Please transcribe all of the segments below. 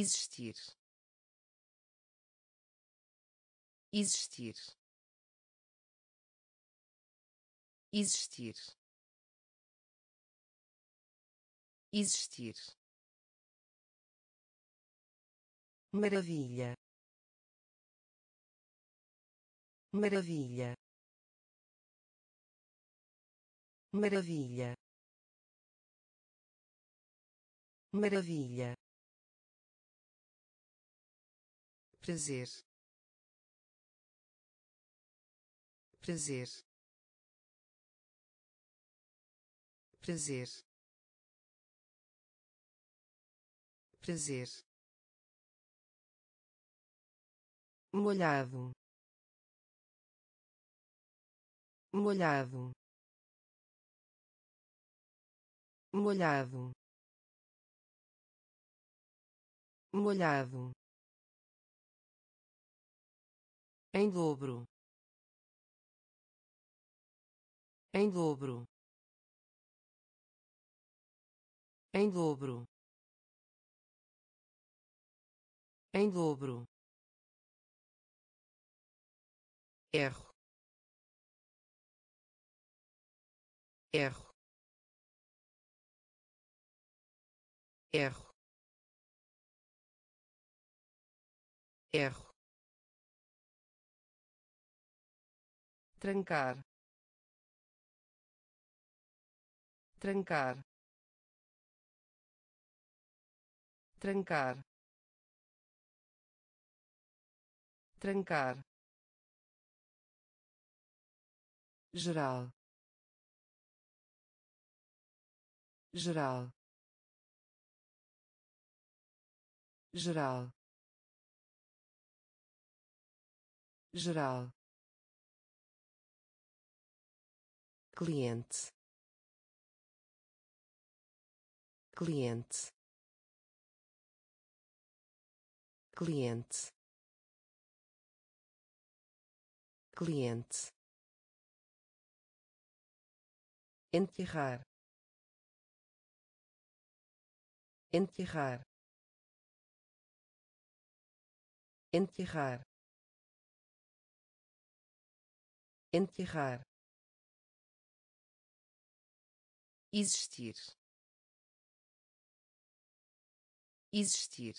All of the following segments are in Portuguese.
existir. Existir. Existir. Existir. Maravilha. Maravilha. Maravilha. Maravilha prazer. Prazer. Prazer. Prazer. Molhado. Molhado. Molhado. Molhado em dobro. Em dobro. Em dobro. Em dobro. Erro. Erro. Erro. Erro trancar. Trancar. Trancar. Trancar. Geral. Geral. Geral. Geral cliente. Cliente. Cliente. Cliente. Enterrar. Enterrar. Enterrar. Enterrar existir. Existir.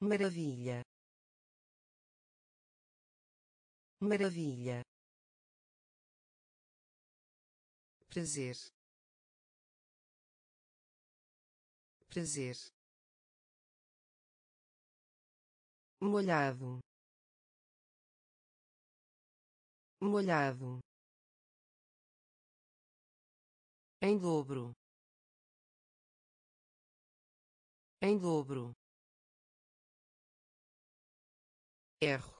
Maravilha. Maravilha. Prazer. Prazer. Molhado. Molhado em dobro. Em dobro. Erro.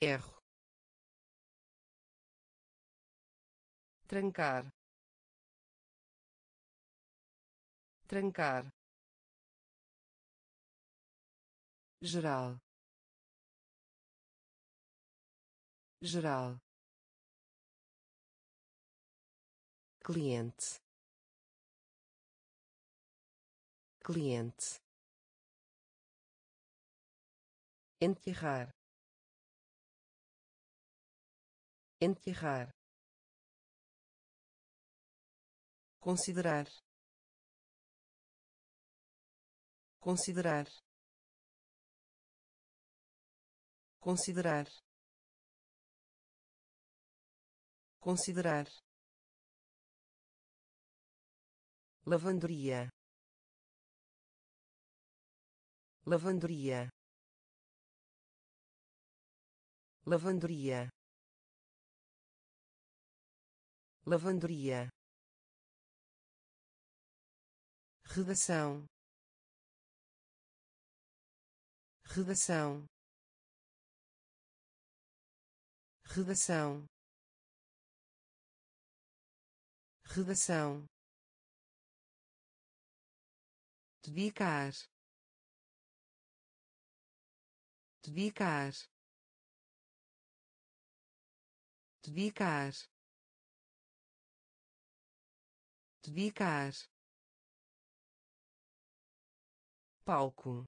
Erro. Trancar. Trancar. Geral. Geral cliente. Cliente. Enterrar. Enterrar. Considerar. Considerar. Considerar. Considerar lavanderia. Lavanderia. Lavanderia. Lavanderia. Redação. Redação. Redação. Redação dedicar. Dedicar. Dedicar. Dedicar. Palco.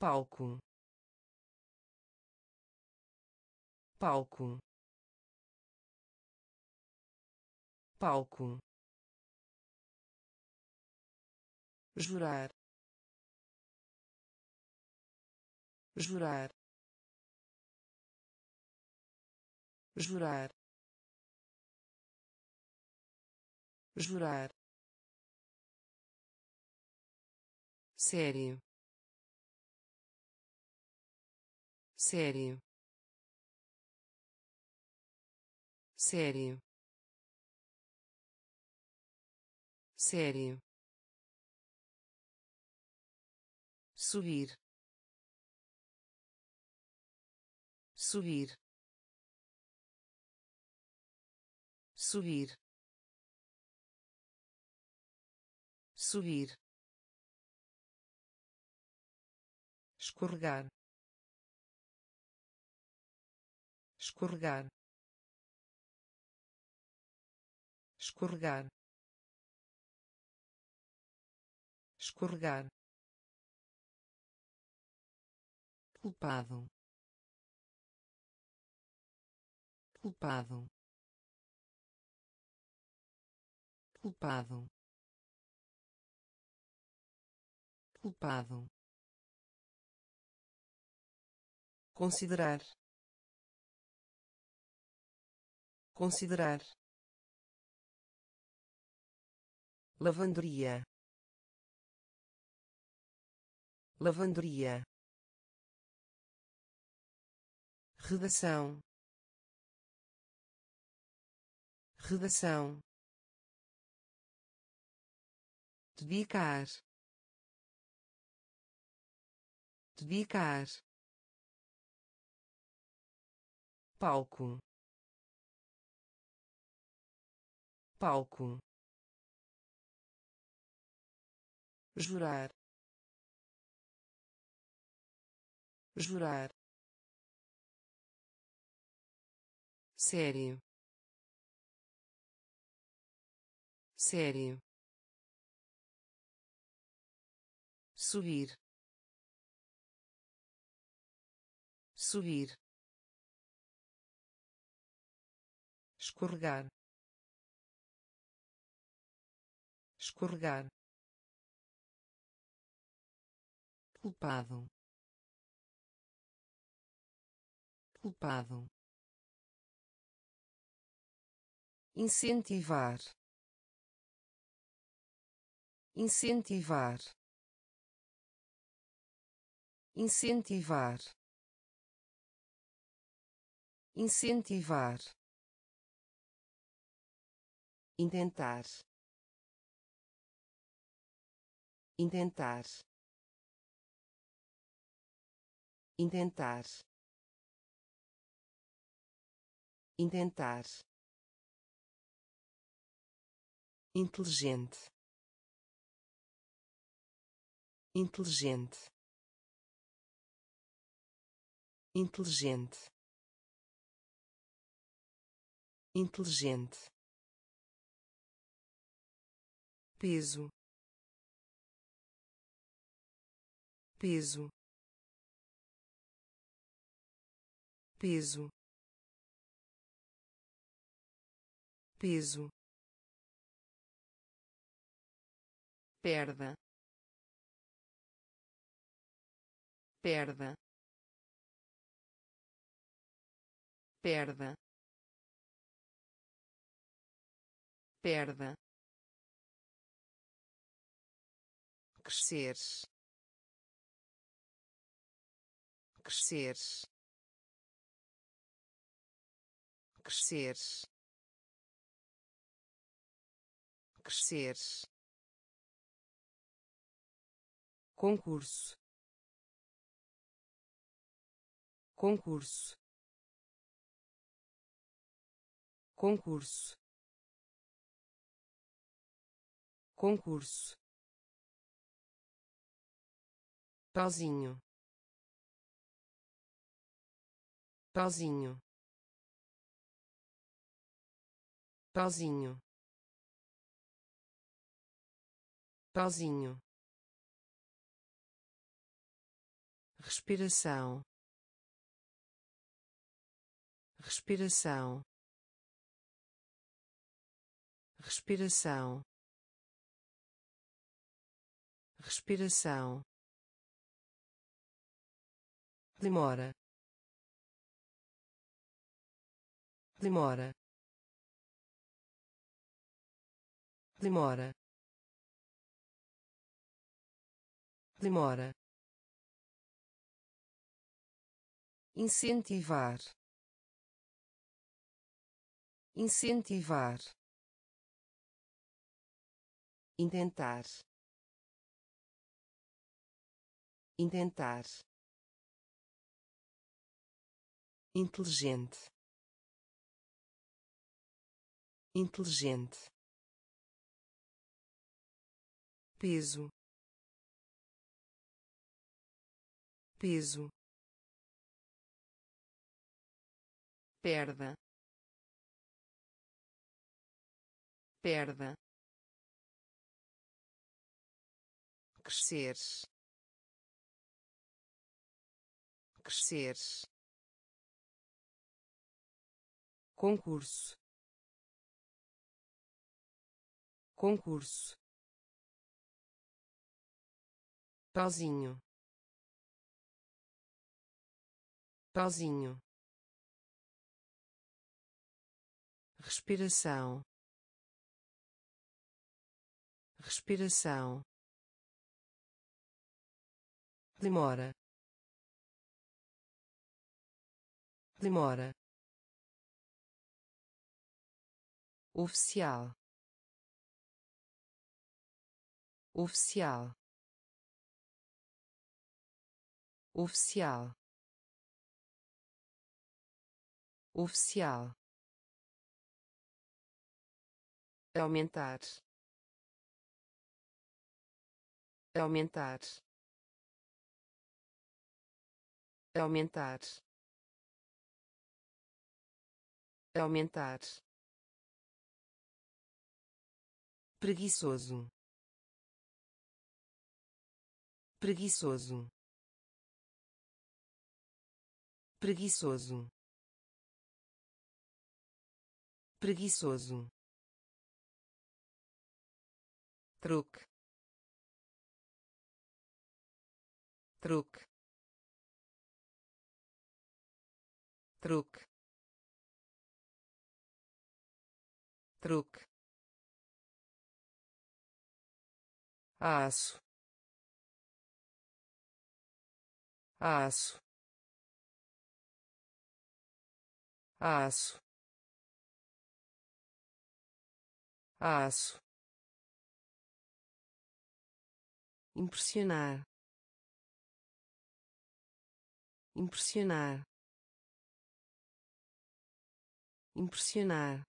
Palco. Palco. Palco jurar. Jurar. Jurar. Jurar. Sério. Sério. Sério. Sério subir subir subir subir escorregar. Escorregar. Escorregar. Escorregar culpado. Culpado. Culpado. Culpado. Considerar. Considerar. Lavanderia. Lavanderia redação. Redação. Dedicar. Dedicar. Palco. Palco. Jurar. Jurar sério. Sério. Subir subir escorregar. Escorregar. Culpado. Culpado incentivar. Incentivar. Incentivar. Incentivar. Intentar. Intentar. Intentar. Intentar inteligente. Inteligente. Inteligente. Inteligente. Peso. Peso. Peso. Peso perda perda perda perda. Crescer crescer crescer. Crescer concurso. Concurso. Concurso. Concurso. Pauzinho pauzinho pauzinho pauzinho respiração respiração respiração respiração. Demora. Demora. Demora. Demora incentivar. Incentivar. Intentar. Intentar. Inteligente. Inteligente. Peso. Peso perda perda crescer crescer concurso concurso pauzinho pauzinho respiração respiração demora demora oficial oficial oficial oficial aumentar. Aumentar. Aumentar. Aumentar. Preguiçoso. Preguiçoso. Preguiçoso. Preguiçoso truque. Truque. Truque. Truque. Aço. Aço. Aço. Aço impressionar. Impressionar. Impressionar.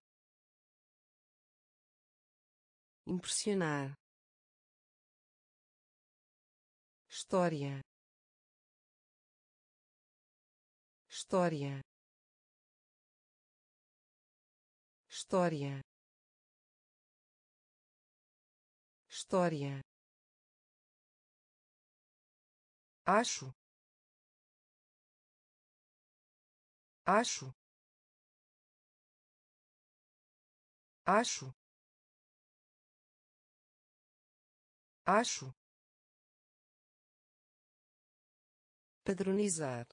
Impressionar. História. História. História. História acho. Acho. Acho. Acho. Padronizar.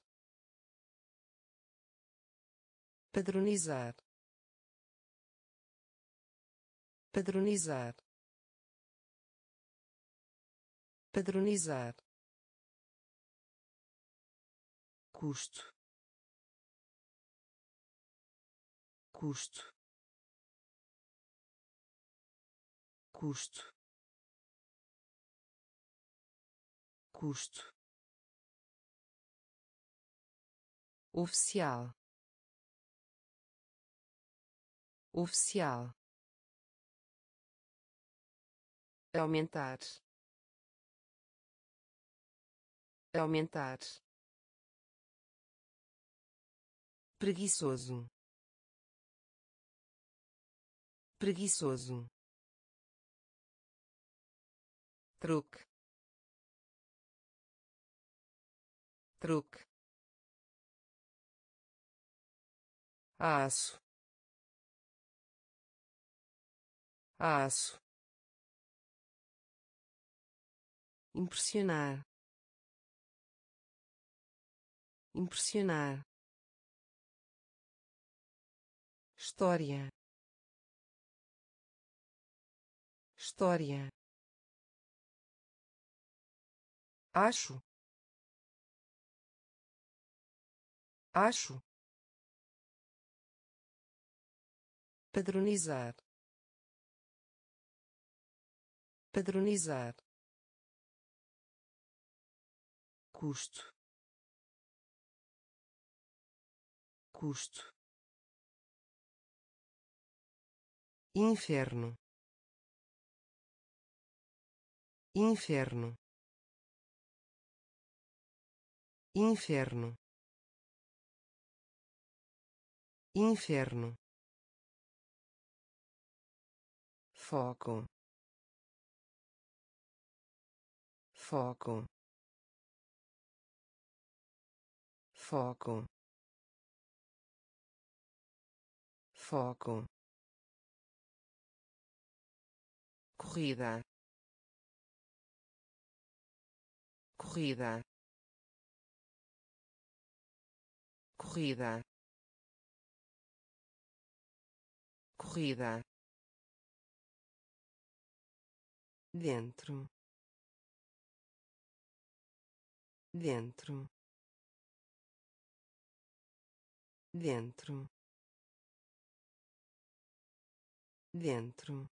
Padronizar. Padronizar. Padronizar custo. Custo. Custo. Custo. Oficial. Oficial. Aumentar. Aumentar preguiçoso. Preguiçoso. Truque. Truque. Aço. Aço. Impressionar. Impressionar história. História. Acho. Acho. Padronizar. Padronizar. Custo. Custo inferno. Inferno. Inferno. Inferno. Foco. Foco. Foco. Foco corrida. Corrida. Corrida. Corrida. Dentro. Dentro. Dentro. Dentro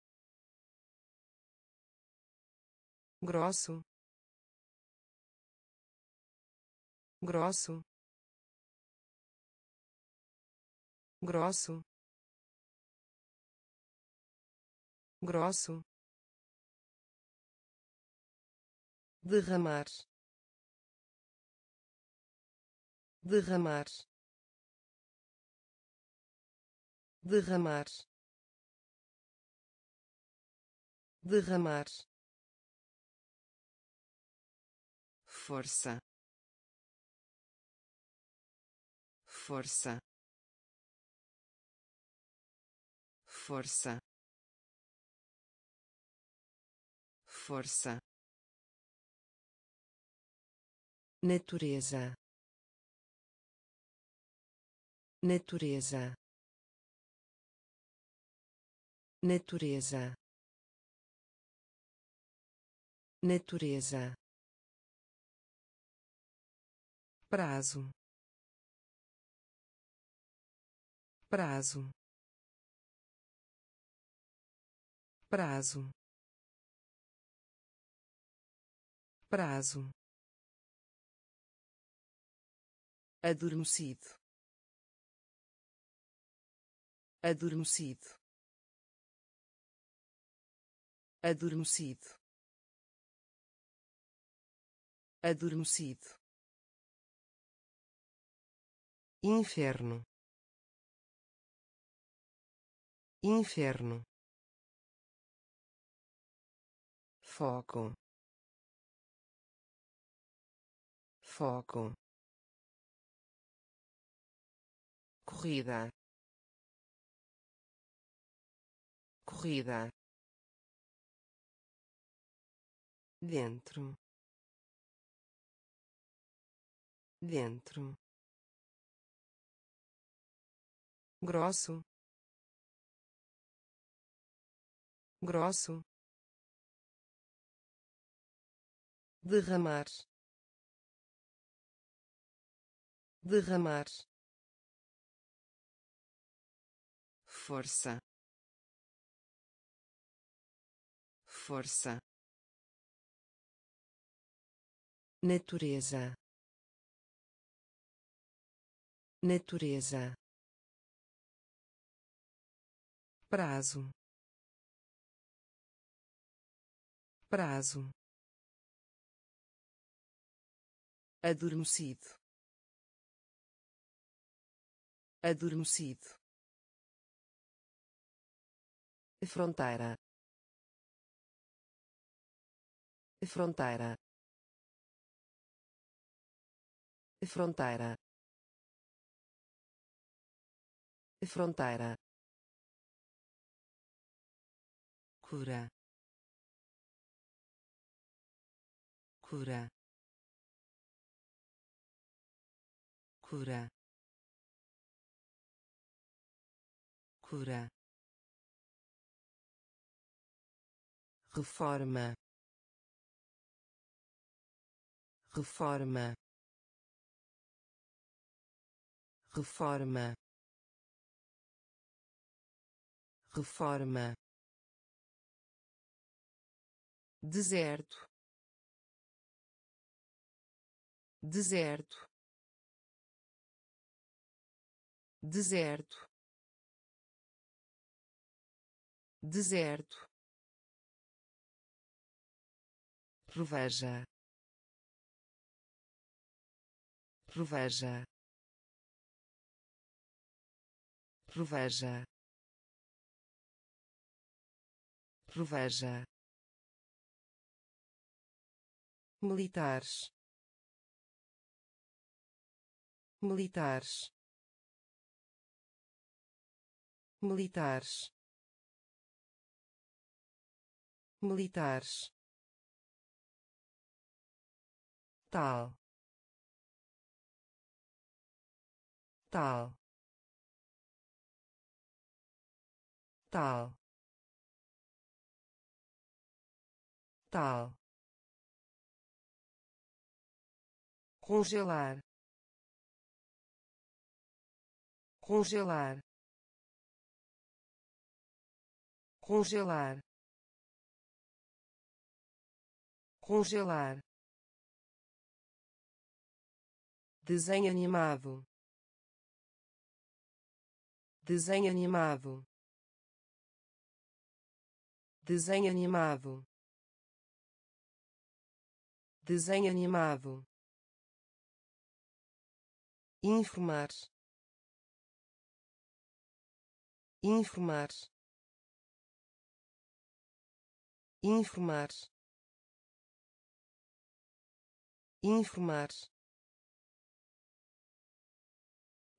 grosso. Grosso. Grosso. Grosso. Derramar. Derramar. Derramar. Derramar força. Força. Força. Força. Natureza. Natureza. Natureza. Natureza prazo. Prazo. Prazo. Prazo. Adormecido. Adormecido. Adormecido. Adormecido inferno. Inferno. Foco. Foco. Corrida. Corrida. Dentro. Dentro grosso. Grosso. Derramar. Derramar. Força. Força. Natureza. Natureza prazo. Prazo. Adormecido. Adormecido. Fronteira. Fronteira. Fronteira. Fronteira cura cura cura cura. Reforma reforma. Reforma reforma deserto. Deserto. Deserto. Deserto. Proveja. Proveja. Proveja. Proveja militares. Militares. Militares. Militares. Tal. Tal. Tal. Tal congelar congelar congelar congelar. Desenho animado desenho animado desenho animado desenho animado informar. Informar. Informar. Informar.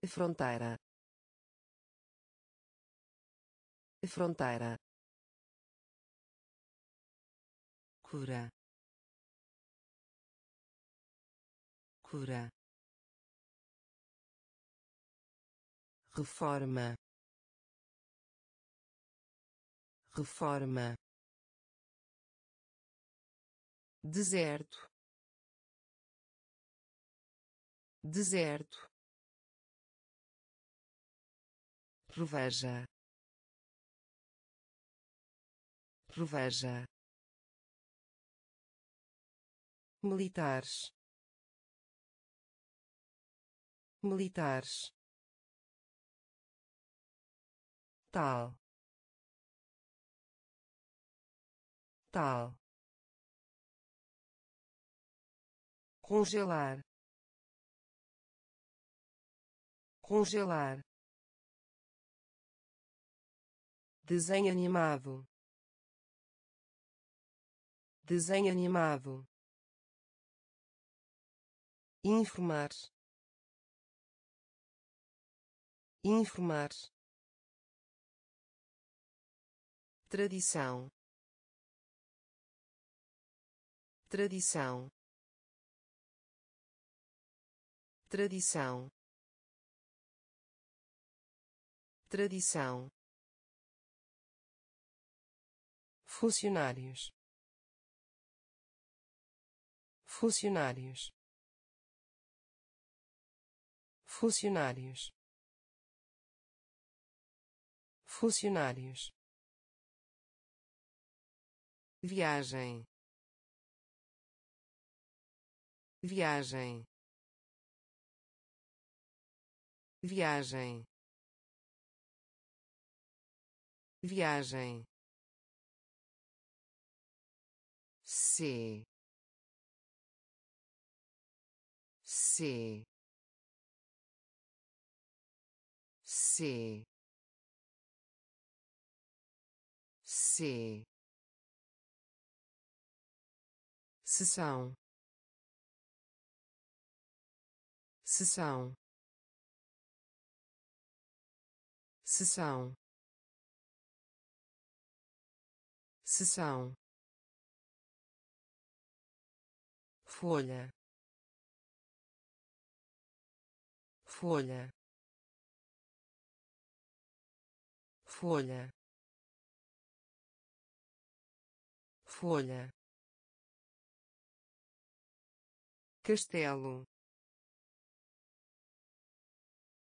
Fronteira. Fronteira. Cura. Cura reforma. Reforma. Deserto. Deserto. Proveja. Proveja. Militares. Militares tal tal congelar congelar desenho animado desenho animado informar informar tradição. Tradição. Tradição. Tradição. Funcionários. Funcionários. Funcionários. Funcionários viagem. Viagem. Viagem. Viagem. C. C. C. C sessão. Sessão. Sessão. Sessão. Folha. Folha. Folha. Folha castelo.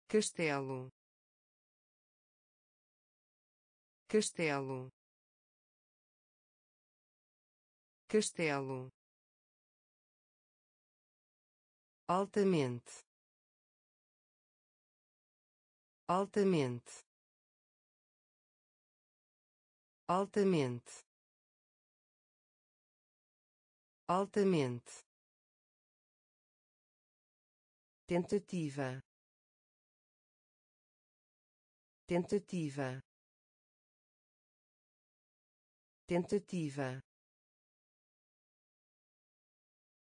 Castelo. Castelo. Castelo. Altamente. Altamente. Altamente. Altamente tentativa. Tentativa. Tentativa.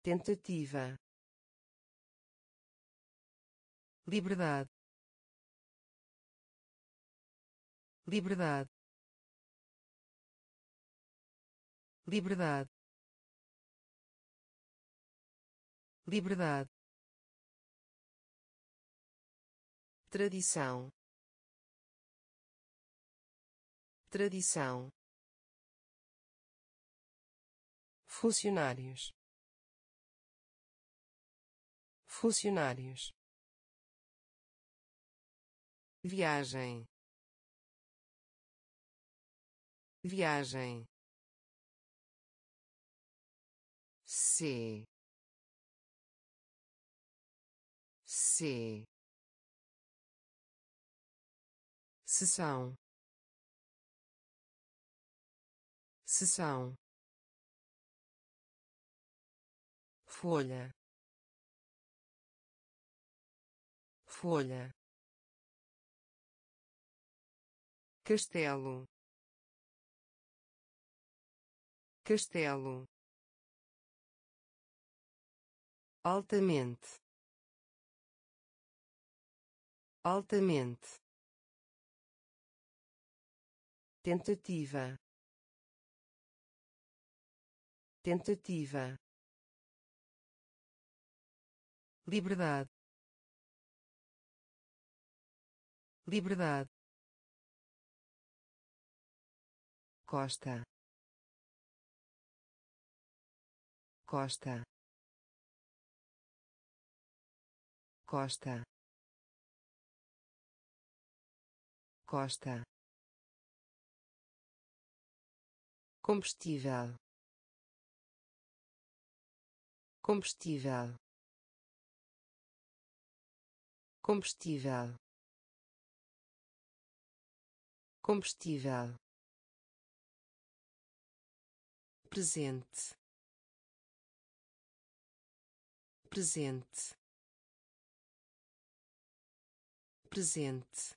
Tentativa. Liberdade. Liberdade. Liberdade. Liberdade tradição. Tradição. Funcionários. Funcionários. Viagem. Viagem. C. C sessão. Sessão. Folha. Folha. Castelo. Castelo. Altamente. Altamente tentativa tentativa liberdade liberdade Costa. Costa. Costa. Costa. Combustível. Combustível. Combustível. Combustível presente presente presente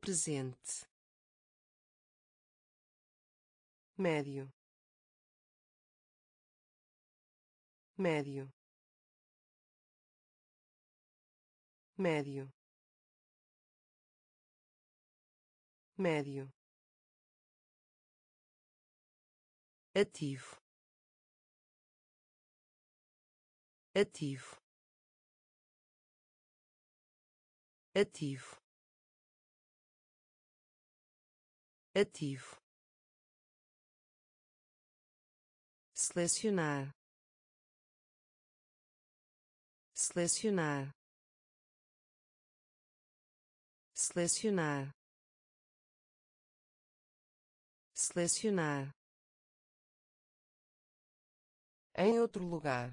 presente médio. Médio. Médio. Médio. Ativo. Ativo. Ativo. Ativo selecionar selecionar selecionar selecionar em outro lugar.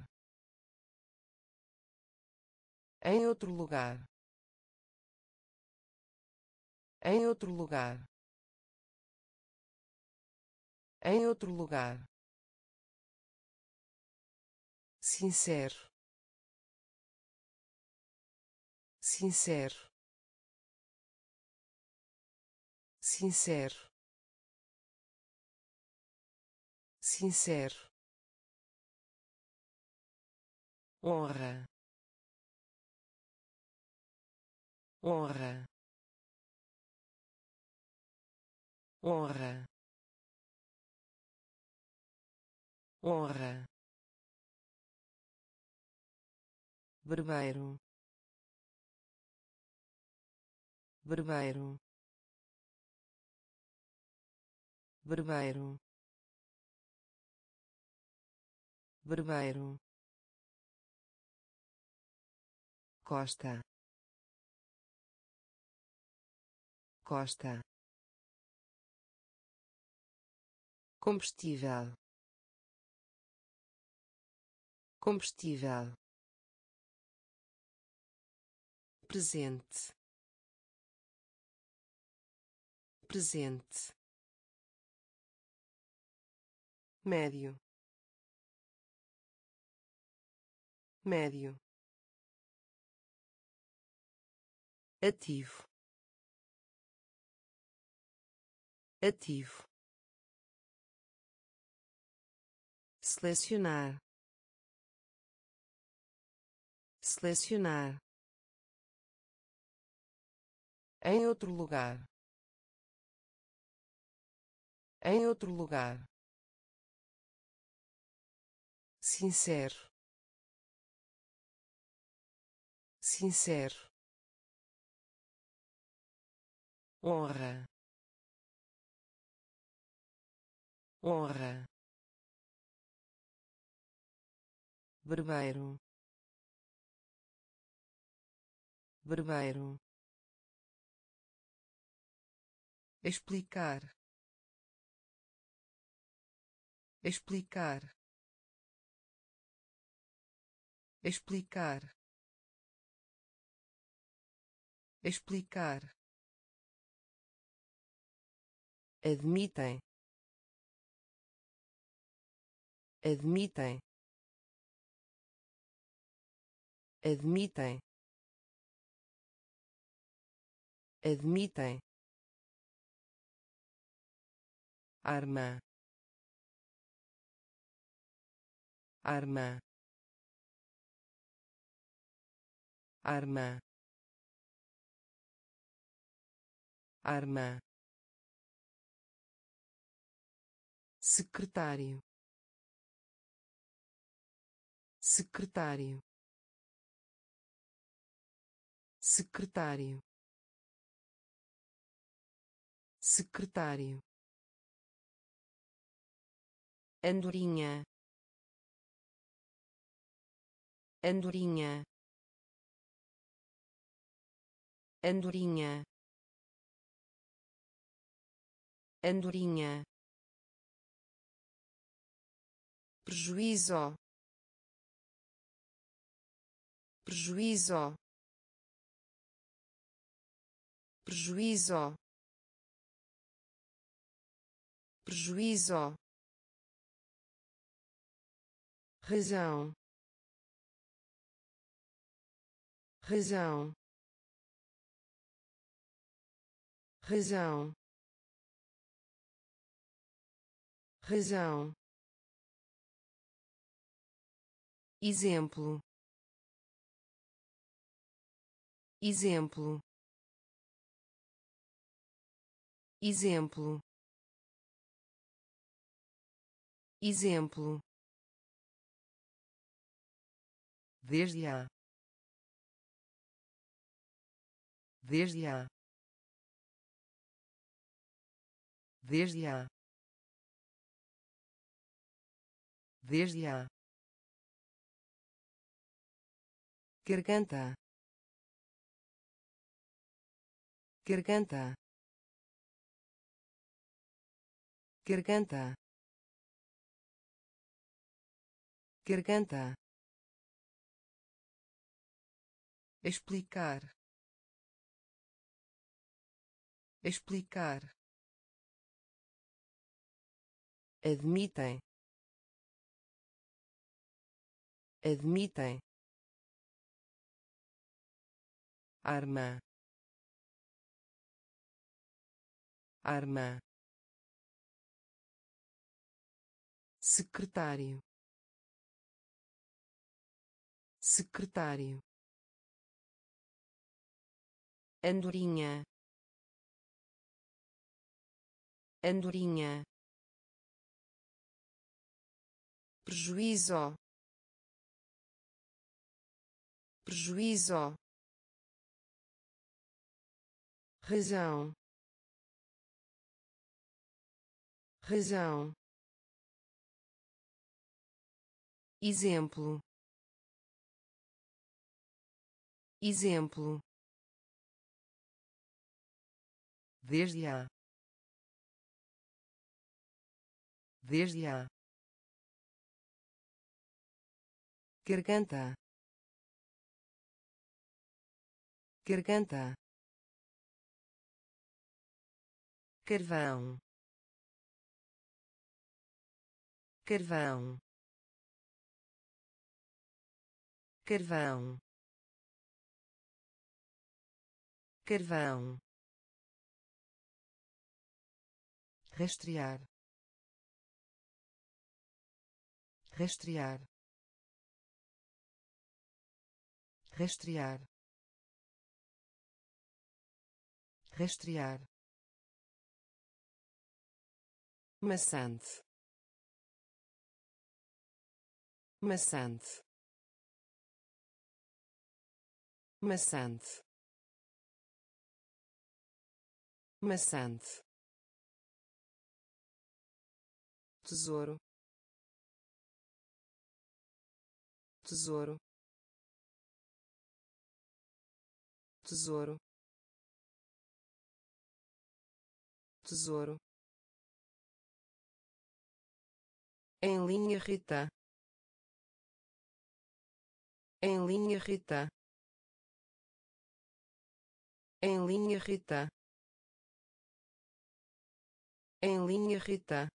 Em outro lugar. Em outro lugar. Em outro lugar. Sincero. Sincero. sincero. Sincero. Honra. Honra. Honra. Honra barbeiro. Barbeiro. Barbeiro. Barbeiro. Costa. Costa. Combustível. Combustível presente. Presente. Médio. Médio. Ativo. Ativo. Selecionar. Selecionar em outro lugar. Em outro lugar. Sincero. Sincero. Honra. Honra. Barbeiro. Barbeiro explicar. Explicar. Explicar. Explicar. Admitem. Admitem. Admitem. Admitem arma. Arma. Arma. Arma. Secretário. Secretário. Secretário. Secretário andorinha. Andorinha. Andorinha. Andorinha. Prejuízo. Prejuízo. Prejuízo. Prejuízo razão. Razão. Razão. Razão. Exemplo. Exemplo. Exemplo. Exemplo desde a desde a desde a desde a garganta garganta garganta garganta explicar. Explicar. Admitem. Admitem. Arma. Arma. Secretário. Secretário andorinha. Andorinha. Prejuízo. Prejuízo. Razão. Razão. Exemplo. Exemplo desde a desde a garganta. Garganta. Carvão. Carvão. Carvão. Carvão rastrear. Rastrear. Rastrear. Rastrear. Maçante. Maçante. Maçante. Maçante tesouro. Tesouro. Tesouro. Tesouro. Em linha Rita em linha Rita em linha Rita em linha Rita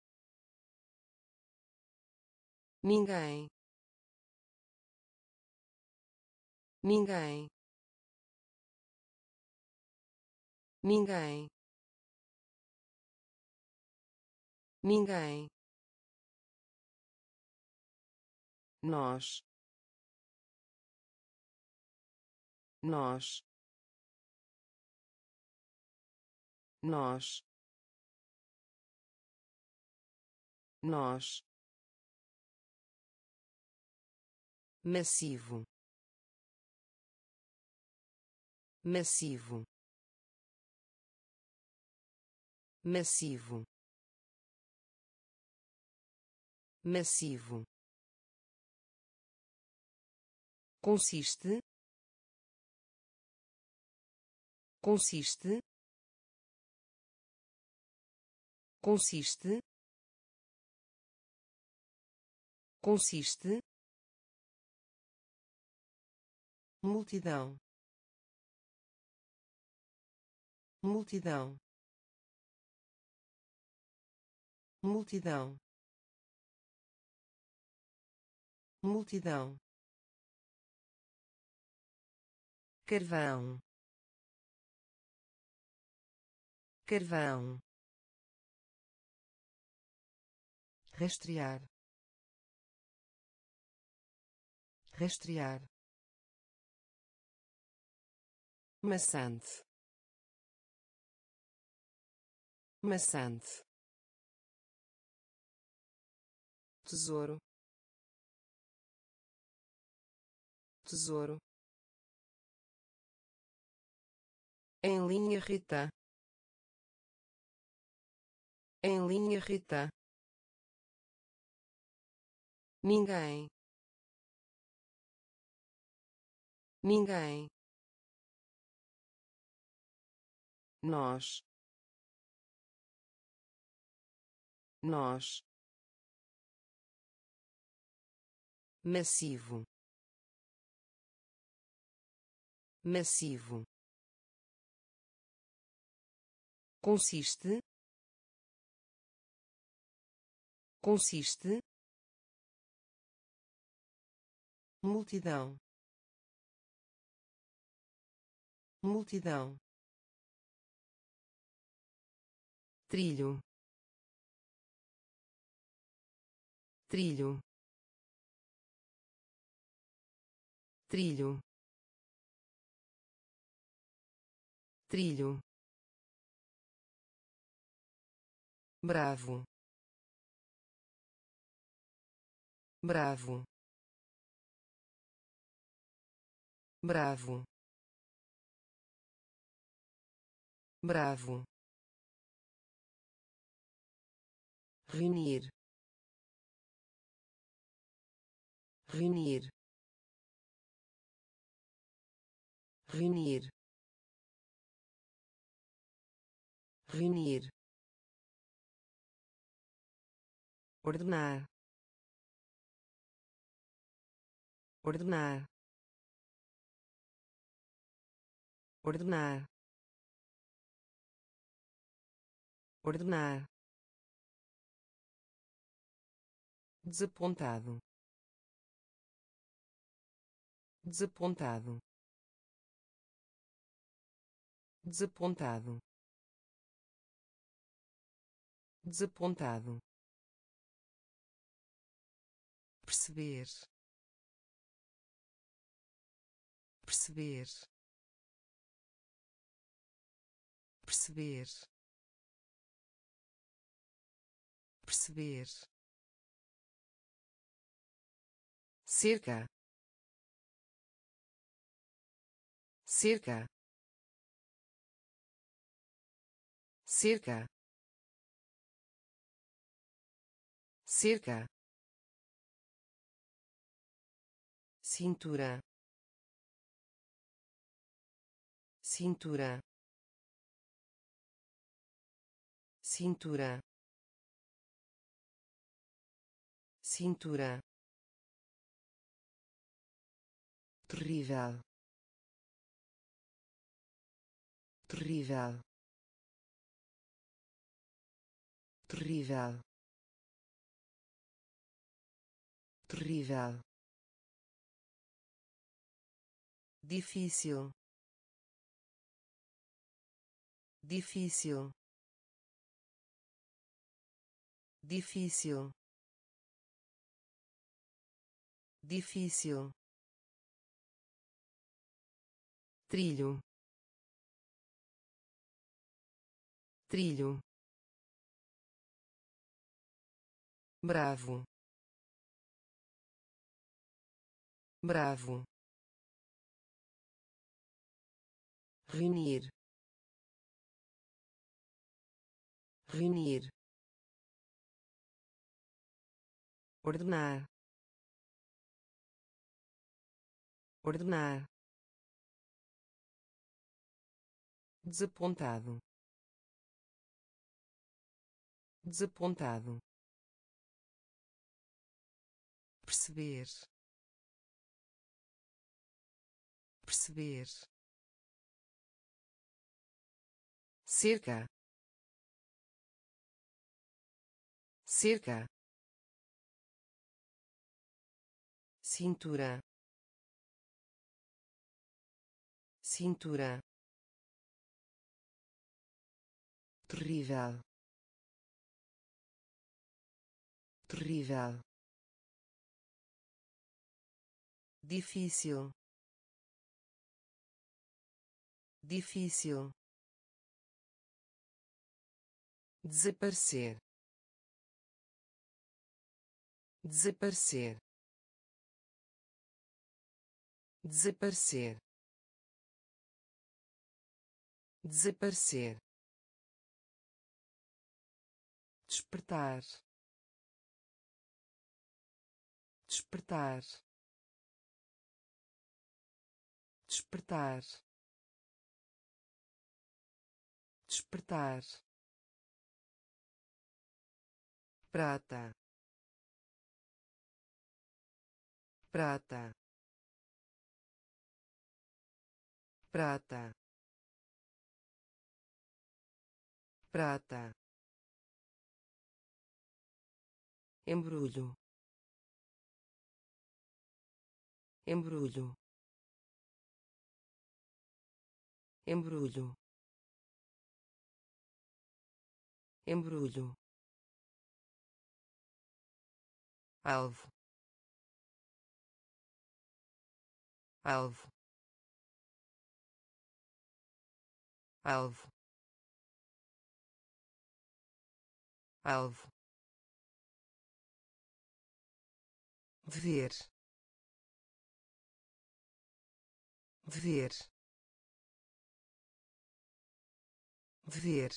ninguém. Ninguém. Ninguém. Ninguém. Nós. Nós. Nós. Nós massivo. Massivo. Massivo. Massivo. Consiste? Consiste? Consiste? Consiste multidão. multidão. multidão. multidão. carvão. carvão. rastrear. rastrear maçante. Maçante. Tesouro. Tesouro. Em linha Rita em linha Rita ninguém. Ninguém nós. Nós. Massivo. Massivo. Consiste. Consiste. Multidão. Multidão trilho. Trilho. Trilho. Trilho. Bravo. Bravo. Bravo. Bravo reunir reunir reunir reunir. Ordenar ordenar. Ordenar ordenar desapontado. Desapontado. Desapontado. Desapontado. Perceber. Perceber. Perceber. Perceber cerca. Cerca. Cerca. Cerca. Cintura. Cintura. Cintura. Cintura terrível terrível terrível terrível difícil. Difícil. Difícil. Difícil trilho. Trilho. Bravo. Bravo. Reunir. Reunir. Ordenar. Ordenar desapontado. Desapontado. Perceber. Perceber. Cerca. Cerca. Cintura. Cintura terrível. Terrível. Difícil. Difícil. Desaparecer. Desaparecer. Desaparecer. Desaparecer despertar. Despertar. Despertar. Despertar. Prata. Prata. Prata. Prata embrulho. Embrulho. Embrulho. Embrulho. Alvo. Alvo. Alvo. Alvo dever. Dever. Dever.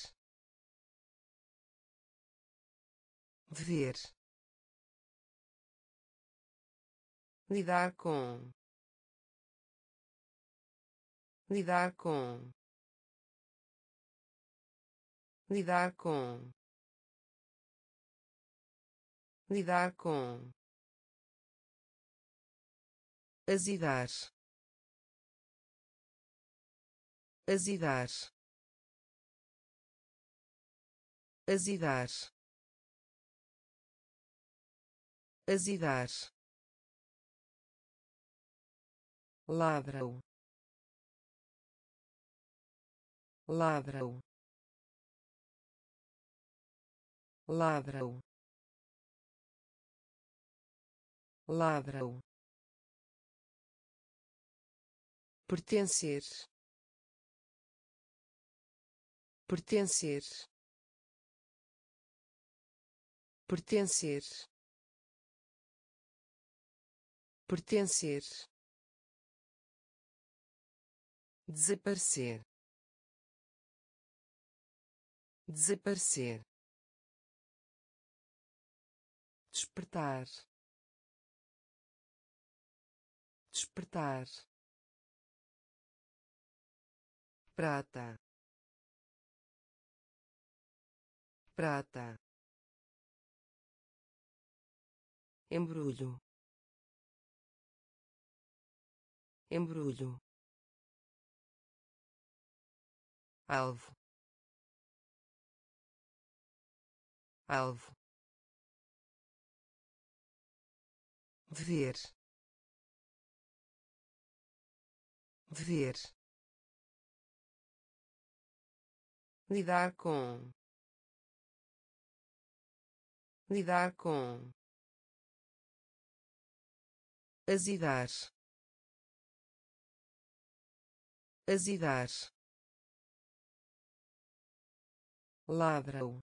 Dever. Lidar com. Lidar com. Lidar com. Lidar com azidar. Azidar. Azidar. Azidar. Ladrão. Ladrão. Ladrão. Ladrão pertencer. Pertencer. Pertencer. Pertencer. Desaparecer. Desaparecer. Despertar. Despertar prata. Prata. Embrulho. Embrulho. Alvo. Alvo. Dever. Dever lidar com. Lidar com. Azidar. Azidar. Ladrão.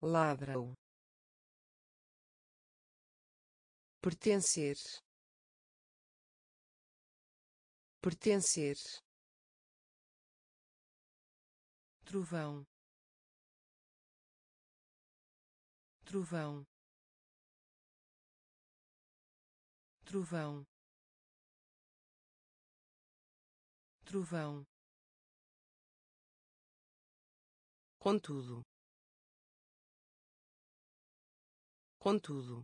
Ladrão. Pertencer. Pertencer trovão. Trovão. Trovão. Trovão. Contudo. Contudo.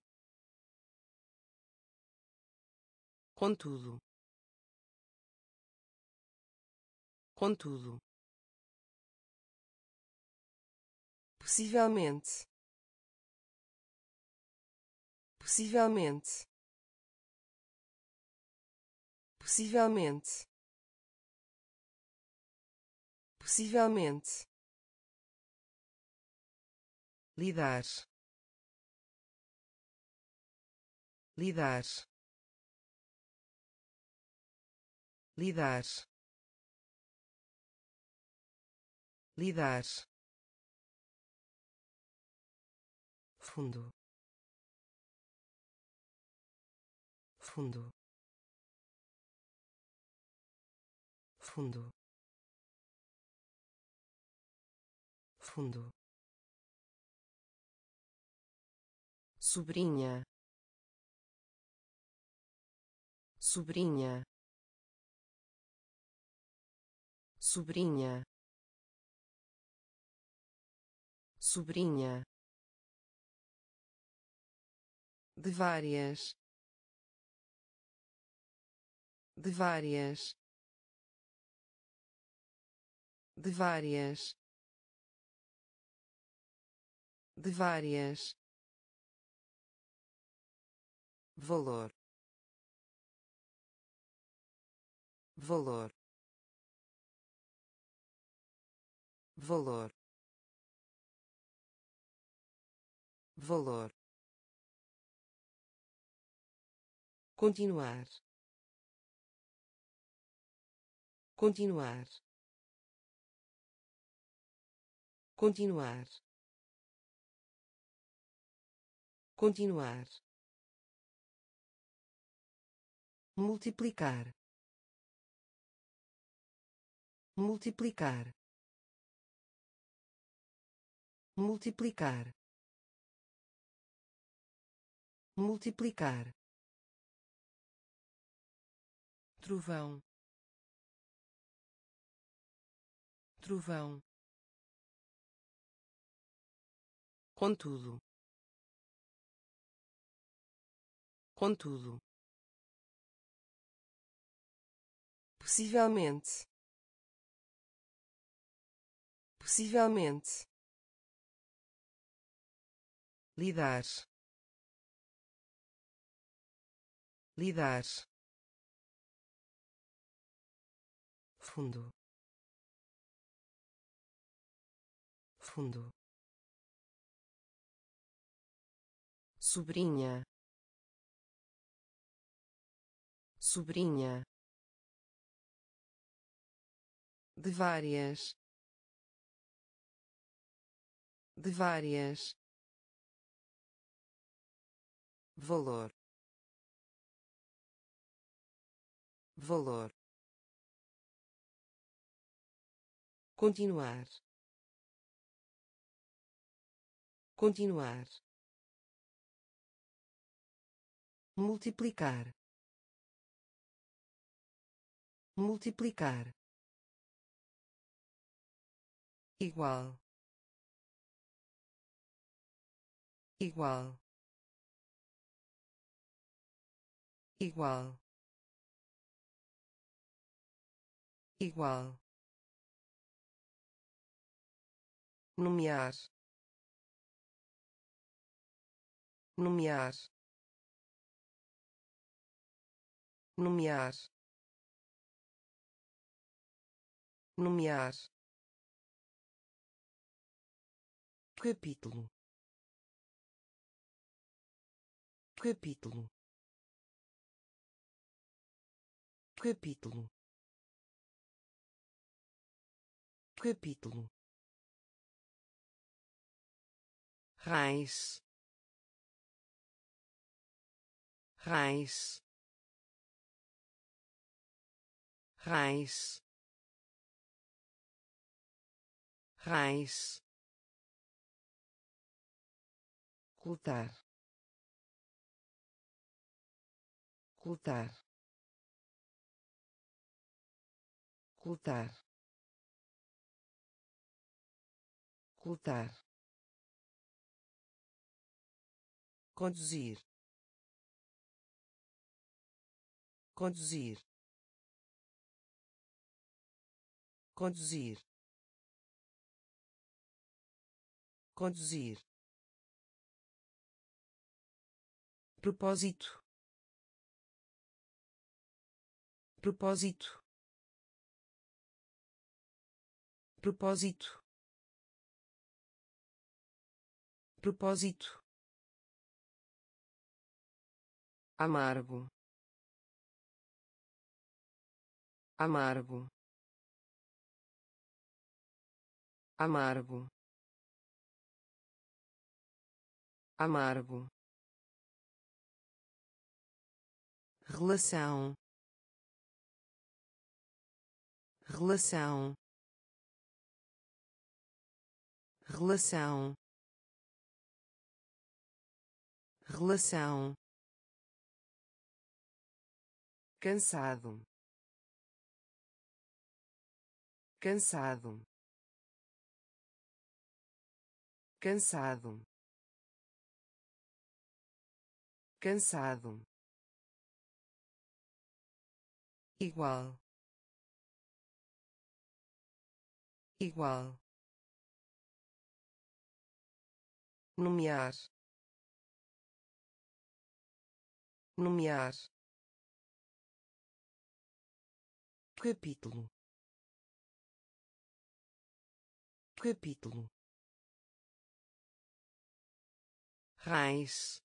Contudo. Contudo possivelmente. Possivelmente. Possivelmente. Possivelmente. Lidar. Lidar. Lidar. Lidar fundo. Fundo. Fundo. Fundo. Sobrinha. Sobrinha. Sobrinha. Sobrinha de várias. De várias. De várias. De várias. Valor. Valor. Valor. Valor continuar. Continuar. Continuar. Continuar. Multiplicar. Multiplicar. Multiplicar. Multiplicar trovão. Trovão. Contudo. Contudo. Possivelmente. Possivelmente. Lidar. Lidar fundo. Fundo. Sobrinha. Sobrinha. De várias. De várias. Valor. Valor continuar. Continuar. Multiplicar. Multiplicar. Igual. Igual. Igual. Igual nomear. Nomear. Nomear. Nomear. Capítulo. Capítulo. Capítulo. Capítulo raiz. Raiz. Raiz. Raiz. Ocultar ocultar ocultar ocultar conduzir. Conduzir. Conduzir. Conduzir. Propósito. Propósito. Propósito. Propósito amargo. Amargo. Amargo. Amargo. Relação. Relação. Relação. Relação cansado. Cansado. Cansado. Cansado. Igual. Igual. Nomear. Nomear capítulo. Capítulo. Raiz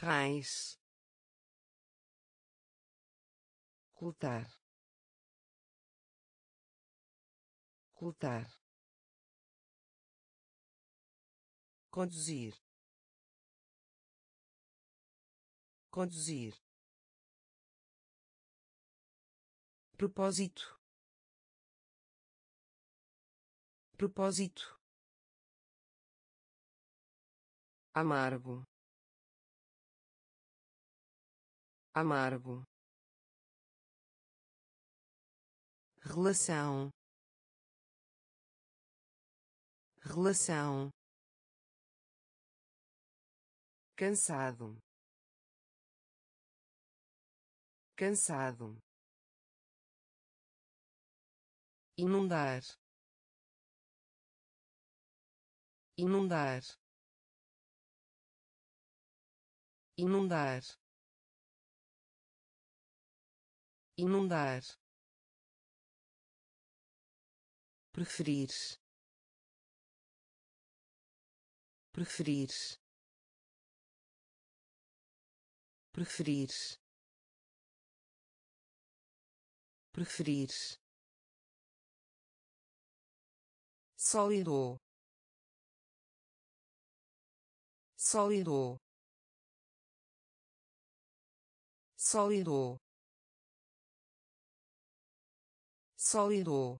raiz cultar cultar conduzir. Conduzir propósito. Propósito. Amargo. Amargo. Relação. Relação. Cansado. Cansado inundar. Inundar. Inundar. Inundar. Preferir. Preferir. Preferir. Preferir sólido. Sólido. Sólido. Sólido.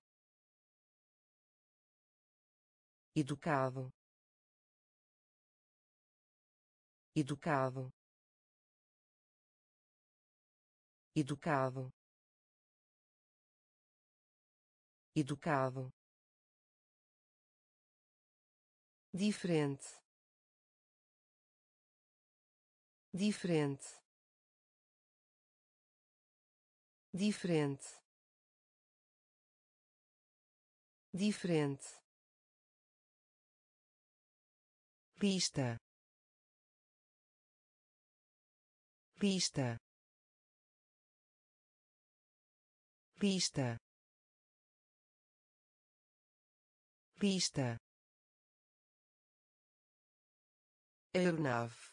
Educado. Educado. Educado. Educado diferente. Diferente. Diferente. Diferente. Lista. Lista. Lista. Lista aeronave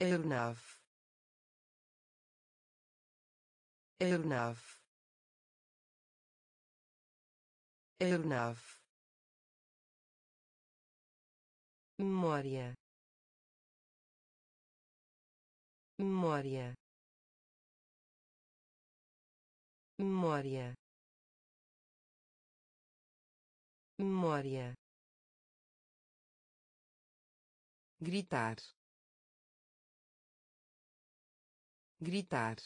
aeronave aeronave aeronave. Memória. Memória. Memória. Memória gritar. Gritar.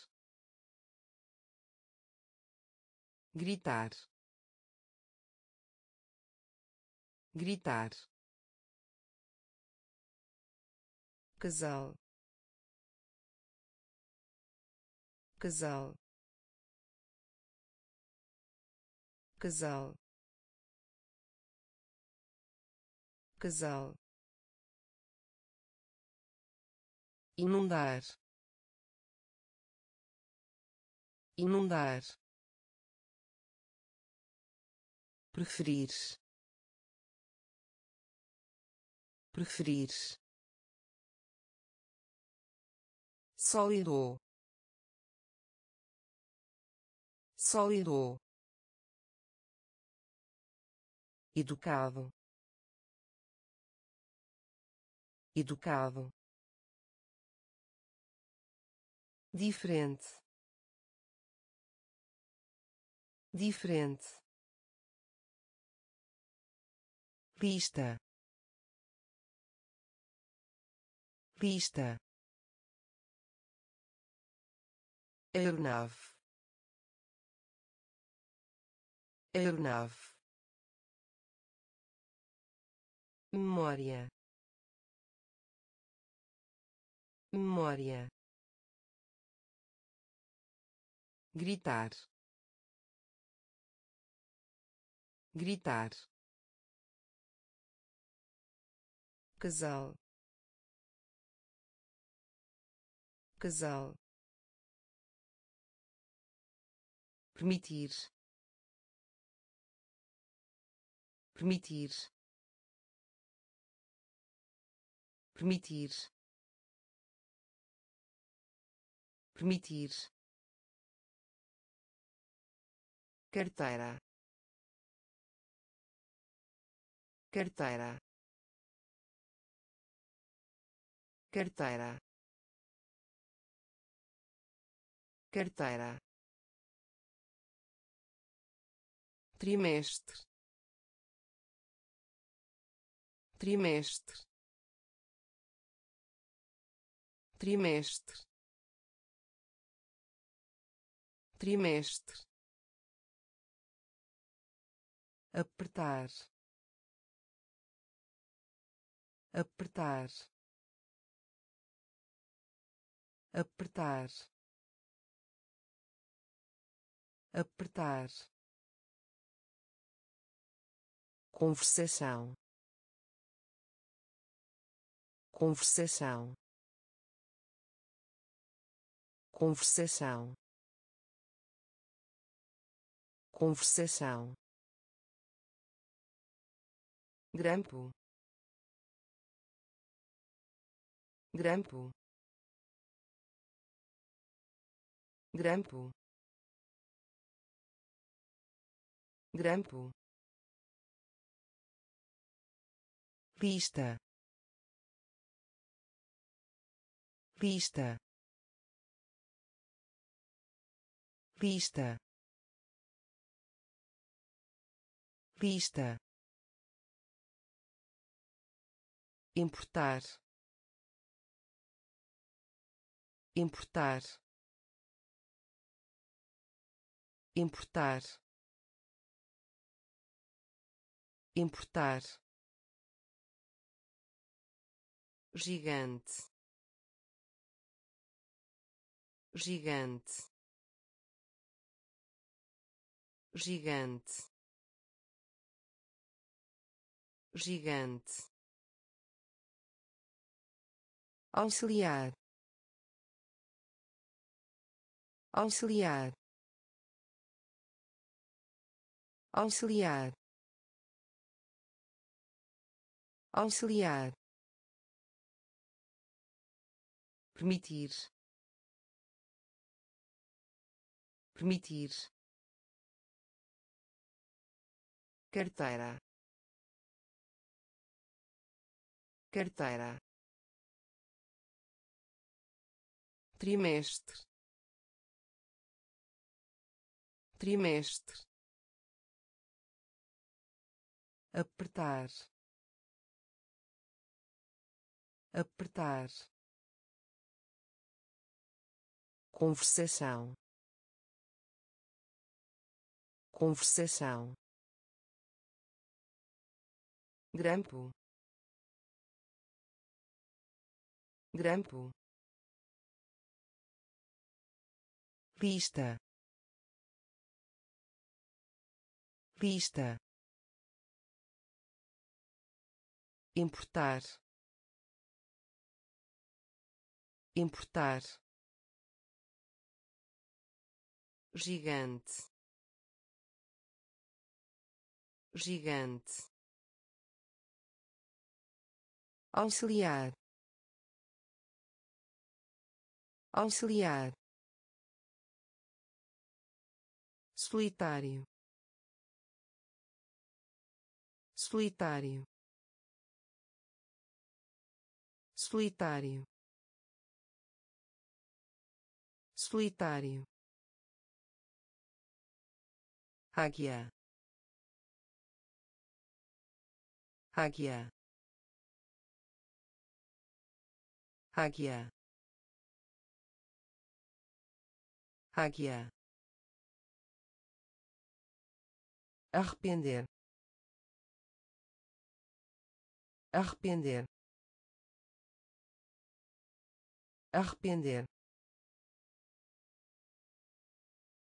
Gritar. Gritar. Casal. Casal. Casal. Casal inundar. Inundar. Preferir. Preferir. Sólido. Sólido. Educado. Educado diferente. Diferente. Lista. Lista. Aeronave. Aeronave. Memória. Memória gritar. Gritar. Casal. Casal. Permitir. Permitir. Permitir. Permitir carteira. Carteira. Carteira. Carteira. Trimestre. Trimestre. Trimestre. Trimestre apertar. Apertar. Apertar. Apertar. Conversação. Conversação. Conversação. Conversação grampo. Grampo. Grampo. Grampo. Lista. Lista. Lista. Lista importar. Importar. Importar. Importar. Gigante. Gigante. Gigante. Gigante auxiliar auxiliar auxiliar auxiliar. Permitir permitir. Carteira carteira trimestre. Trimestre. Apertar. Apertar. Conversação. Conversação. Grampo. Grampo lista lista importar. Importar. Gigante. Gigante. Auxiliar. Auxiliar solitário. Solitário. Solitário. Solitário. Águia. Águia. Águia. Águia arrepender. Arrepender. Arrepender.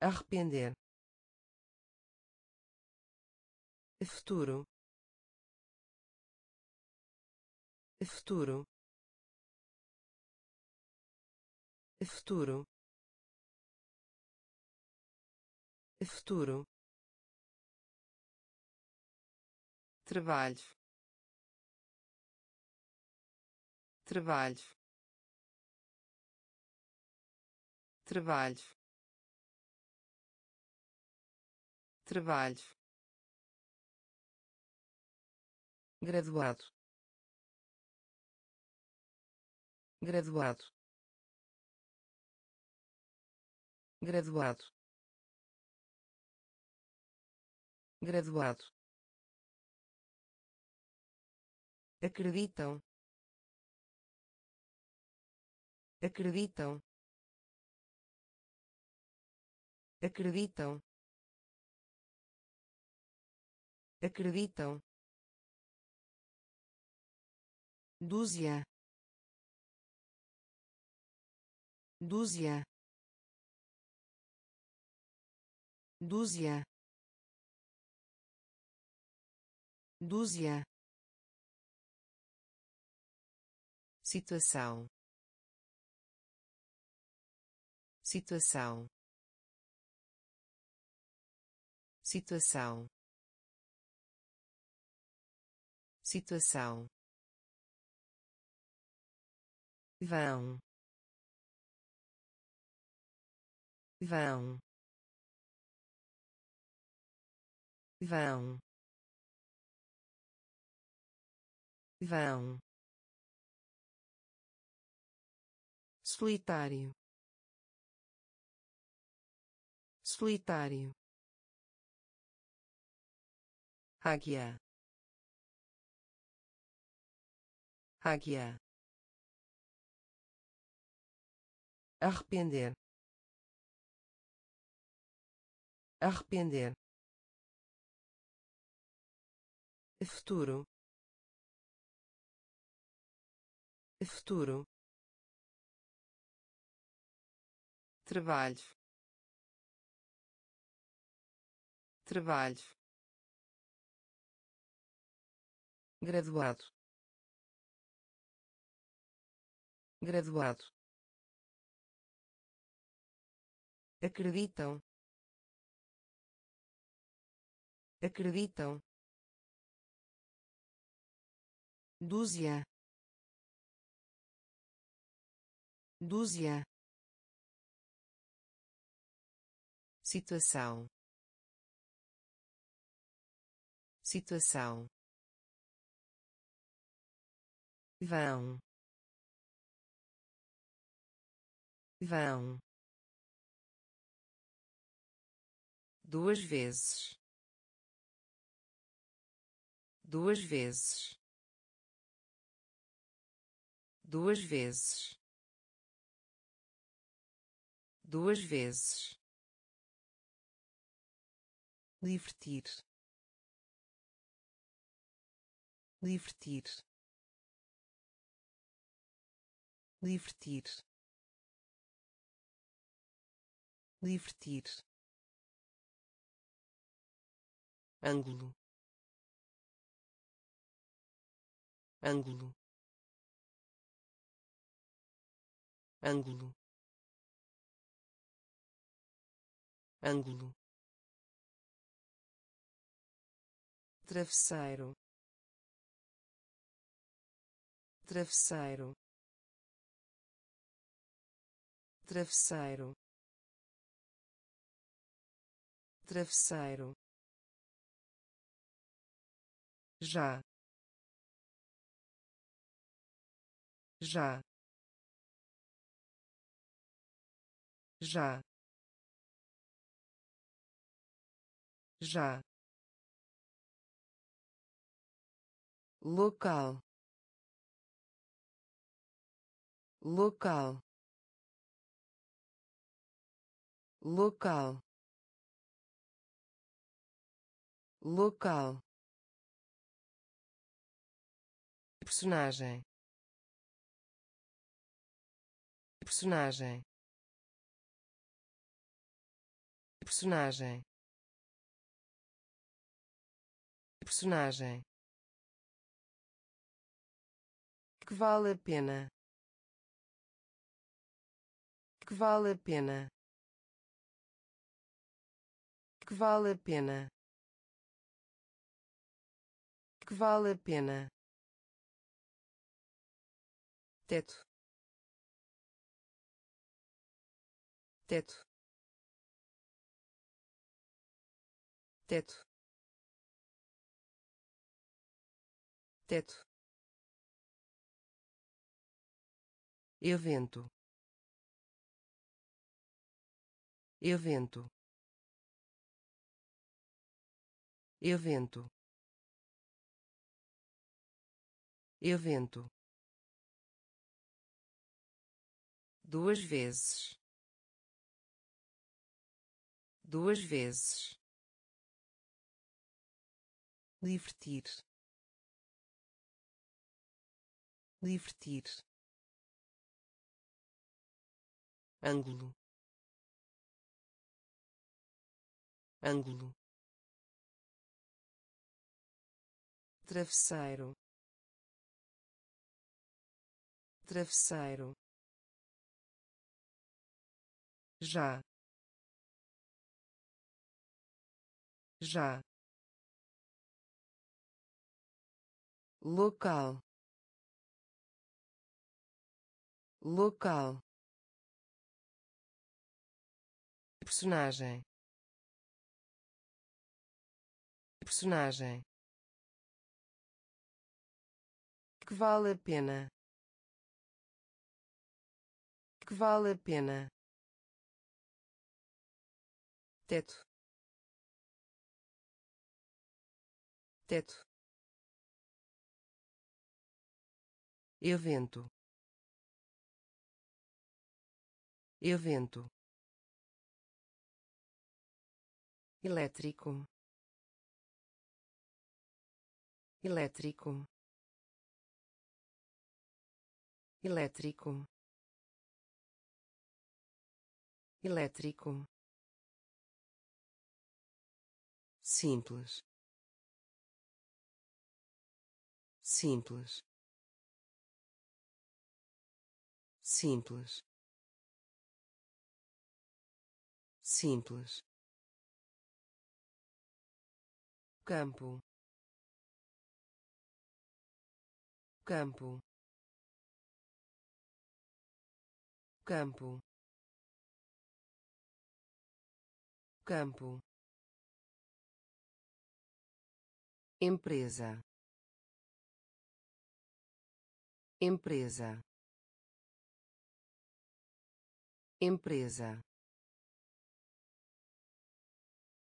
Arrepender. Futuro. Futuro. Futuro. Futuro trabalho trabalho trabalho trabalho graduado. Graduado. Graduado. Graduado acreditam. Acreditam. Acreditam. Acreditam. Dúzia. Dúzia. Dúzia. Dúzia situação. Situação. Situação. Situação. Vão. Vão. Vão. Vão solitário. Solitário. Águia. Águia. Arrepender. Arrepender. Futuro. Futuro trabalho trabalho graduado. Graduado. Acreditam. Acreditam. Dúzia. Dúzia situação. Situação. Vão. Vão. Duas vezes. Duas vezes. Duas vezes. Duas vezes divertir. Divertir. Divertir. Divertir. Ângulo. Ângulo. Ângulo. Ângulo travesseiro. Travesseiro. Travesseiro. Travesseiro. Já. Já. Já. Já local. Local. Local. Local. Personagem. Personagem. Personagem. Personagem que vale a pena? Que vale a pena? Que vale a pena? Que vale a pena? Teto. Teto. Teto. Teto evento. Evento. Evento. Evento. Duas vezes. Duas vezes. Divertir. Divertir ângulo. Ângulo. Travesseiro. Travesseiro. Já. Já. Local. Local personagem. Personagem. Que vale a pena. Que vale a pena. Teto. Teto. Evento. Evento elétrico. Elétrico. Elétrico. Elétrico. Simples. Simples. Simples. Simples campo. Campo. Campo. Campo. Empresa. Empresa. Empresa.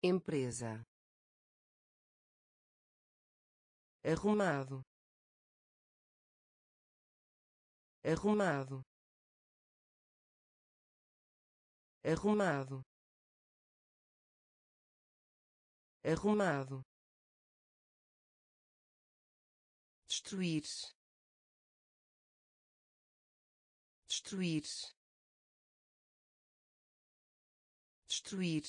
Empresa arrumado. Arrumado. Arrumado. Arrumado. Destruir. Destruir. Destruir.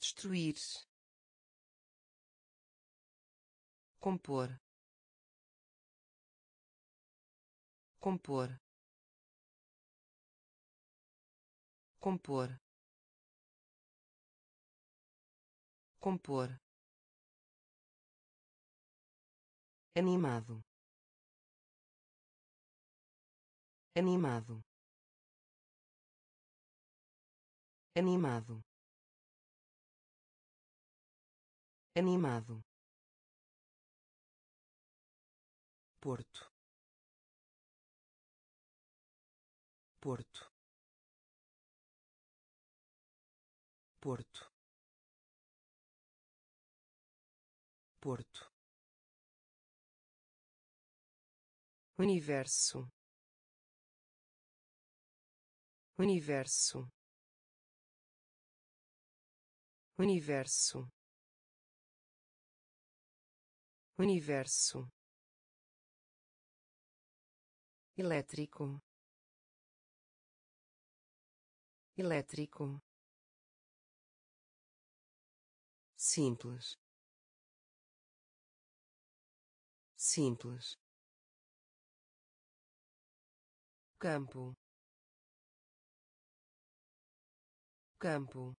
Destruir compor. Compor. Compor. Compor. Animado. Animado. Animado. Animado Porto. Porto. Porto. Porto. Universo. Universo. Universo. Universo elétrico. Elétrico. Simples. Simples. Campo. Campo.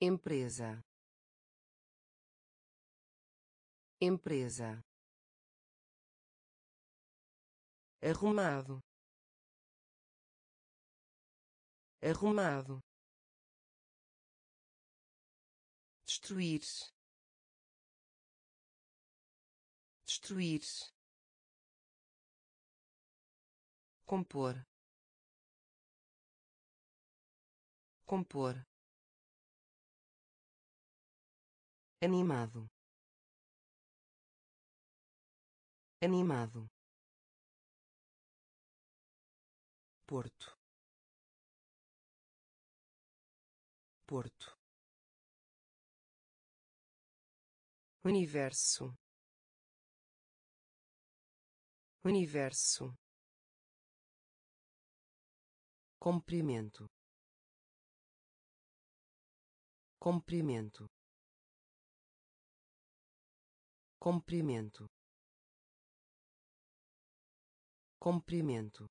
Empresa. Empresa arrumado. Arrumado. Destruir. Destruir. Compor. Compor. Animado. Animado Porto. Porto. Universo. Universo. Comprimento. Comprimento. Comprimento. Comprimento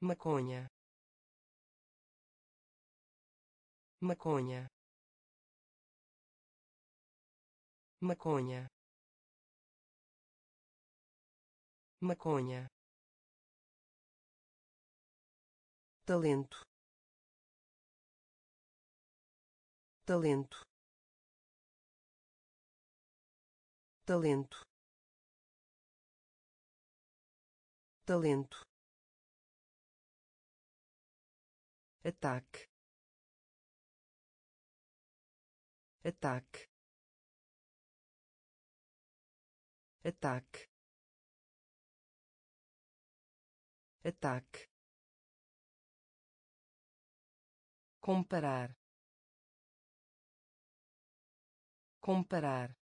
maconha. Maconha. Maconha. Maconha. Talento. Talento. Talento. Talento ataque. Ataque. Ataque. Ataque. Comparar. Comparar.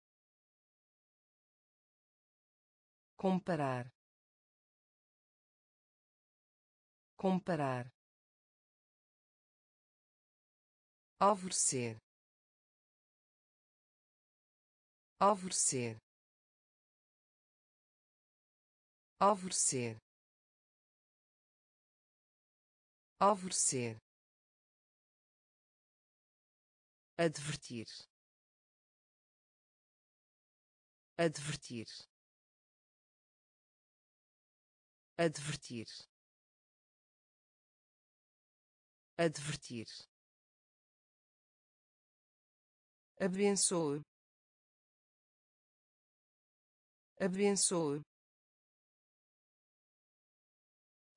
Comparar. Comparar alvorecer. Alvorecer. Alvorecer. Alvorecer. Advertir. Advertir. Advertir. Advertir abençoe. Abençoe.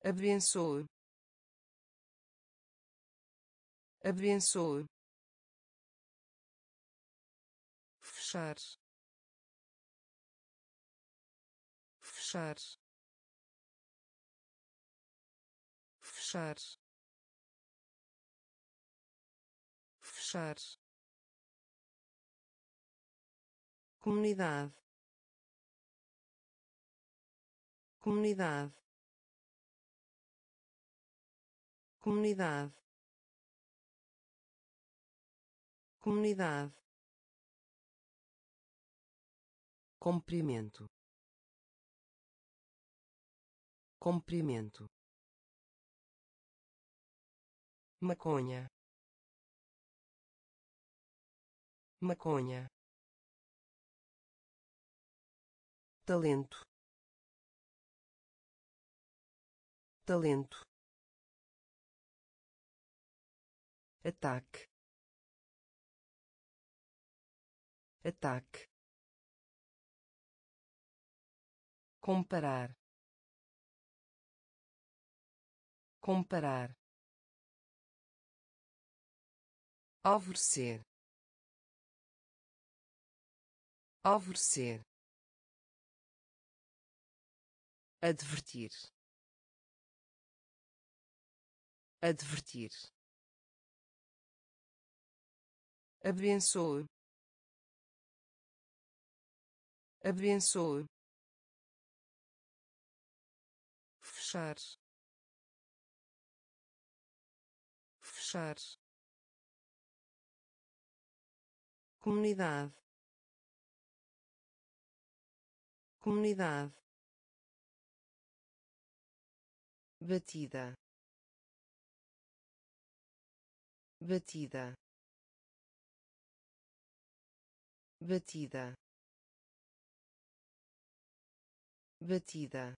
Abençoe. Abençoe. Fechar. Fechar. Fechar. Fechar comunidade. Comunidade. Comunidade. Comunidade. Comprimento. Comprimento. Maconha. Maconha talento. Talento. Ataque. Ataque. Comparar. Comparar. Alvorecer. Alvorecer advertir. Advertir. Abençoe. Abençoe. Fechar. Fechar. Comunidade. Comunidade batida batida batida batida.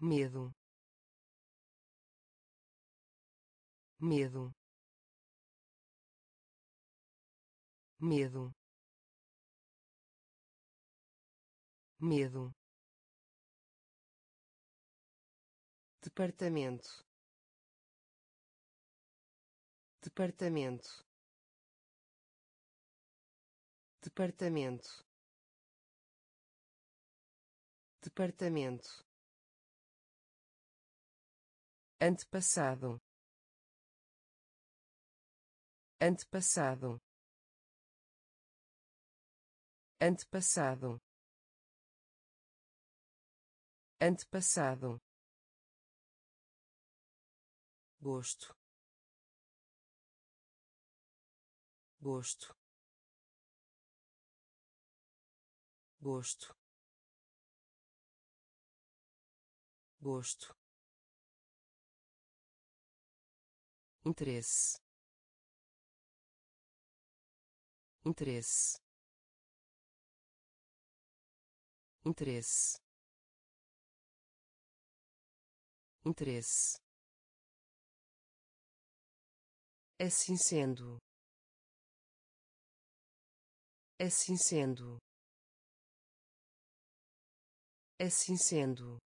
Medo. Medo. Medo. Medo departamento. Departamento. Departamento. Departamento. Antepassado. Antepassado. Antepassado. Antepassado gosto. Gosto. Gosto. Gosto. Interesse. Interesse. Interesse. Interesse assim sendo. Assim sendo. Assim sendo.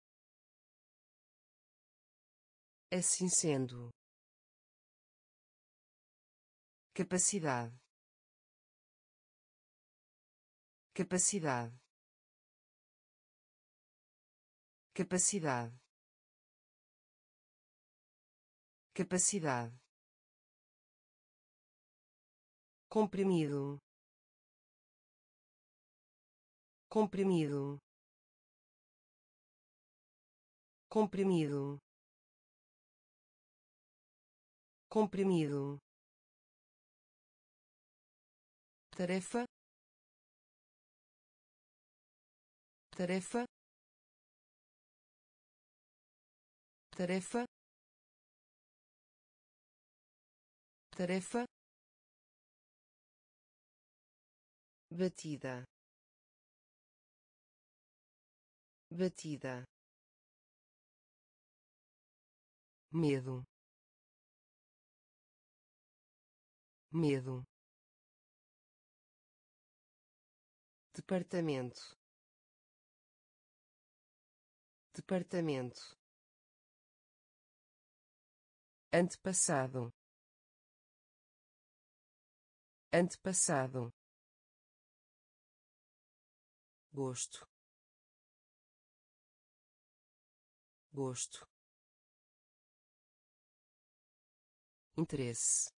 Assim sendo. Capacidade. Capacidade. Capacidade. Capacidade comprimido. Comprimido. Comprimido. Comprimido. Tarefa. Tarefa. Tarefa. Tarefa batida batida medo medo departamento departamento antepassado antepassado gosto. Gosto. Interesse.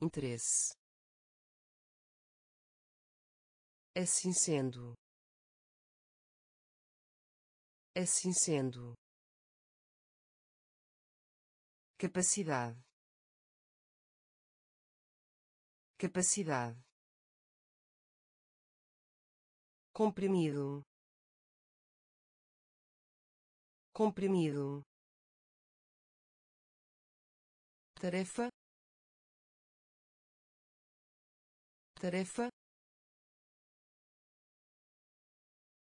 Interesse. Assim sendo. Assim sendo. Capacidade. Capacidade comprimido. Comprimido. Tarefa. Tarefa.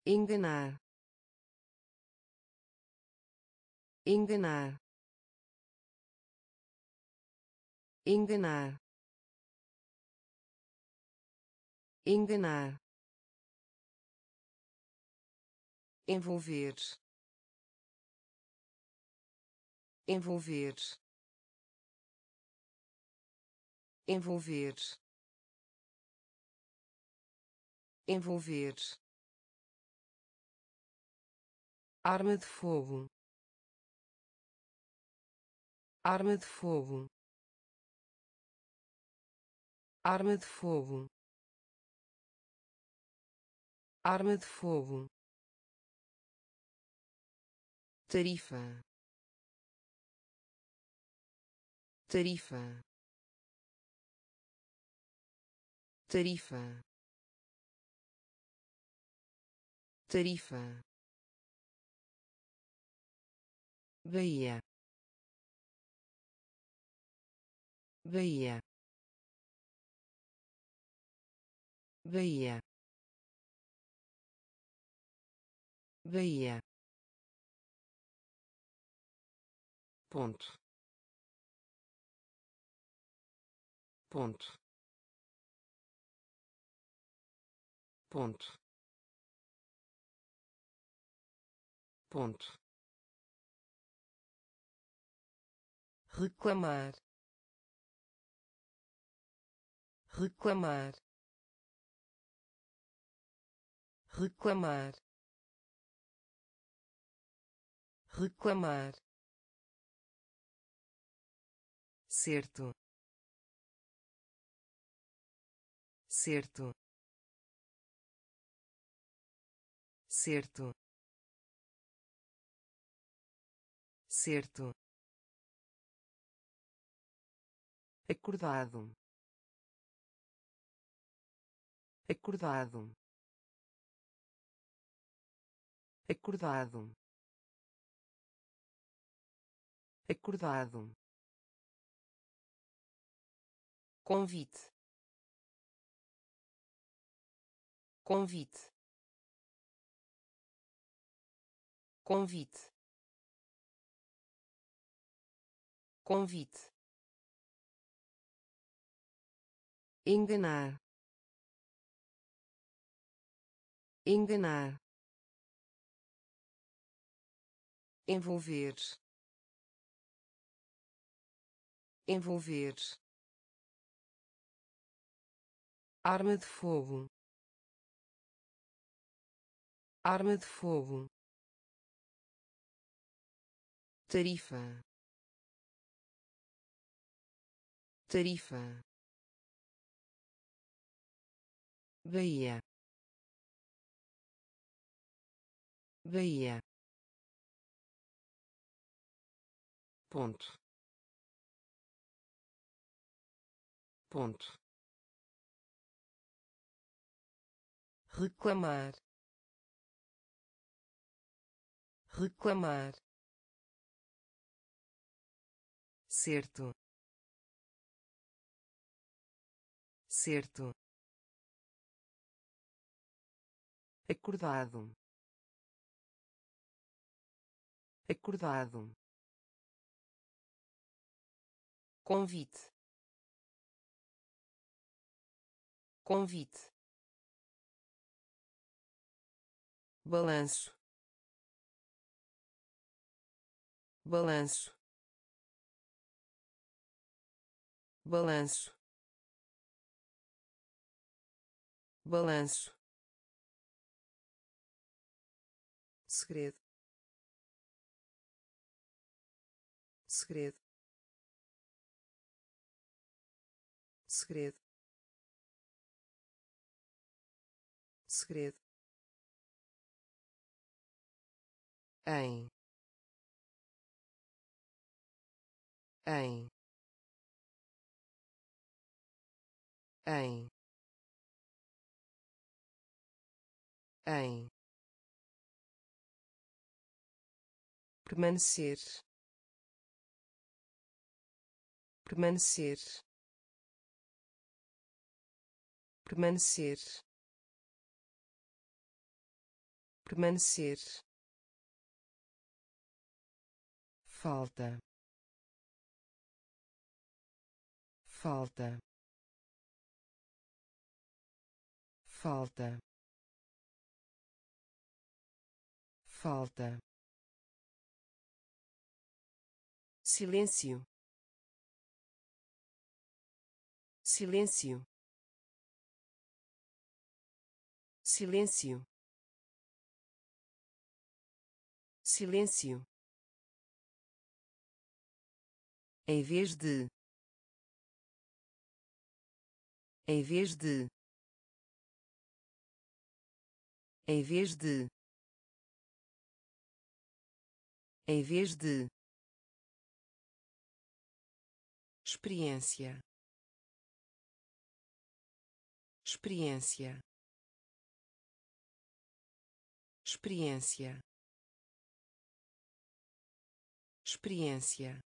Enganar. Enganar. Enganar. Enganar envolver. Envolver. Envolver. Envolver. Arma de fogo. Arma de fogo. Arma de fogo. Arma de fogo tarifa. Tarifa. Tarifa. Tarifa. Bahia. Bahia. Bahia. Bahia ponto. Ponto. Ponto. Ponto. Reclamar. Reclamar. Reclamar. Reclamar certo. Certo. Certo. Certo. Acordado. Acordado. Acordado. Acordado convite. Convite. Convite. Convite. Enganar. Enganar. Envolver. Envolver arma de fogo. Arma de fogo. Tarifa. Tarifa. Bahia. Bahia. Ponto. Ponto reclamar reclamar certo certo acordado acordado convite convite balanço. Balanço. Balanço. Balanço. Segredo. Segredo. Segredo. Segredo em. Em. Em. Em. Permanecer. Permanecer. Permanecer. Permanecer falta. Falta. Falta. Falta. Silêncio. Silêncio. Silêncio. Silêncio em vez de em vez de em vez de em vez de. Experiência. Experiência. Experiência. Experiência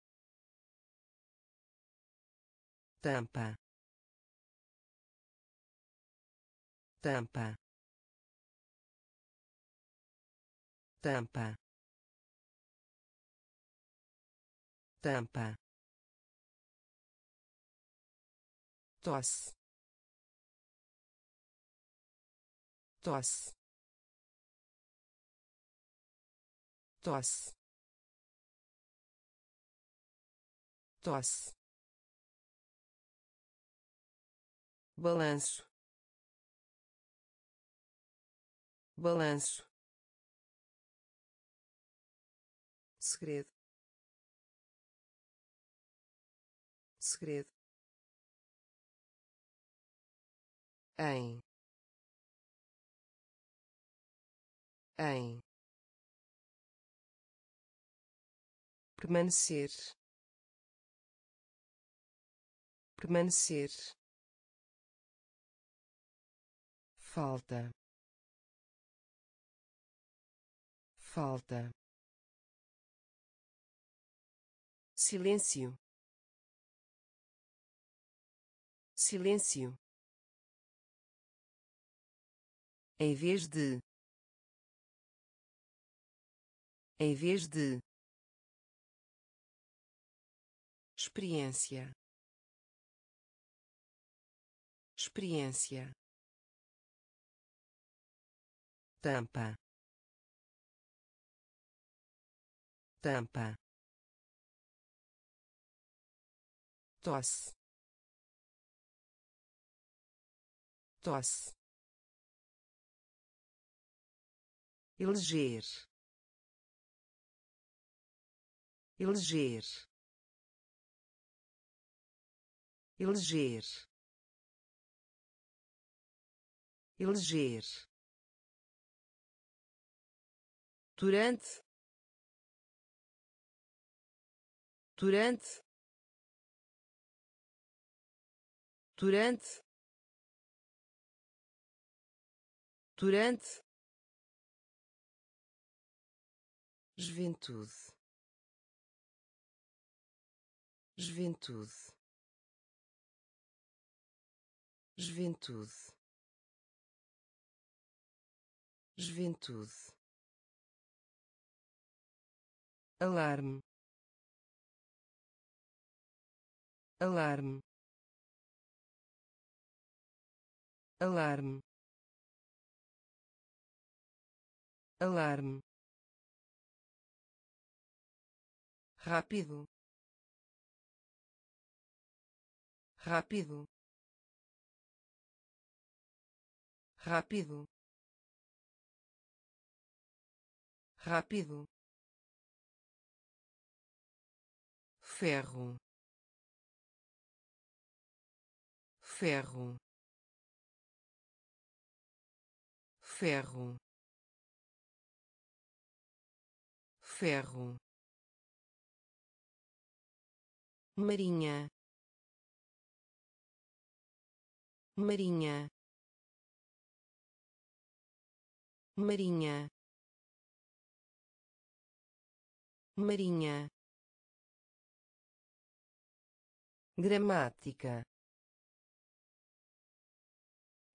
tampa tampa tampa tampa. Tosse tosse tosse. Tosse balanço. Balanço. Segredo. Segredo. Em. Em. Permanecer. Permanecer falta. Falta. Silêncio. Silêncio. Em vez de. Em vez de. Experiência. Experiência tampa. Tampa. Tosse. Tosse. Eleger. Eleger. Eleger. Eleger durante durante durante durante. Juventude. Juventude. Juventude. Juventude alarme. Alarme. Alarme. Alarme. Rápido. Rápido. Rápido. Rápido ferro ferro ferro ferro. Marinha marinha marinha. Marinha gramática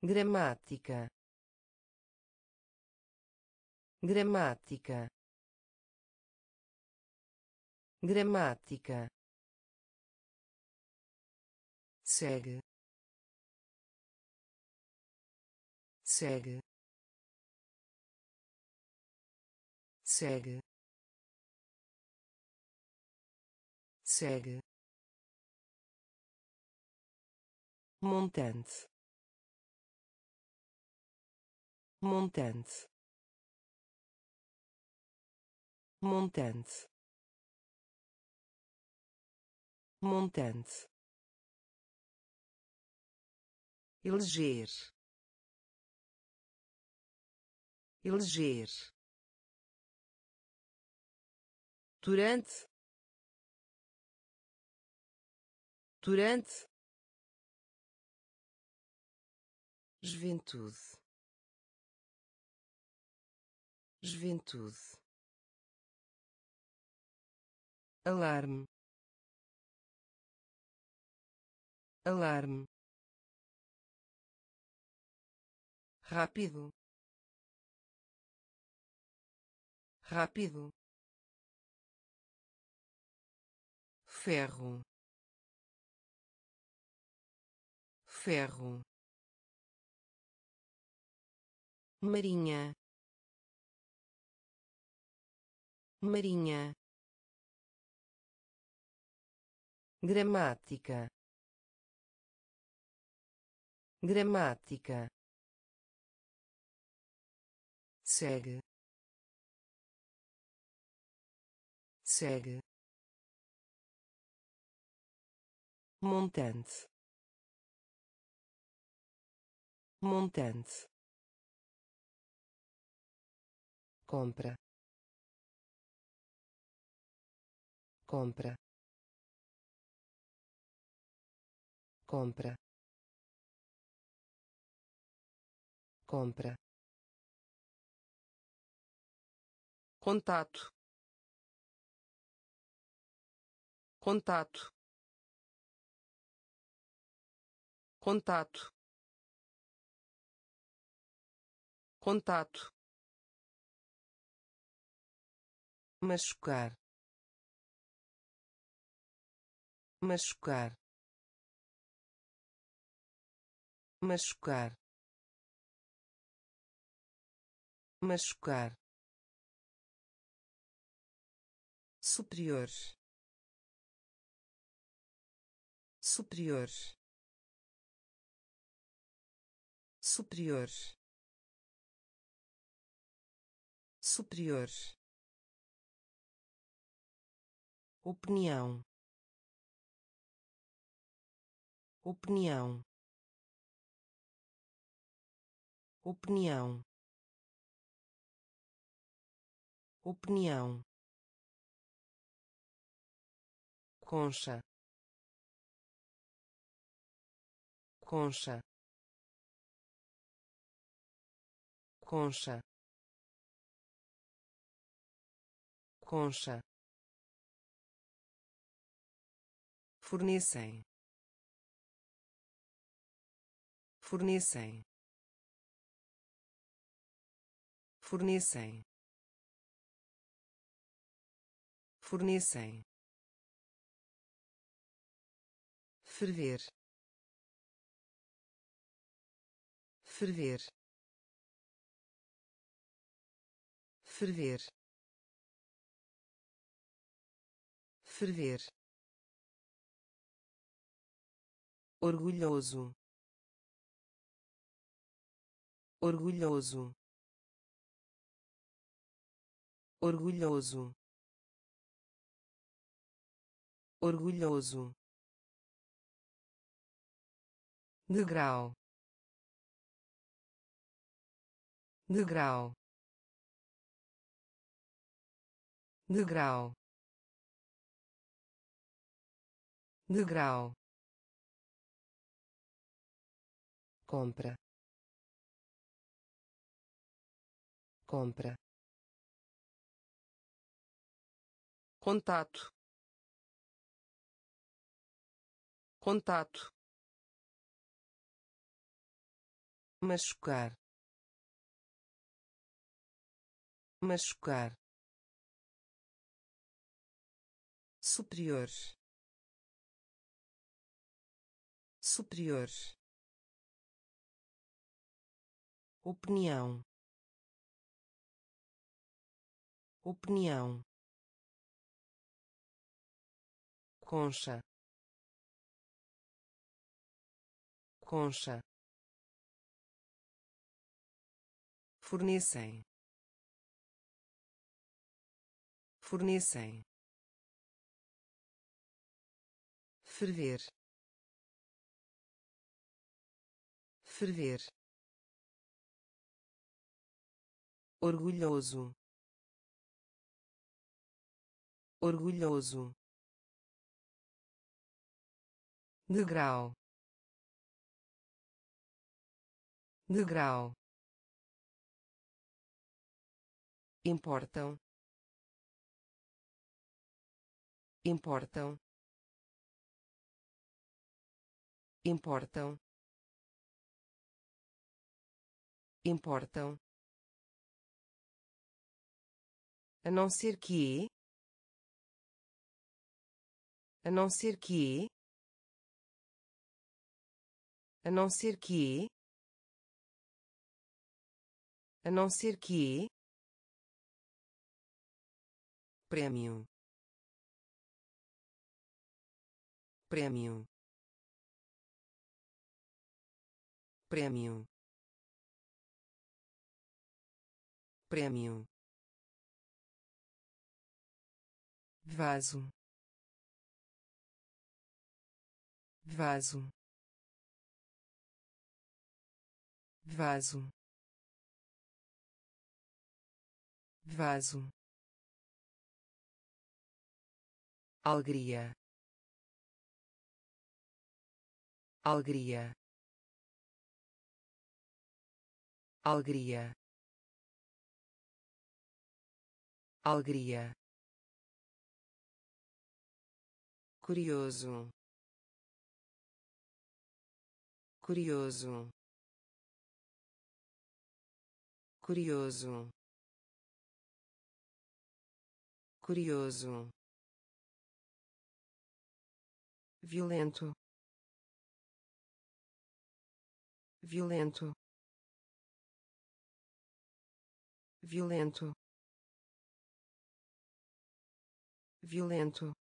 gramática gramática gramática segue segue segue segue montante. Montante. Montante. Montante. Eleger. Eleger. Durante. Durante juventude. Juventude. Alarme. Alarme. Rápido. Rápido. Ferro. Ferro marinha. Marinha. Gramática. Gramática. Segue. Segue. Montante. Montante compra. Compra. Compra. Compra. Contato. Contato. Contato. Contato machucar. Machucar. Machucar. Machucar. Superior superior superior superior opinião. Opinião. Opinião. Opinião. Concha. Concha. Concha. Concha fornecem. Fornecem. Fornecem. Fornecem. Ferver. Ferver. Ferver. Ferver orgulhoso. Orgulhoso. Orgulhoso. Orgulhoso. Degrau. Degrau. Degrau. Degrau compra. Compra. Contato. Contato. Machucar. Machucar. Superior. Superior opinião. Opinião. Concha. Concha. Fornecem. Fornecem. Ferver. Ferver orgulhoso. Orgulhoso. Degrau. Degrau. Importam. Importam. Importam. Importam a não ser que a não ser que a não ser que a não ser que prêmio prêmio prêmio prêmio vaso. Vaso. Vaso. Vaso. Alegria. Alegria. Alegria. Alegria curioso. Curioso. Curioso. Curioso. Violento. Violento. Violento. Violento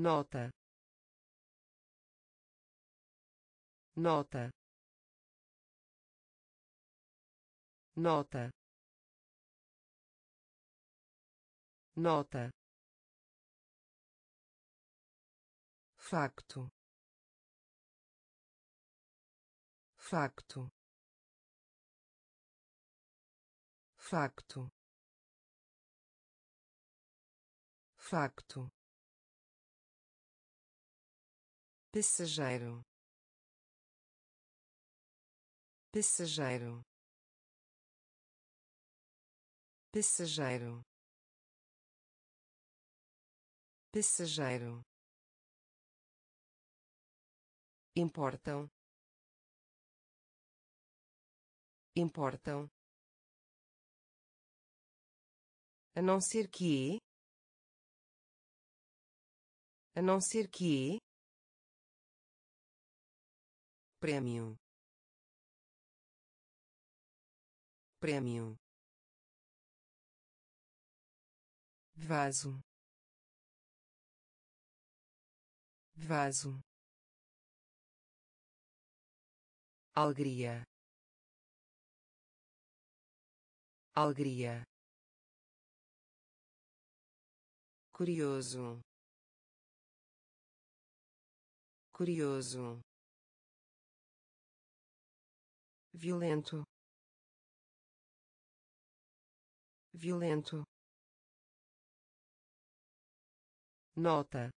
nota nota nota nota facto facto facto facto passageiro. Passageiro. Passageiro. Passageiro. Importam. Importam. A não ser que a não ser que prêmio. Prêmio. Vaso. Vaso. Alegria. Alegria. Curioso. Curioso violento. Violento. Nota.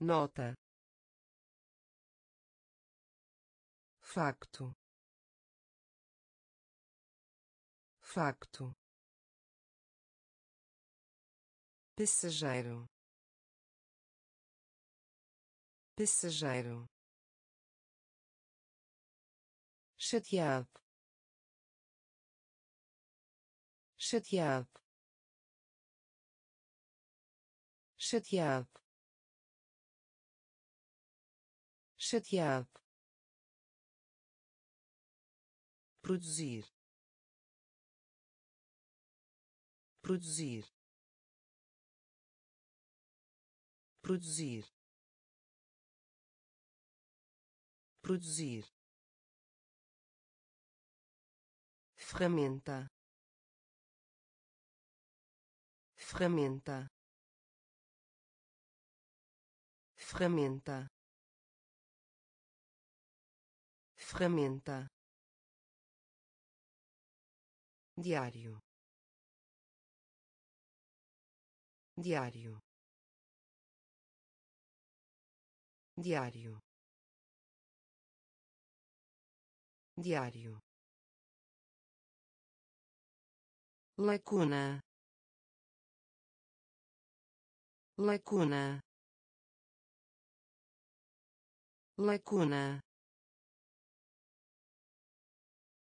Nota. Facto. Facto. Passageiro. Passageiro chateado. Chateado. Chateado. Chateado. Produzir. Produzir. Produzir. Produzir ferramenta. Ferramenta. Ferramenta. Ferramenta. Diário. Diário. Diário. Diário lacuna. Lacuna. Lacuna.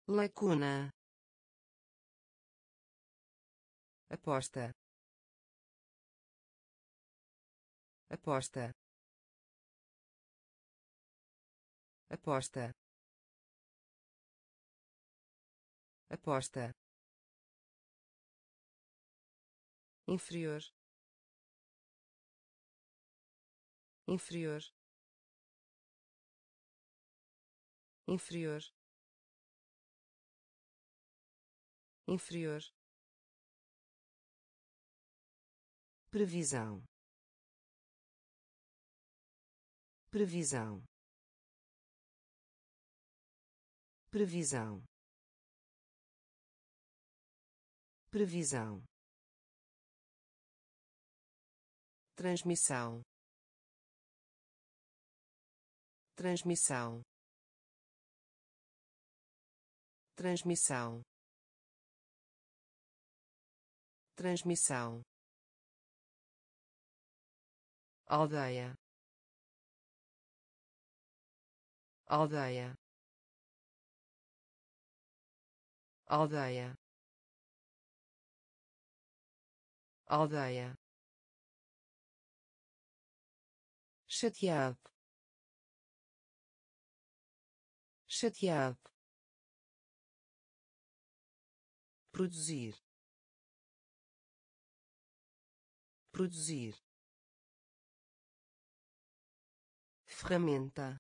Lacuna. Aposta. Aposta. Aposta. Aposta inferior. Inferior. Inferior. Inferior. Previsão. Previsão. Previsão. Previsão transmissão. Transmissão. Transmissão. Transmissão. Aldeia. Aldeia. Aldeia. Aldeia chateado. Chateado. Produzir. Produzir. Ferramenta.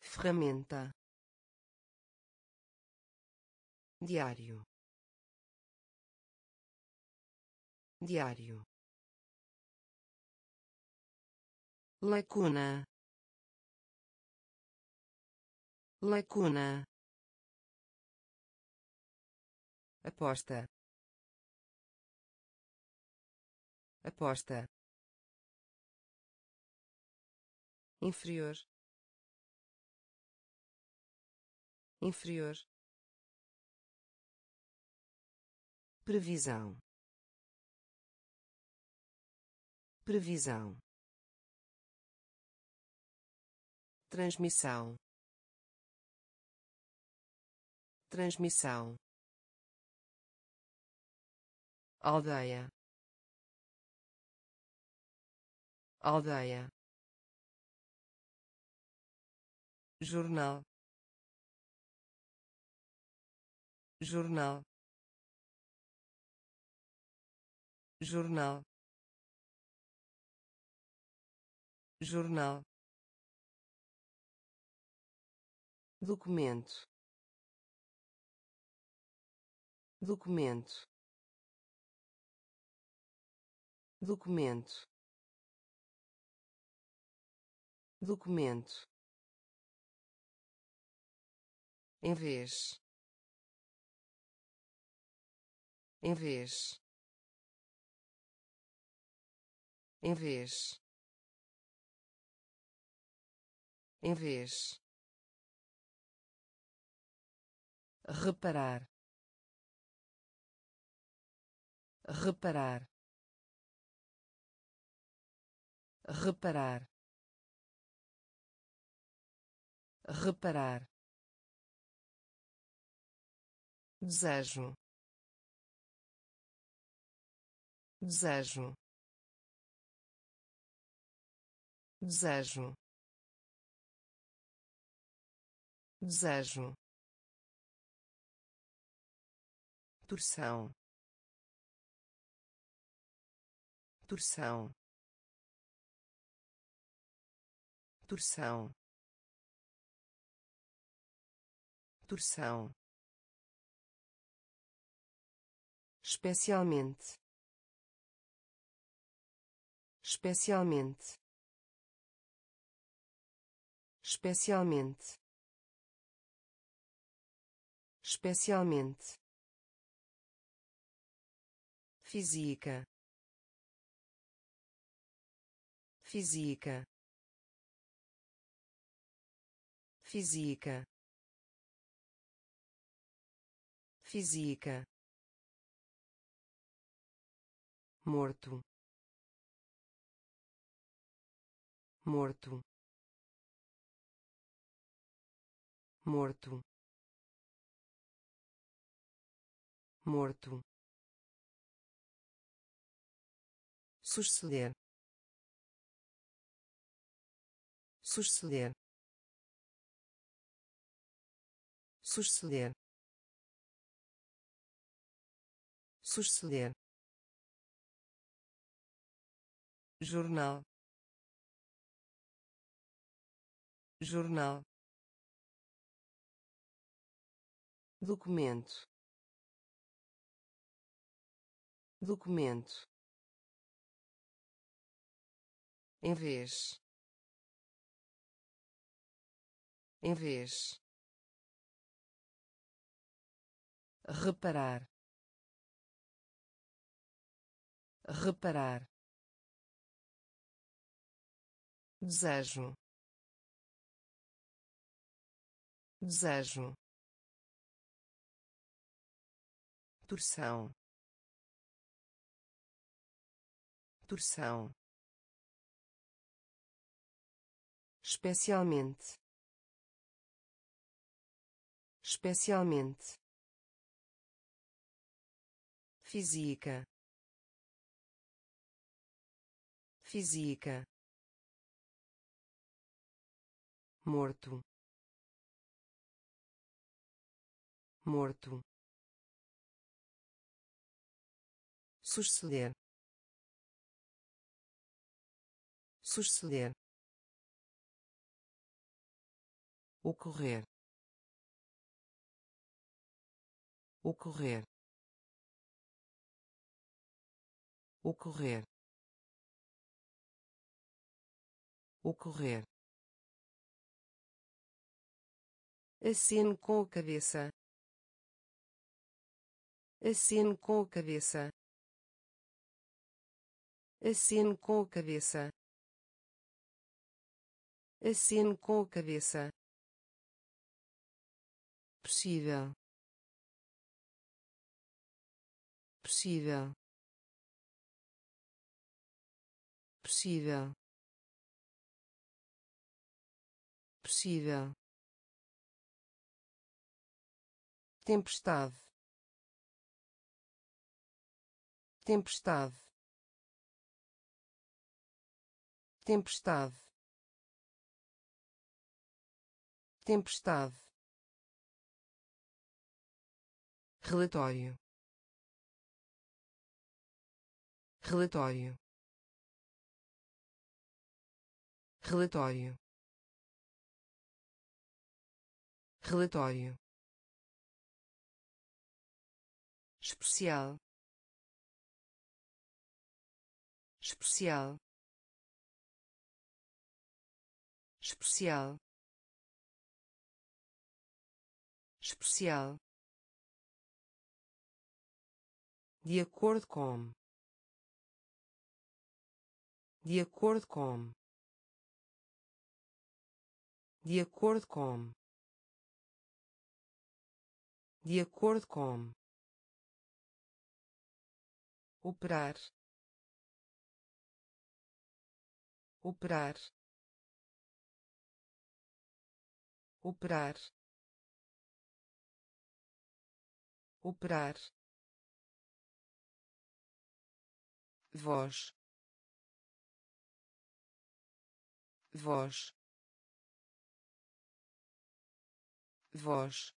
Ferramenta. Diário. Diário lacuna. Lacuna. Aposta. Aposta. Inferior. Inferior. Previsão. Previsão transmissão. Transmissão. Aldeia. Aldeia. Jornal. Jornal. Jornal. Jornal documento. Documento. Documento. Documento. Em vez. Em vez. Em vez. Em vez reparar. Reparar. Reparar. Reparar. Desejo. Desejo. Desejo. Desejo torção. Torção. Torção. Torção. Especialmente. Especialmente. Especialmente. Especialmente física. Física. Física. Física. Morto. Morto. Morto. Morto suceder. Suceder. Suceder. Suceder. Jornal. Jornal. Documento. Documento em vez. Em vez. Reparar. Reparar. Desejo. Desejo. Torção. Torção especialmente. Especialmente. Física. Física. Morto. Morto. Suceder. Suceder ocorrer. Ocorrer. Ocorrer. Ocorrer. Aceno com a cabeça. Aceno com a cabeça. Aceno com a cabeça. Aceno com a cabeça possível. Possível. Possível. Possível. Tempestade. Tempestade. Tempestade. Tempestade relatório. Relatório. Relatório. Relatório. Especial. Especial. Especial. Especial de acordo com. De acordo com. De acordo com. De acordo com. Operar. Operar. Operar. Operar voz. Voz. Voz.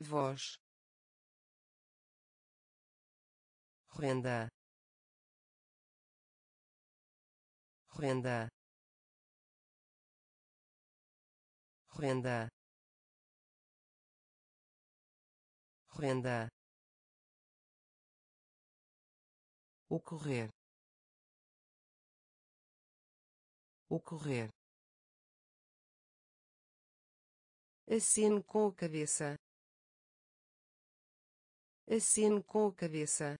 Voz. Renda. Renda. Renda. Renda ocorrer. Ocorrer. Aceno com a cabeça. Aceno com a cabeça.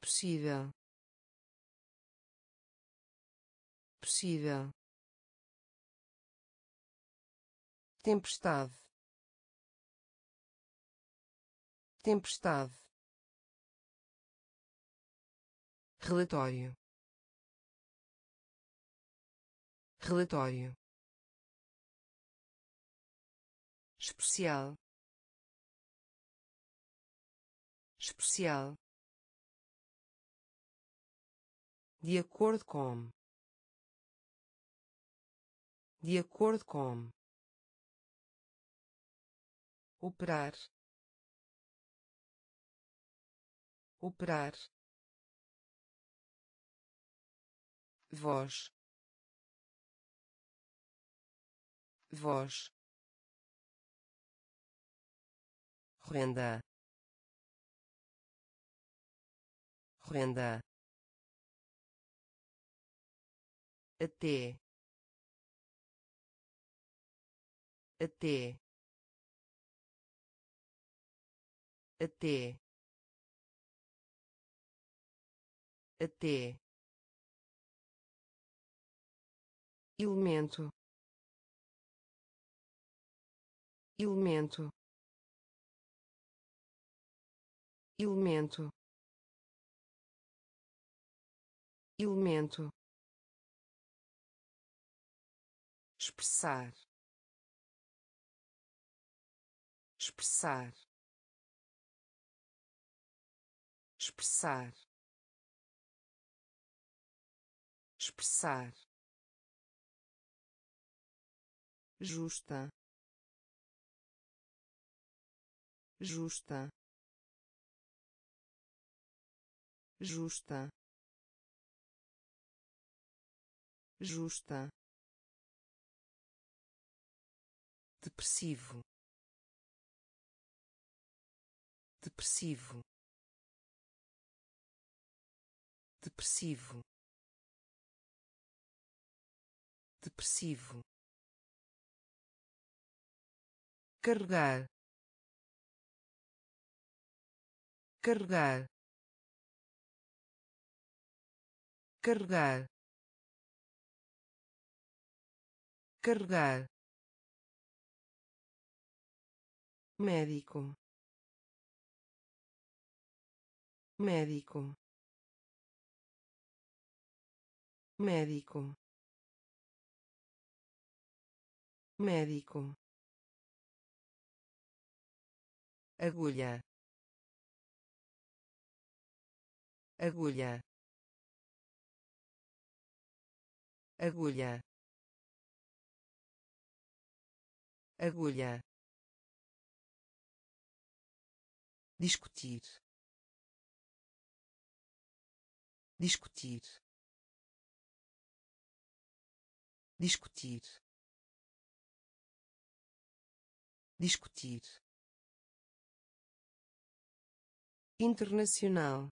Possível. Possível. Tempestade. Tempestade relatório. Relatório. Especial. Especial. De acordo com. De acordo com. Operar. Operar voz. Voz. Renda. Renda. Até até até até elemento. Elemento. Elemento. Elemento. Expressar. Expressar. Expressar. Expressar justa. Justa. Justa. Justa. Depressivo. Depressivo. Depressivo. Depressivo carregar carregar carregar carregar médico. Médico. Médico. Médico agulha. Agulha. Agulha. Agulha. Discutir. Discutir. Discutir. Discutir internacional.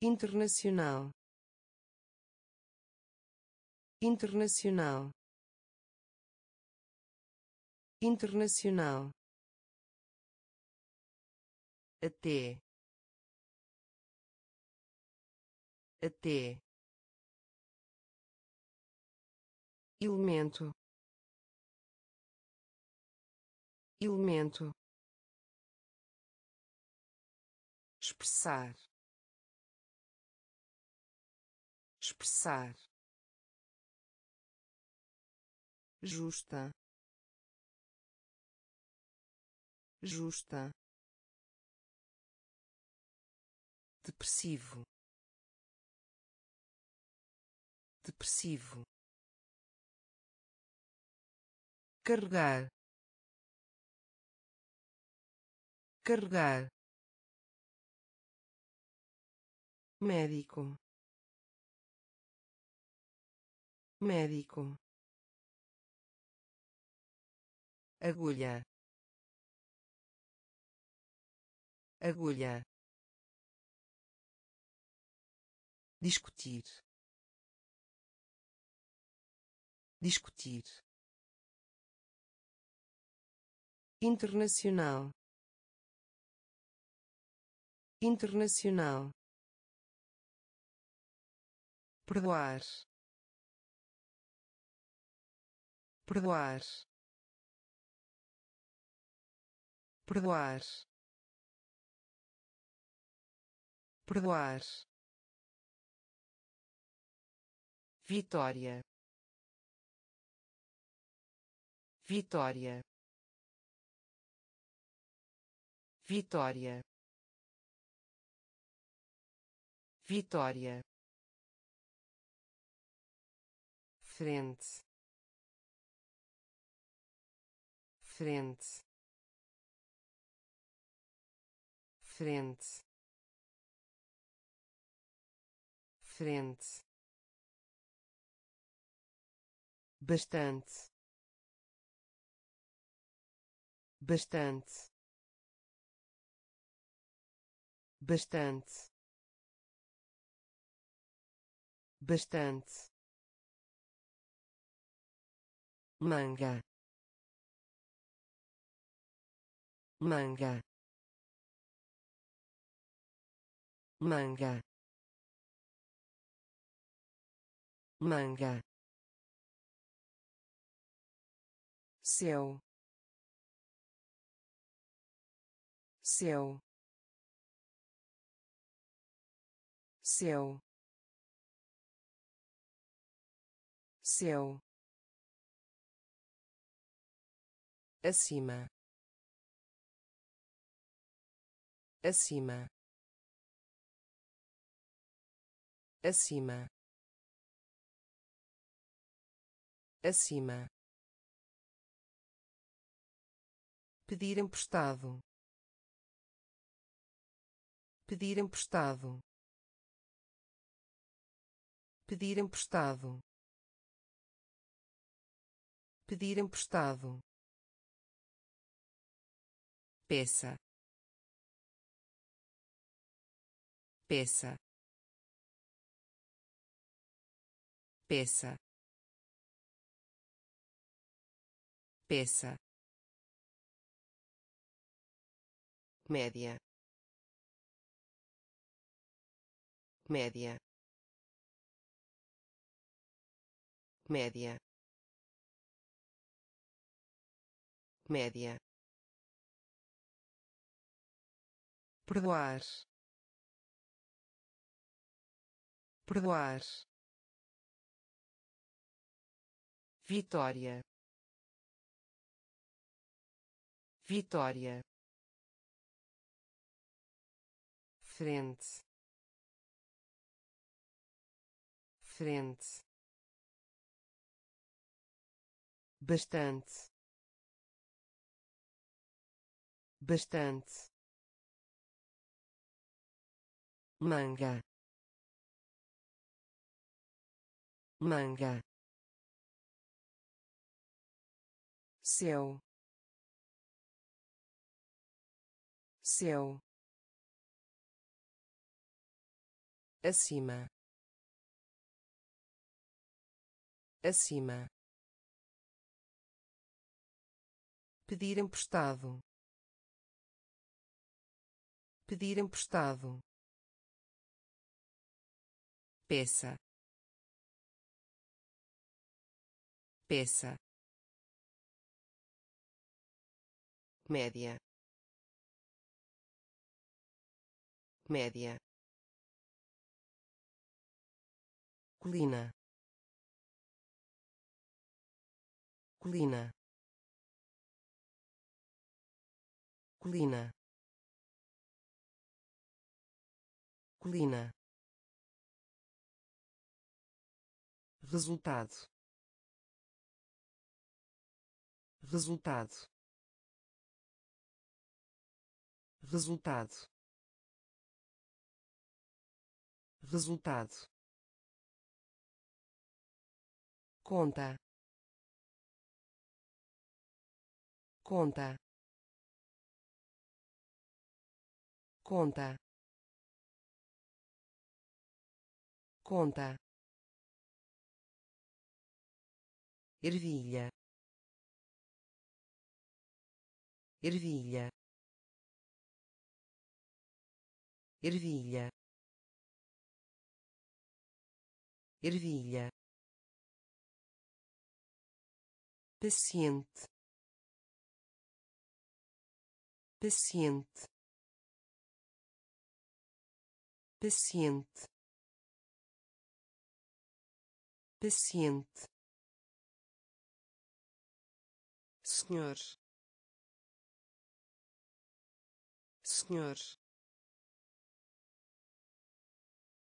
Internacional. Internacional. Internacional. Até. Até. Elemento. Elemento expressar. Expressar. Justa. Justa. Depressivo. Depressivo. Carregar. Carregar médico. Médico. Agulha. Agulha. Discutir. Discutir. Internacional. Internacional perdoar. Perdoar. Perdoar. Perdoar. Vitória. Vitória. Vitória. Vitória frente. Frente. Frente. Frente. Bastante. Bastante. Bastante. Bastante manga. Manga. Manga. Manga. Céu céu céu céu acima. Acima. Acima. Acima. Pedir emprestado. Pedir emprestado. Pedir emprestado. Pedir emprestado peça. Peça. Peça. Peça. Média. Média. Média. Média perdoar. Perdoar. Vitória. Vitória. Frente. Frente. Bastante. Bastante manga. Manga. Céu céu acima. Acima. Pedir emprestado. Pedir emprestado peça. Peça. Média. Média. Colina. Colina. Colina. Colina resultado. Resultado. Resultado. Resultado. Conta. Conta. Conta. Conta ervilha. Ervilha. Ervilha. Ervilha. Paciente. Paciente. Paciente. Paciente senhor. Senhor.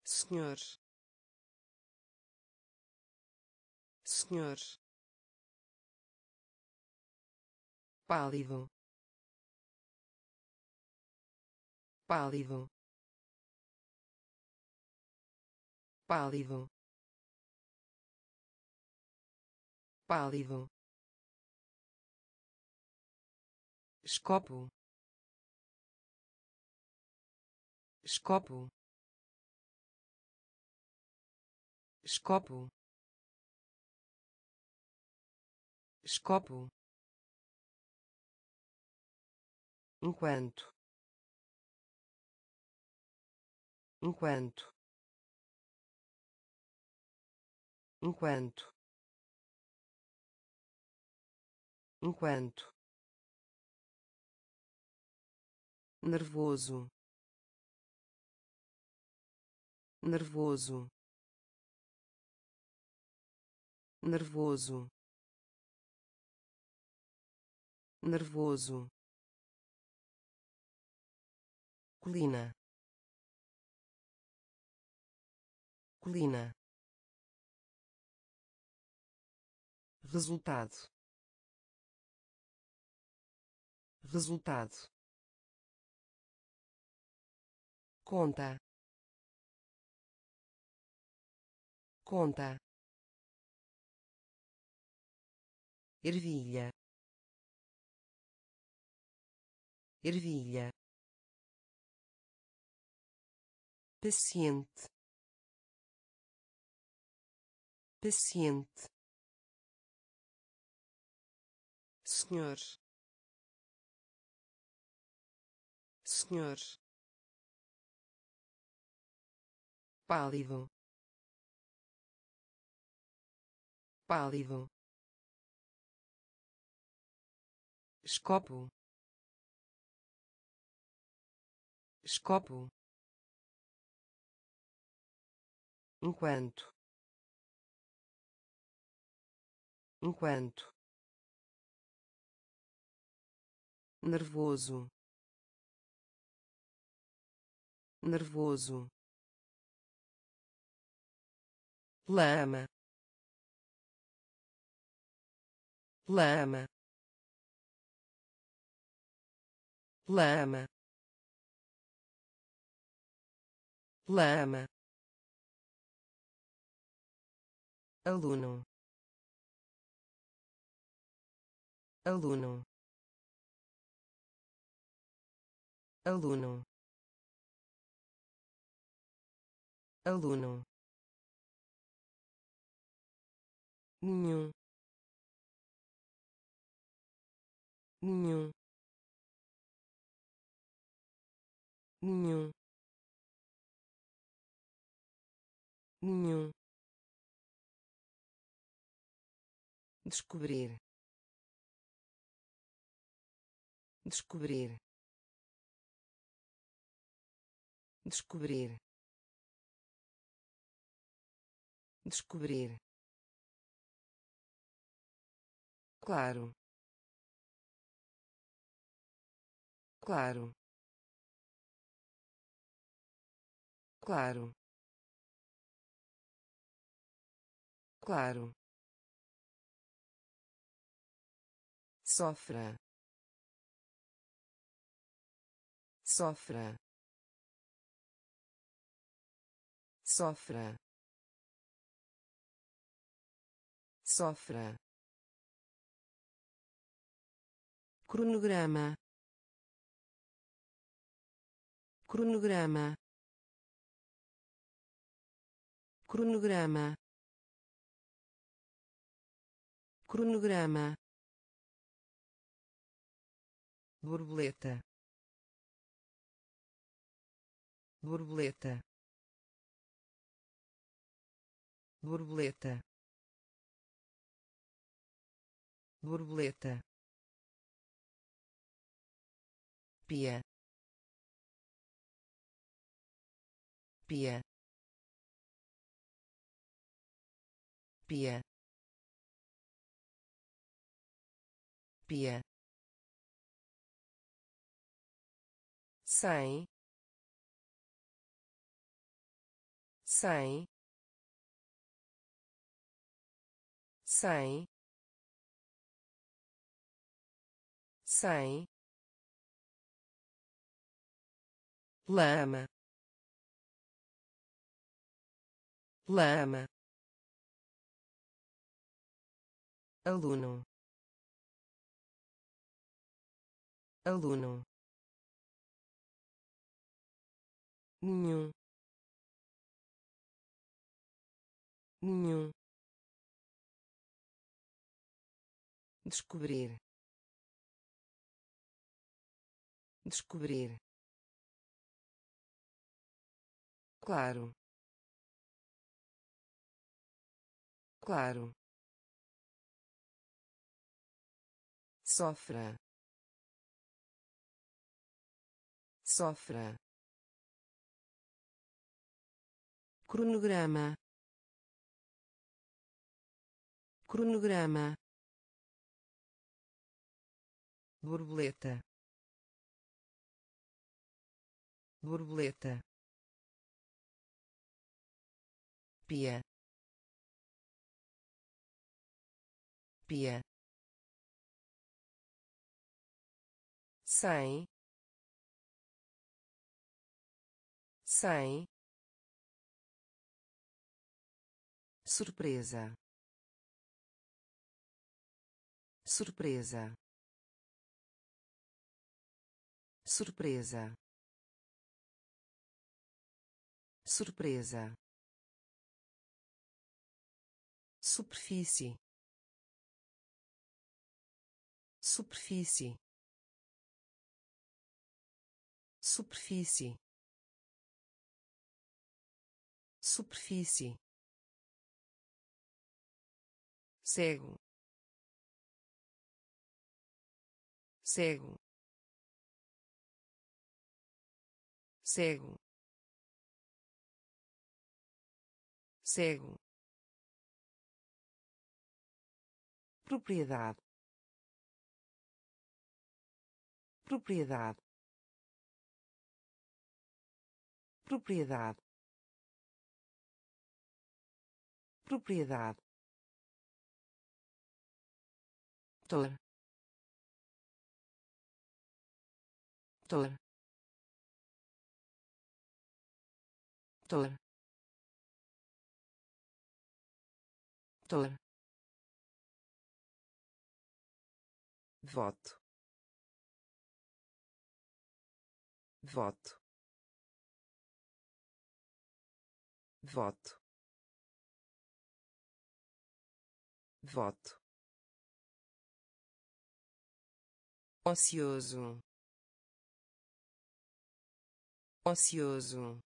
Senhor. Senhor. Pálido. Pálido. Pálido. Pálido escopo. Escopo. Escopo. Escopo. Enquanto. Enquanto. Enquanto. Enquanto nervoso. Nervoso. Nervoso. Nervoso. Colina. Colina. Resultado. Resultado conta. Conta. Ervilha. Ervilha. Paciente. Paciente. Senhor. Senhor pálido. Pálido. Escopo. Escopo. Enquanto. Enquanto. Nervoso. Nervoso lama. Lama. Lama. Lama. Aluno. Aluno. Aluno. Aluno nenhum. Nenhum. Nenhum. Nenhum. Descobrir. Descobrir. Descobrir. Descobrir claro. Claro. Claro. Claro. Sofra. Sofra. Sofra. Sofra cronograma. Cronograma. Cronograma. Cronograma. Borboleta. Borboleta. Borboleta. Borboleta pia pia pia pia cem cem cem cem lama. Lama. Aluno. Aluno. Nenhum. Nenhum. Descobrir. Descobrir claro. Claro. Sofra. Sofra. Cronograma. Cronograma. Borboleta. Borboleta pia. Pia. Cem. Cem. Surpresa. Surpresa. Surpresa. Surpresa superfície. Superfície. Superfície. Superfície. Cego. Cego. Cego. Cego propriedade. Propriedade. Propriedade. Propriedade. Tor tor tor tor voto. Voto. Voto. Voto. Ocioso. Ocioso.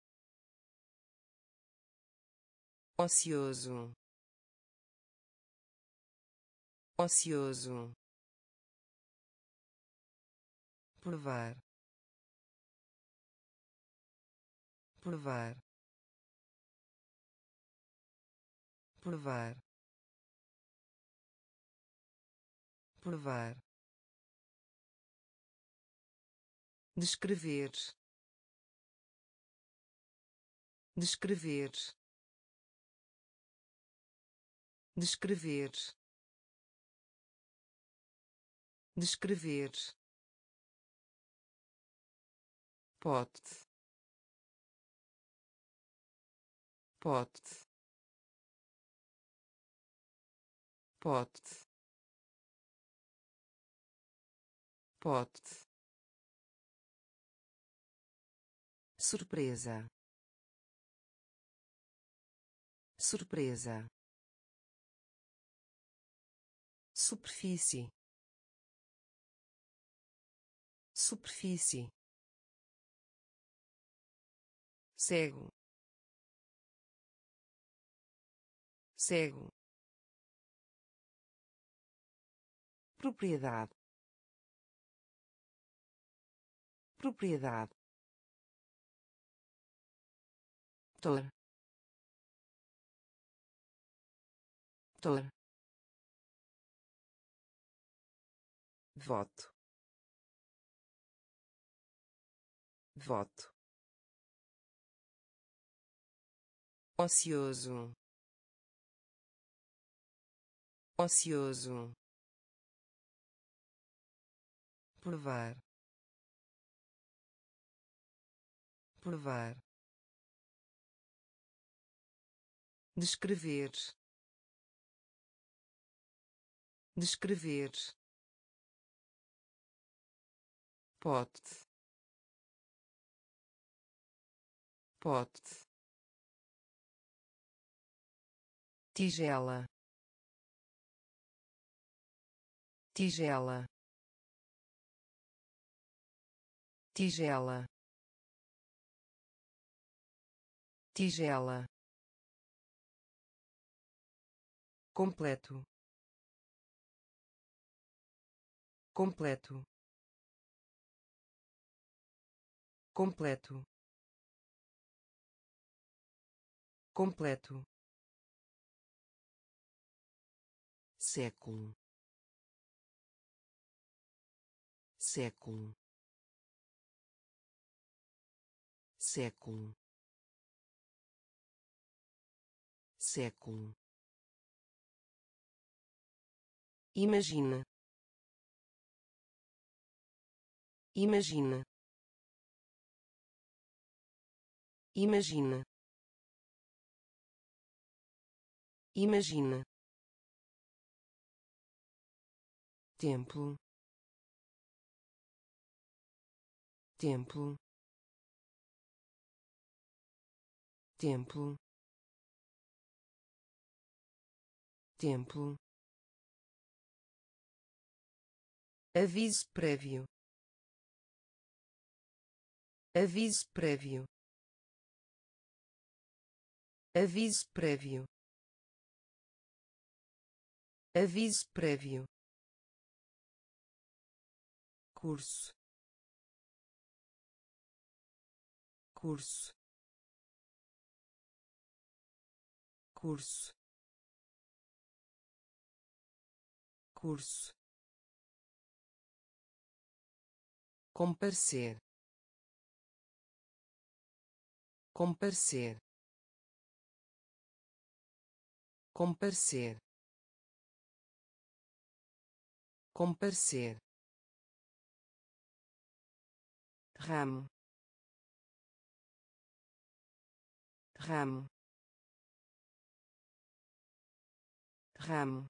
Ocioso. Ocioso provar provar provar provar. Descrever descrever. Descrever descrever pote pote pote pote surpresa. Surpresa. Superfície. Superfície cego. Cego. Propriedade. Propriedade. Tor tor voto. Voto ocioso ocioso provar. Provar. Descrever. Descrever. Pote. Pote tigela. Tigela. Tigela. Tigela. Completo. Completo. Completo. Completo século século século século Imagina. Imagina. Imagina. Imagina. Templo. Templo. Templo. Templo. aviso prévio aviso prévio aviso prévio aviso prévio curso. Curso. Curso. Curso. Comparecer. Comparecer. Comparecer. Comparecer ramo. Ramo. Ramo.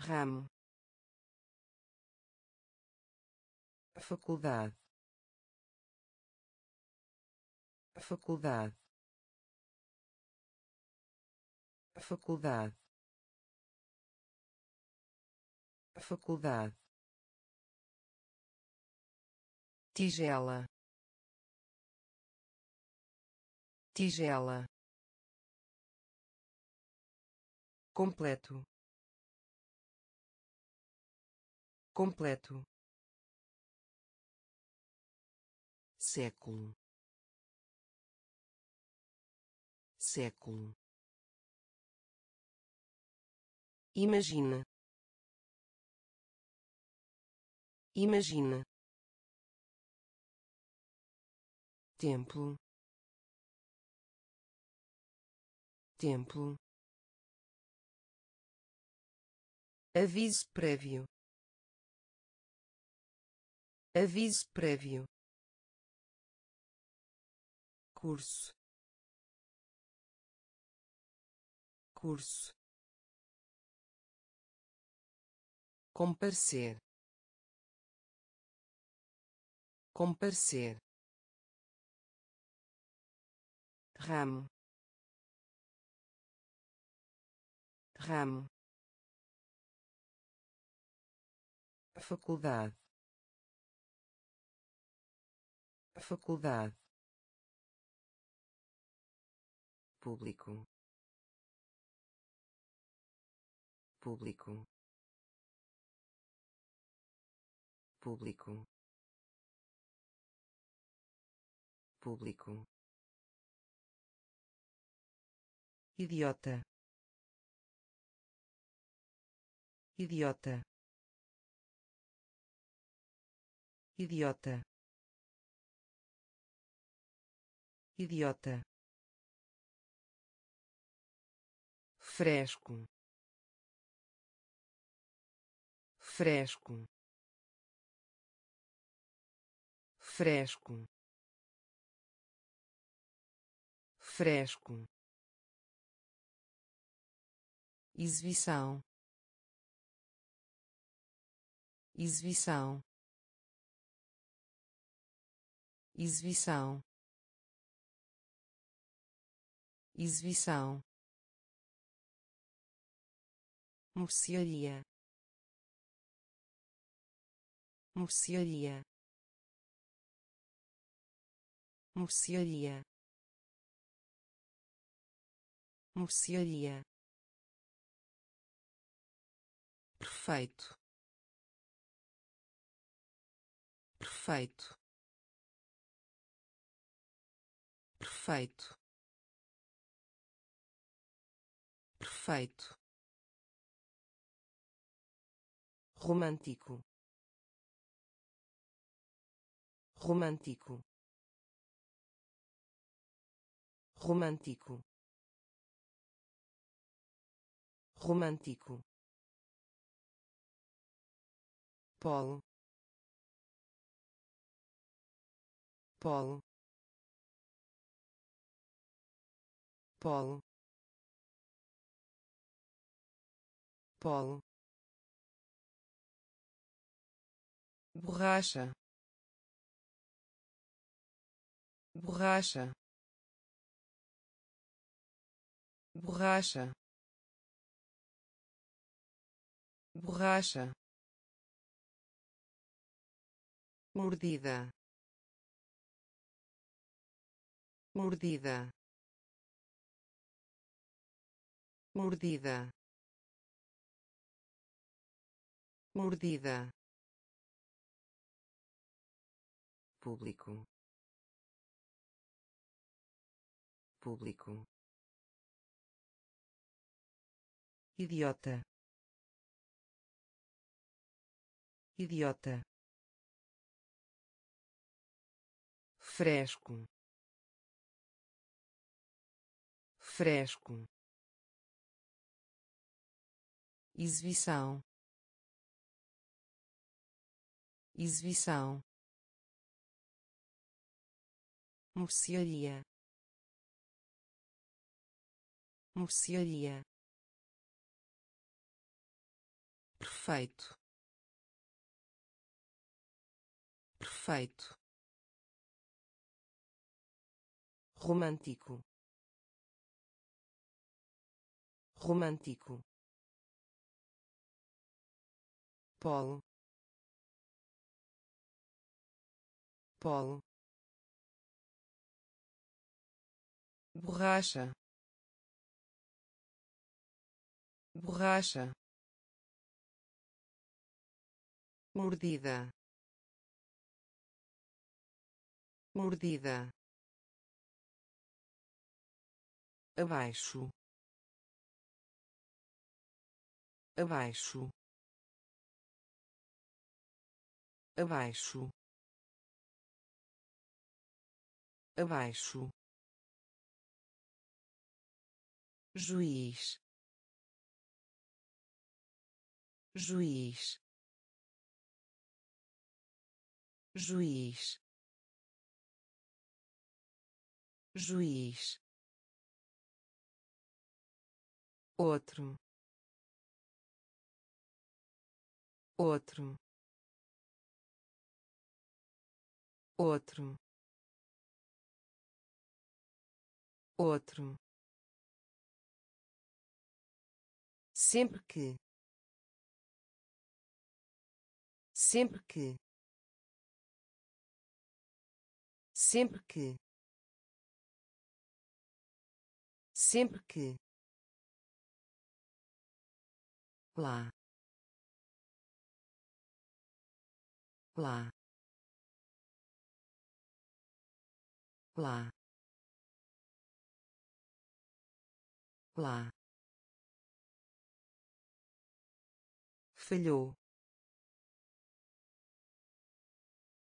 Ramo. Faculdade. Faculdade. Faculdade. Faculdade tigela. Tigela. Completo. Completo. Século. Século. Imagina. Imagina. Templo. Templo. Aviso prévio. Aviso prévio curso curso comparecer comparecer ramo. Ramo. Faculdade. Faculdade. Público. Público. Público. Público idiota. Idiota. Idiota. Idiota. Fresco. Fresco. Fresco. Fresco exibição. Exibição. Exibição. Exibição. Mercearia. Mercearia. Mercearia. Mercearia perfeito. Perfeito. Perfeito. Perfeito. Romântico. Romântico. Romântico. Romântico polo. Polo. Polo. Polo. Borracha. Borracha. Borracha. Borracha mordida. Mordida. Mordida. Mordida. Público. Público. Idiota. Idiota fresco. Fresco. Exibição. Exibição. Mercearia. Mercearia. Perfeito. Perfeito romântico. Romântico. Polo polo borracha. Borracha. Mordida. Mordida abaixo. Abaixo. Abaixo. Abaixo. Juiz. Juiz. Juiz. Juiz outro. Outro. Outro. Outro. Sempre que. Sempre que. Sempre que. Sempre que lá. Lá. Lá. Lá. Falhou.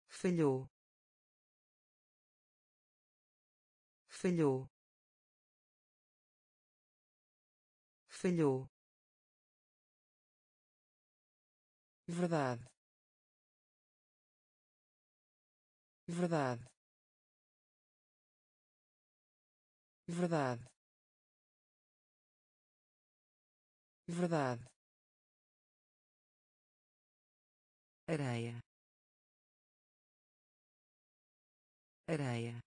Falhou. Falhou. Falhou verdade. Verdade. Verdade. Verdade. Areia. Areia.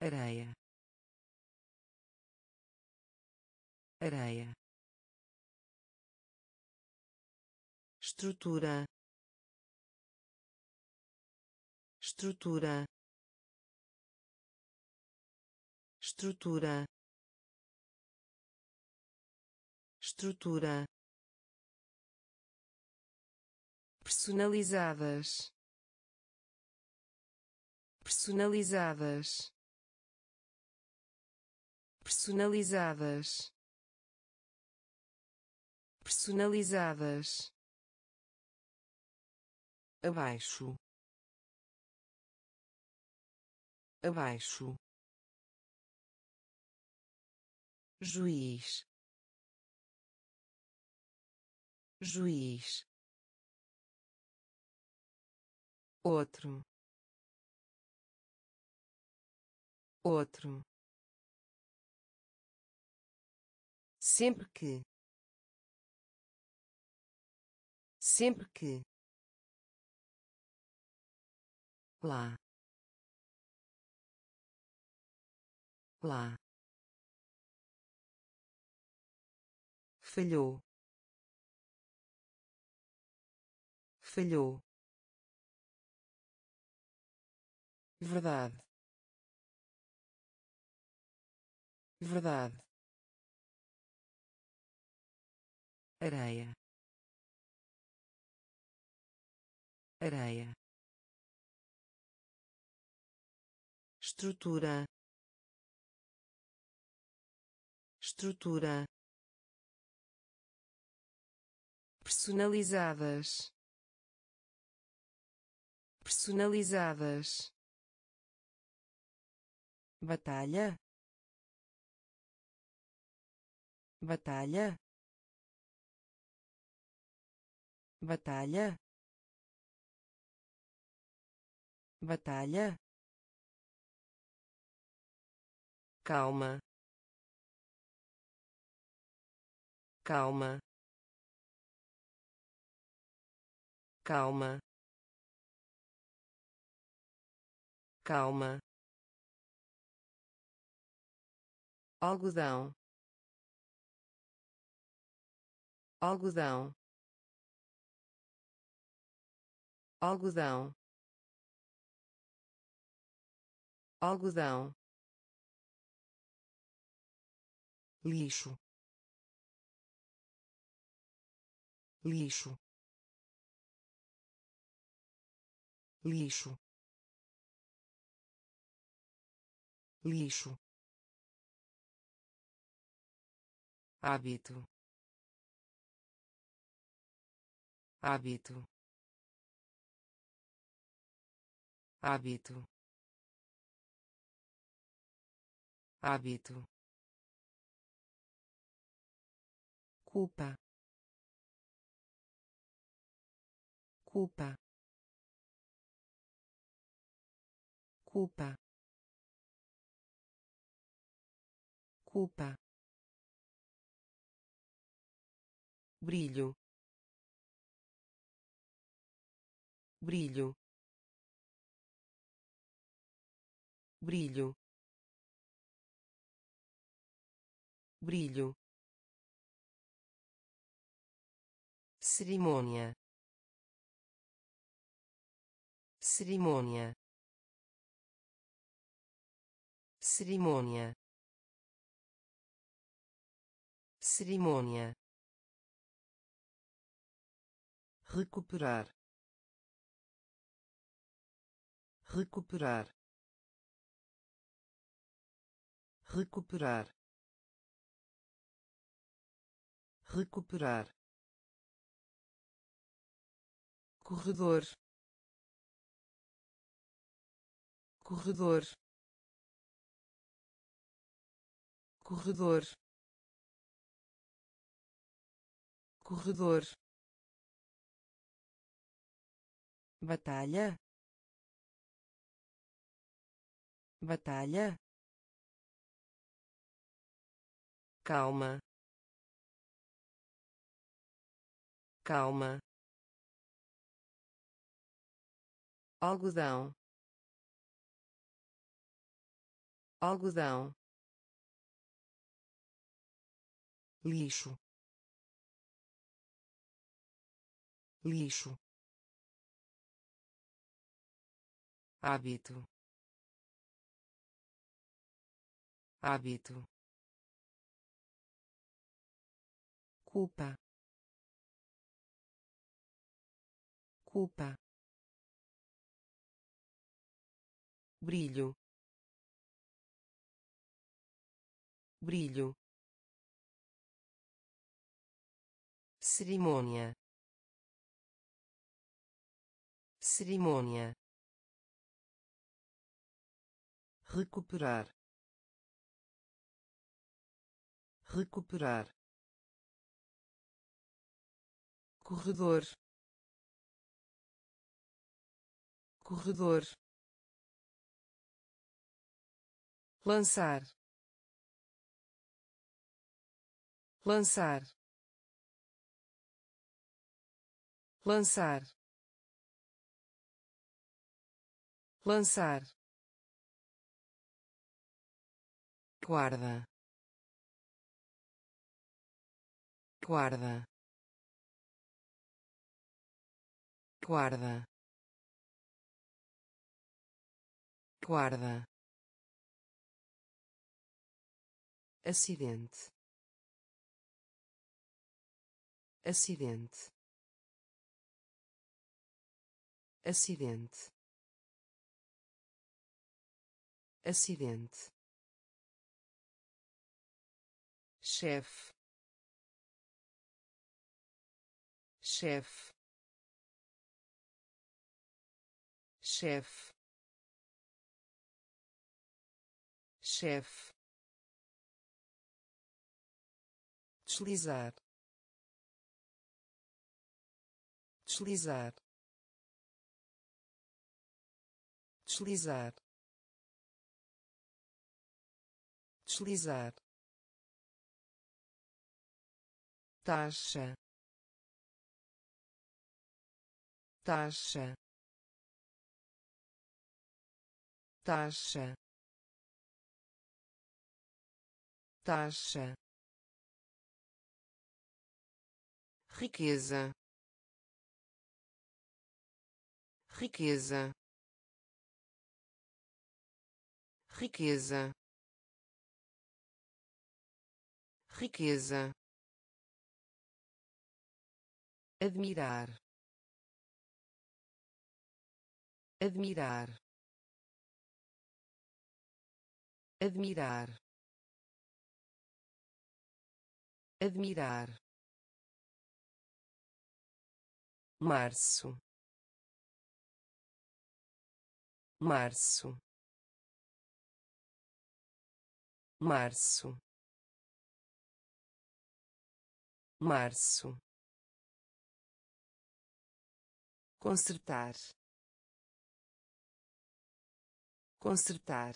Areia. Areia estrutura. Estrutura. Estrutura. Estrutura. Personalizadas. Personalizadas. Personalizadas. Personalizadas abaixo. Abaixo. Juiz. Juiz. Outro. Outro. Sempre que. Sempre que lá. Lá. Falhou. Falhou. Verdade. Verdade. Areia. Areia estrutura. Estrutura. Personalizadas. Personalizadas. Batalha. Batalha. Batalha. Batalha calma. Calma. Calma. Calma. Algodão. Algodão. Algodão. Algodão lixo. Lixo. Lixo. Lixo. Hábito. Hábito. Hábito. Hábito culpa. Culpa. Culpa. Culpa. Brilho. Brilho. Brilho. Brilho cerimônia. Cerimônia. Cerimônia. Cerimônia. Recuperar. Recuperar. Recuperar. Recuperar corredor. Corredor. Corredor. Corredor. Batalha. Batalha. Calma. Calma algodão. Algodão. Lixo. Lixo. Hábito. Hábito. Culpa. Culpa brilho. Brilho. Cerimônia. Cerimônia. Recuperar. Recuperar. Corredor. Corredor lançar. Lançar. Lançar. Lançar. Guarda. Guarda. Guarda. Guarda acidente. Acidente. Acidente. Acidente. Chefe chefe chefe chefe deslizar. Deslizar. Deslizar. Deslizar. Taxa. Taxa. Taxa. Taxa riqueza. Riqueza. Riqueza. Riqueza. Admirar. Admirar. Admirar. Admirar março. Março. Março. Março. Consertar. Consertar.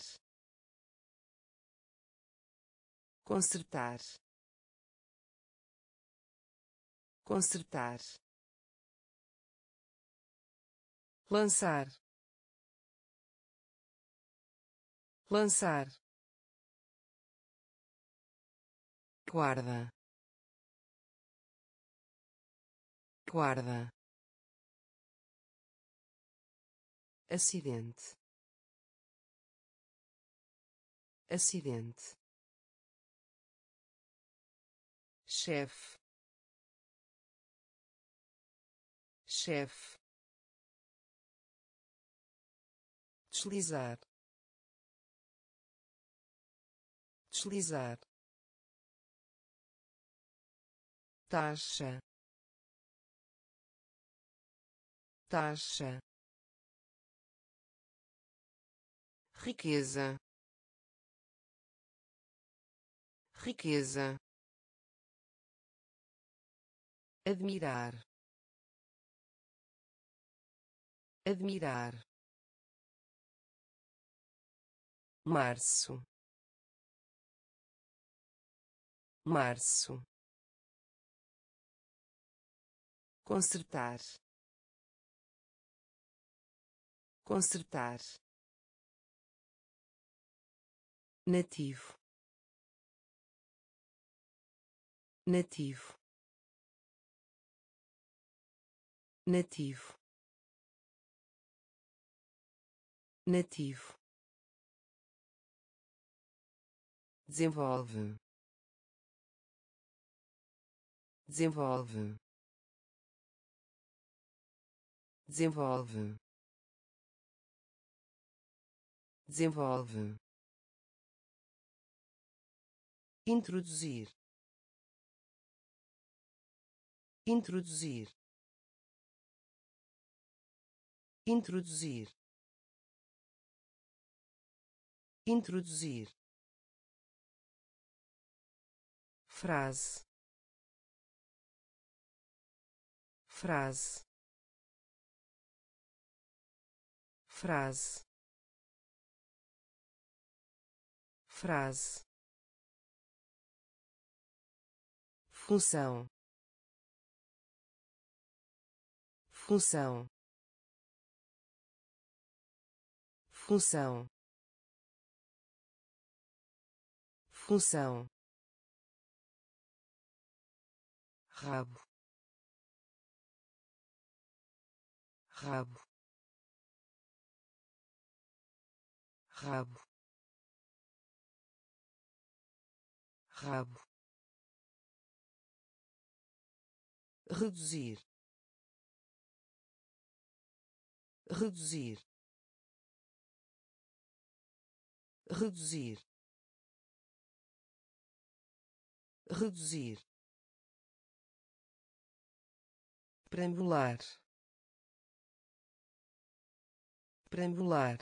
Consertar. Consertar lançar. Lançar. Guarda. Guarda. Acidente. Acidente. Chefe. Chefe deslizar. Deslizar. Taxa. Taxa. Riqueza. Riqueza. Admirar. Admirar março. Março. Consertar. Consertar. Nativo. Nativo. Nativo. Nativo desenvolve. Desenvolve. Desenvolve. Desenvolve. Introduzir. Introduzir. Introduzir. Introduzir frase. Frase. Frase. Frase. Função. Função. Função. Função rabo rabo rabo rabo. Reduzir reduzir reduzir. Reduzir preambular. Preambular.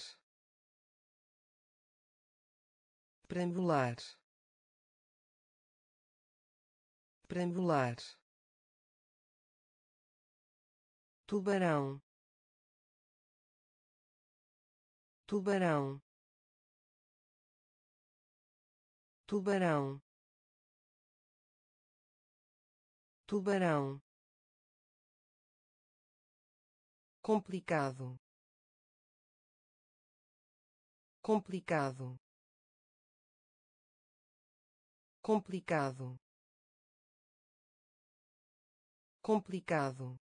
Preambular. Preambular. Tubarão. Tubarão. Tubarão. Tubarão complicado. Complicado. Complicado. Complicado.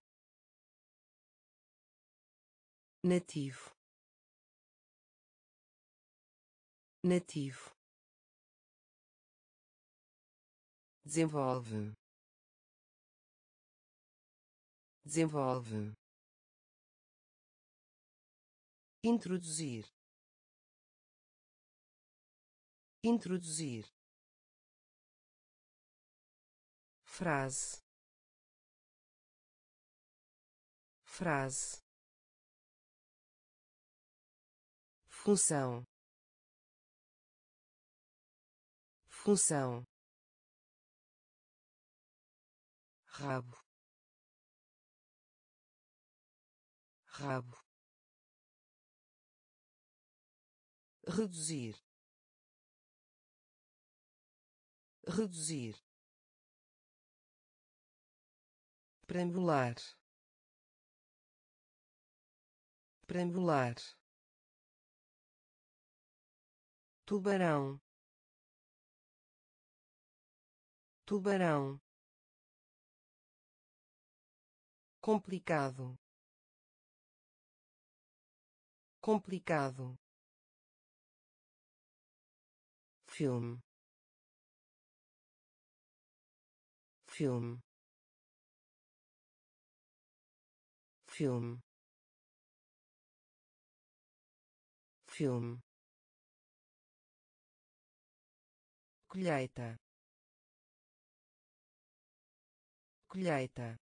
Nativo. Nativo. Desenvolve. Desenvolve introduzir. Introduzir. Frase. Frase. Função. Função. Rabo. Rabo reduzir. Reduzir. Preambular. Preambular. Tubarão. Tubarão. Complicado. Complicado filme filme filme filme colheita colheita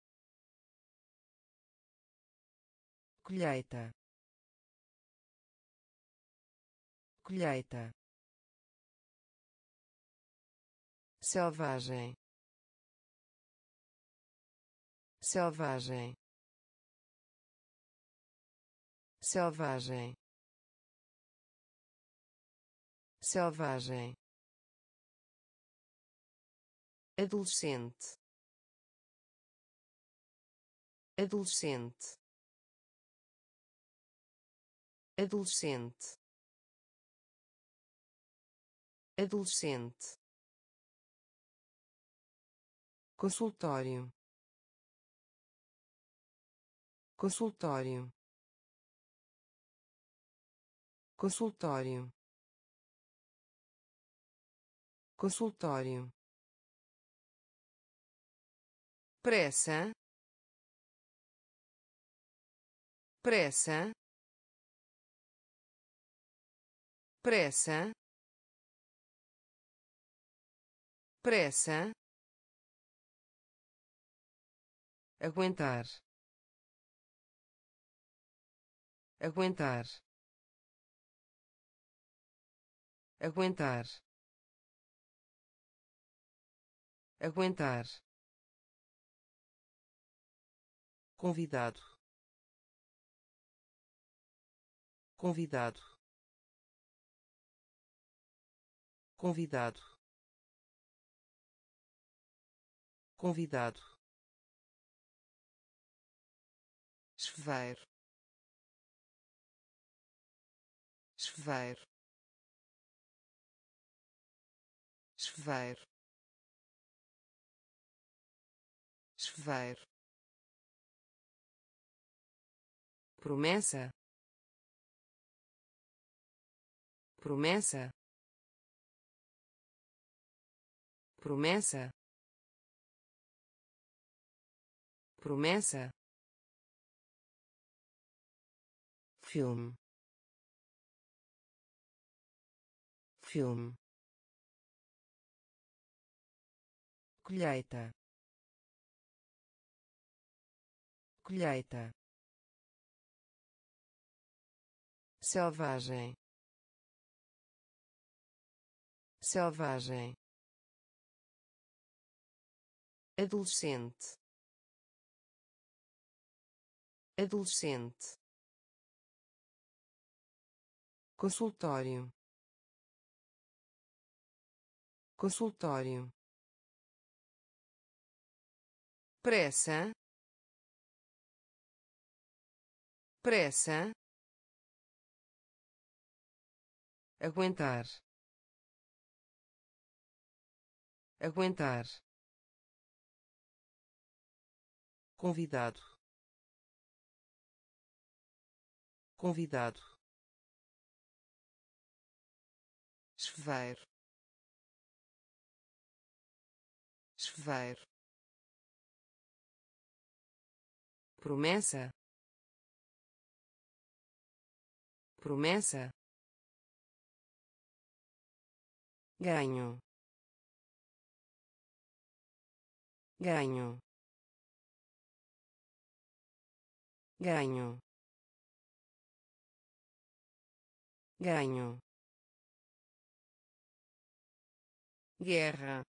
colheita colheita selvagem. Selvagem. Selvagem. Selvagem. Adolescente. Adolescente. Adolescente. Adolescente consultório. Consultório. Consultório. Consultório. Pressa. Pressa. Pressa. Pressa aguentar. Aguentar. Aguentar. Aguentar. Convidado. Convidado. Convidado. Convidado chuveiro. Chuveiro. Chuveiro. Chuveiro. Promessa. Promessa. Promessa. Promessa filme. Filme. Colheita. Colheita. Selvagem. Selvagem. Adolescente. Adolescente consultório. Consultório. Pressa. Pressa. Aguentar. Aguentar. Convidado. Convidado chuveiro. Chuveiro. Promessa. Promessa. Ganho. Ganho. Ganho. Ganho guerra.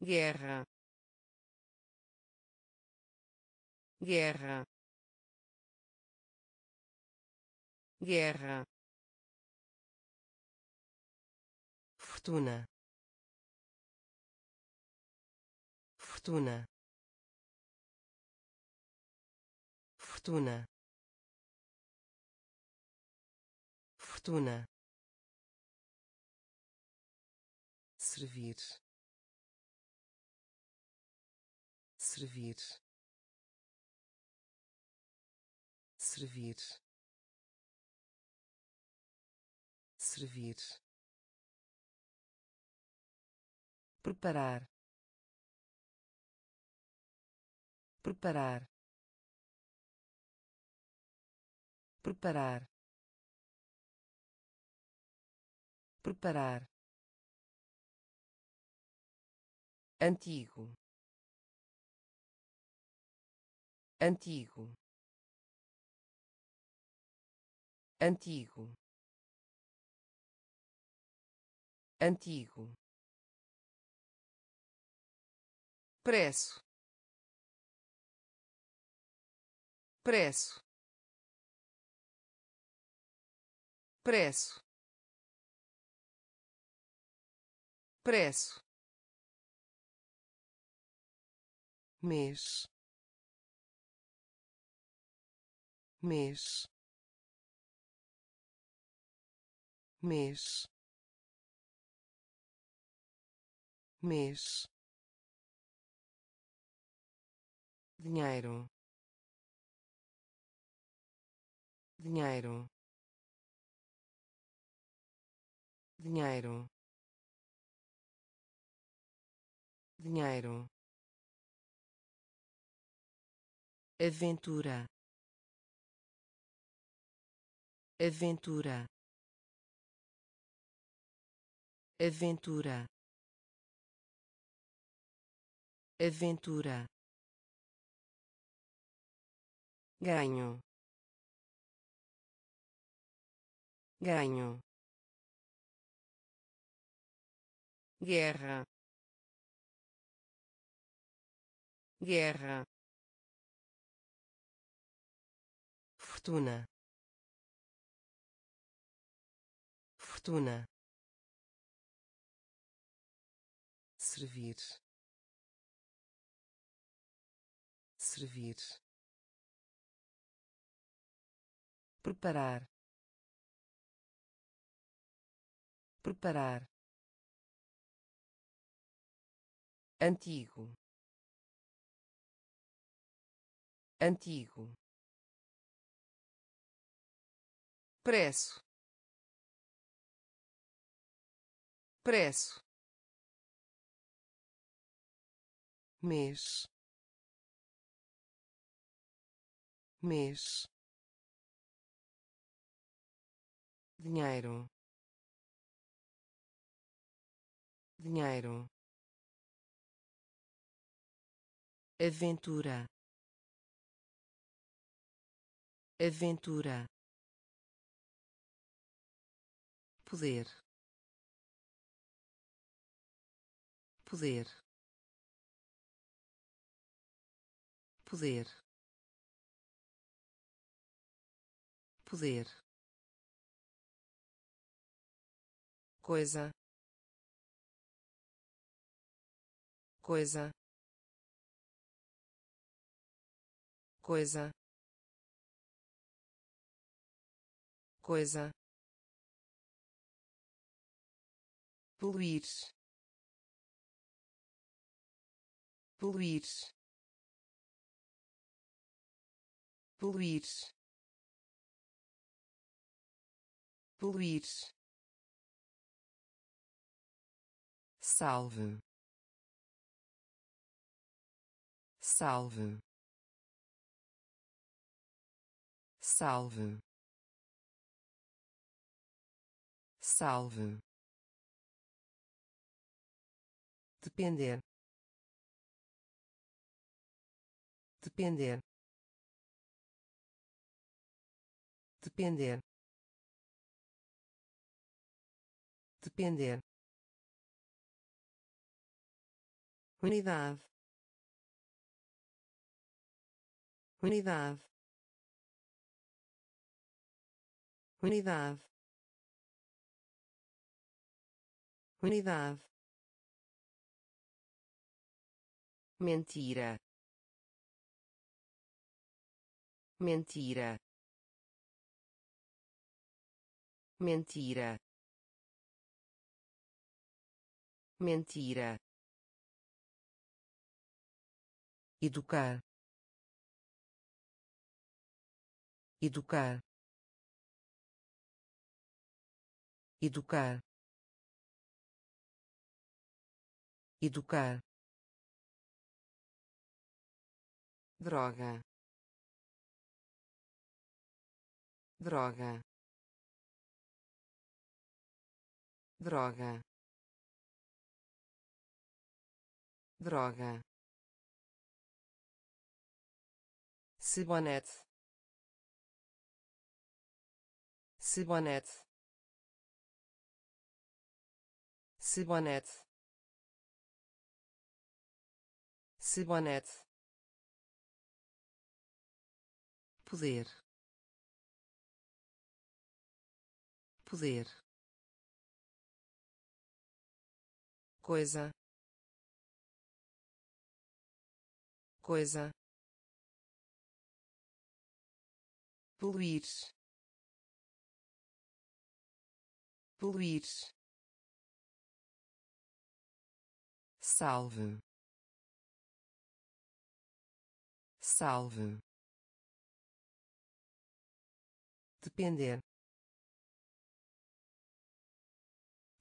Guerra. Guerra. Guerra. Fortuna. Fortuna. Fortuna. Fortuna servir. Servir. Servir. Servir. Preparar. Preparar. Preparar. Preparar antigo. Antigo. Antigo. Antigo. Preço. Preço. Preço. Preço mês. Mês. Mês. Mês. Dinheiro. Dinheiro. Dinheiro. Dinheiro aventura. Aventura. Aventura. Aventura. Ganho. Ganho. Guerra. Guerra fortuna. Fortuna. Servir. Servir. Preparar. Preparar. Antigo. Antigo preço. Preço. Mês. Mês. Dinheiro. Dinheiro. Aventura. Aventura poder. Poder. Poder. Poder. Coisa. Coisa. Coisa. Coisa poluir. Poluir. Poluir. Poluir. Salve. Salve. Salve. Salve depender. Depender. Depender. Depender. Unidade. Unidade. Unidade. Unidade mentira. Mentira. Mentira. Mentira. Educar. Educar. Educar. Educar droga droga droga droga Cibonete. Cibonete. Cibonete. Cibonete. Poder. Poder. Coisa. Coisa. poluir poluir salve salve depender.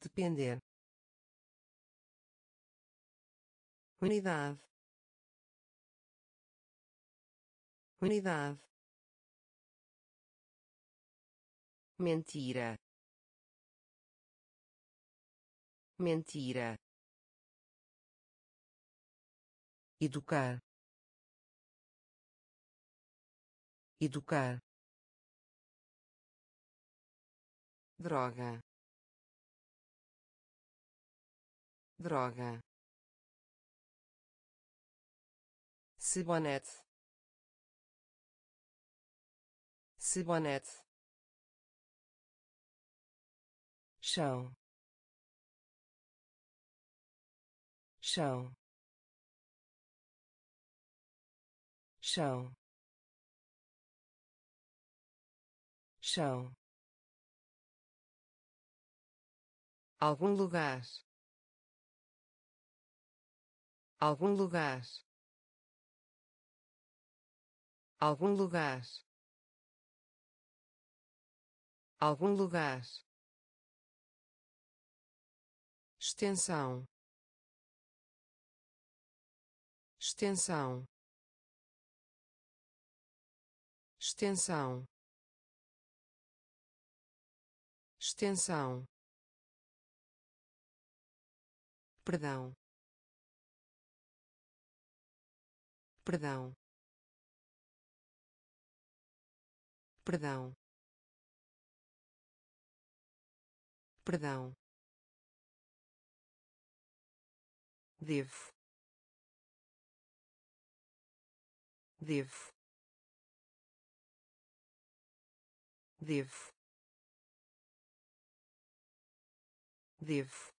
Depender. Unidade. Unidade. Mentira. Mentira. Educar. Educar droga. Droga. Cibonete. Cibonete. chão. Chão. Chão. Chão algum lugar. Algum lugar. Algum lugar. Algum lugar. Extensão. Extensão. Extensão. Extensão perdão. Perdão. Perdão. Perdão. Devo. Devo. Devo. Devo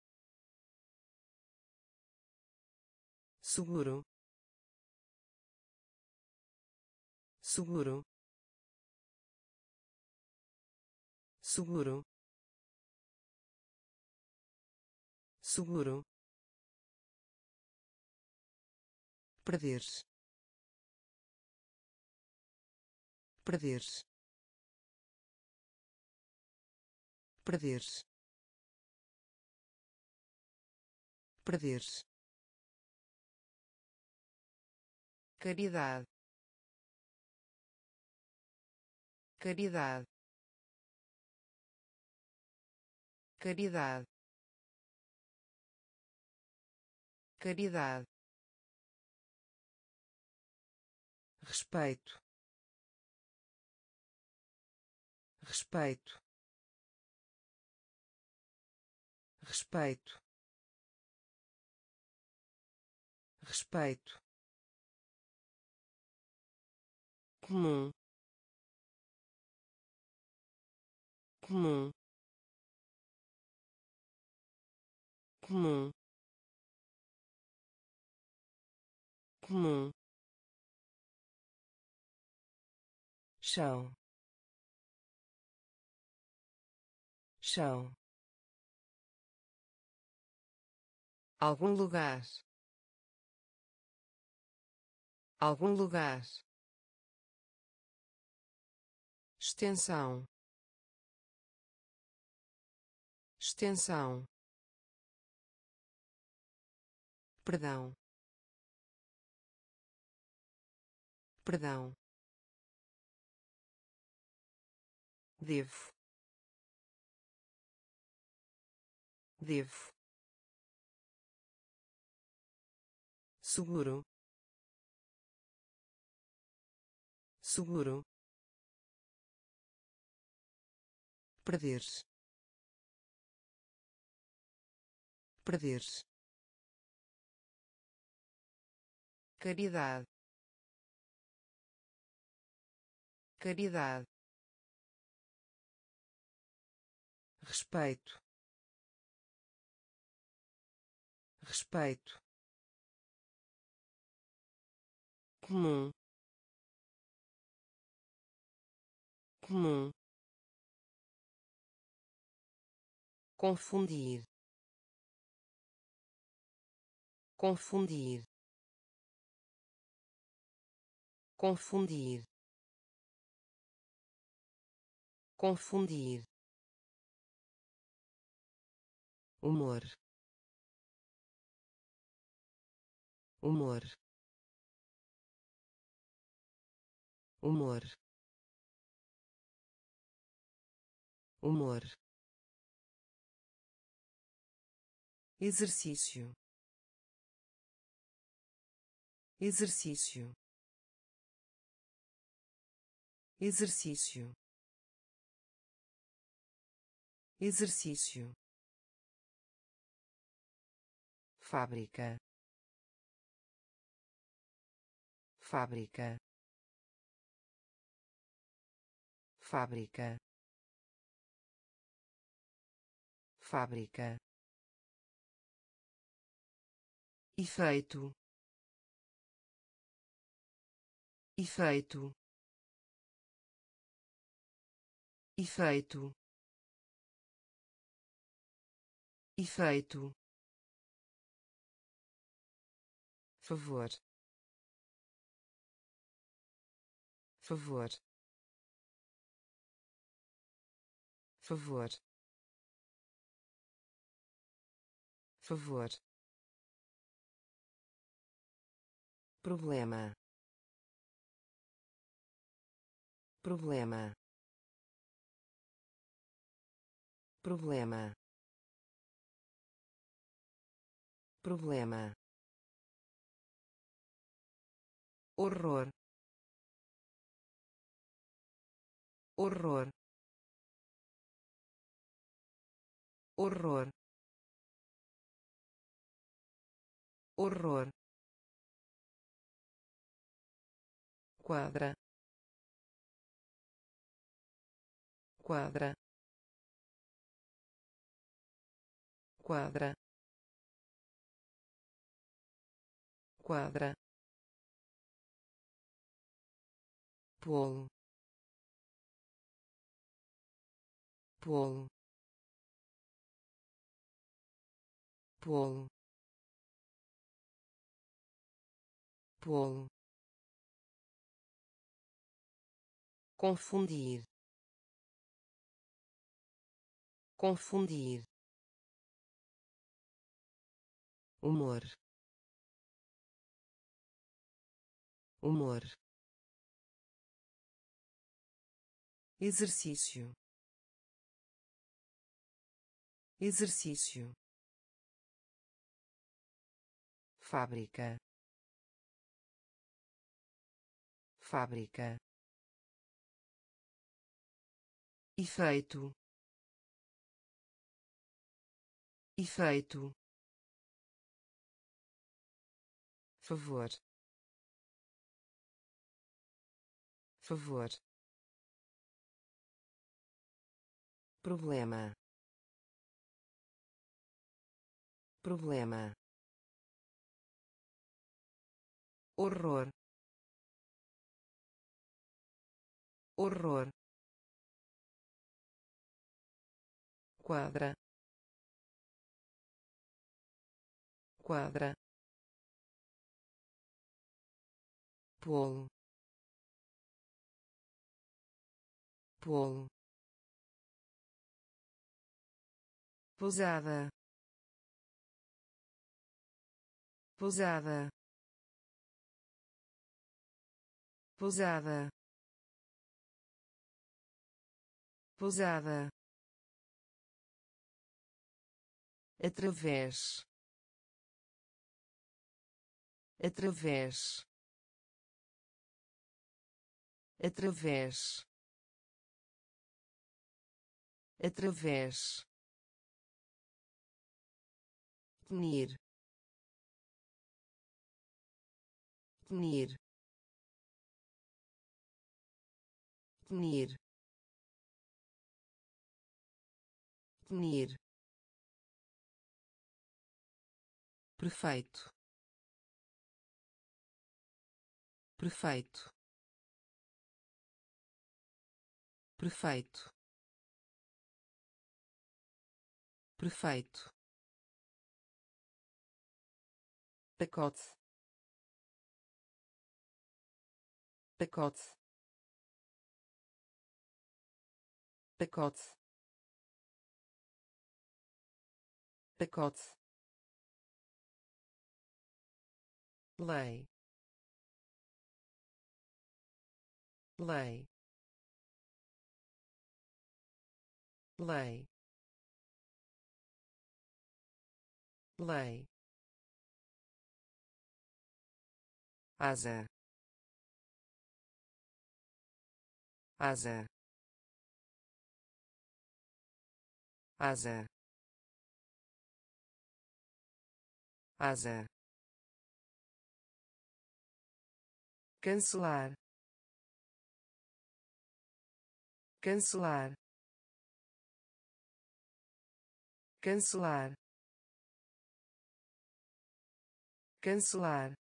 seguro. Seguro. Seguro. Seguro. Perder-se perder-se perder-se perder-se caridade. Caridade. Caridade. Caridade. Respeito. Respeito. Respeito. Respeito comum. Comum. Comum. Comum. Chão. Chão. Algum lugar. Algum lugar extensão. Extensão. Perdão. Perdão. Devo. Devo. Seguro. Seguro perder-se perder-se caridade. Caridade. Respeito. Respeito. Comum. Comum confundir. Confundir. Confundir. Confundir. Humor. Humor. Humor. Humor exercício. Exercício. Exercício. Exercício. Fábrica. Fábrica. Fábrica. Fábrica efeito. Efeito. Efeito. Efeito. Favor. Favor. Favor. Favor problema. Problema. Problema. Problema. Horror. Horror. Horror. Horror quadra. Quadra. Quadra. Quadra. Polo. Polo. Polo. Polo confundir. Confundir. Humor. Humor. Exercício. Exercício. Fábrica. Fábrica efeito. Efeito. Favor. Favor. Problema. Problema. Horror. Horror quadra. Quadra. Polo. Polo. Pousada. Pousada. Pousada. Pousada através. Através. Através. Através. Punir punir punir punir perfeito. Perfeito. Perfeito. Perfeito. Pacote pacote pacote pacote lei lei lei lei asa asa asa asa cancelar. Cancelar. Cancelar. Cancelar.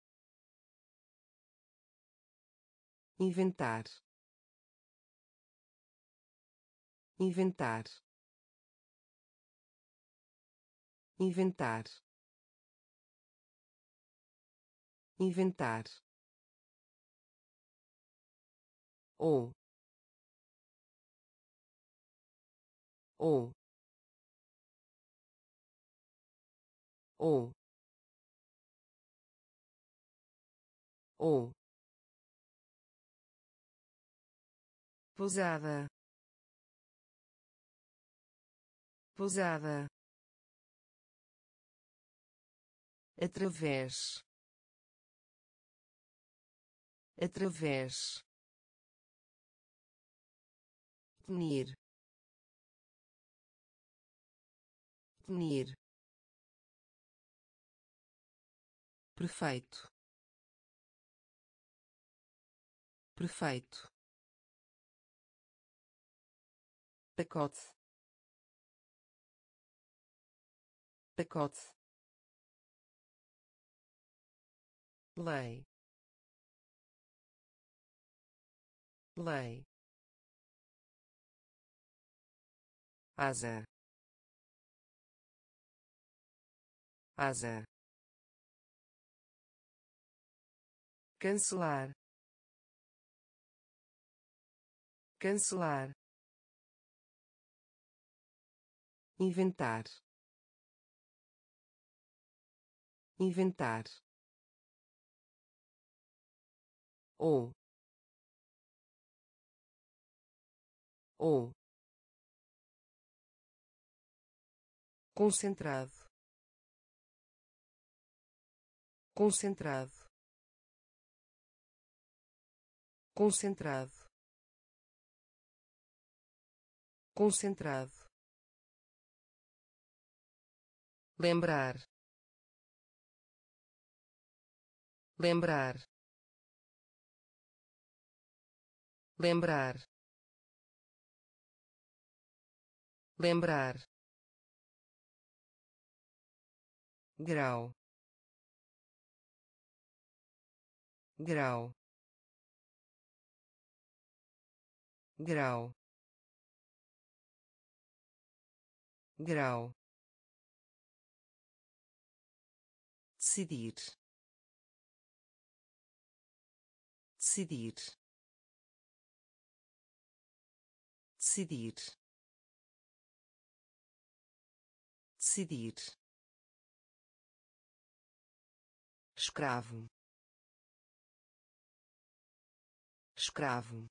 Inventar. Inventar. Inventar. Inventar ou ou ou ou pousada pousada através. Através punir punir perfeito. Perfeito. Pacote. Pacote. Lei. Lei asa. Asa. Cancelar. Cancelar. Inventar. Inventar. Ou. Ou concentrado. Concentrado. Concentrado. Concentrado. Lembrar. Lembrar. Lembrar. Lembrar grau. Grau. Grau. Grau. Decidir. Decidir. Decidir. Decidir escravo. Escravo.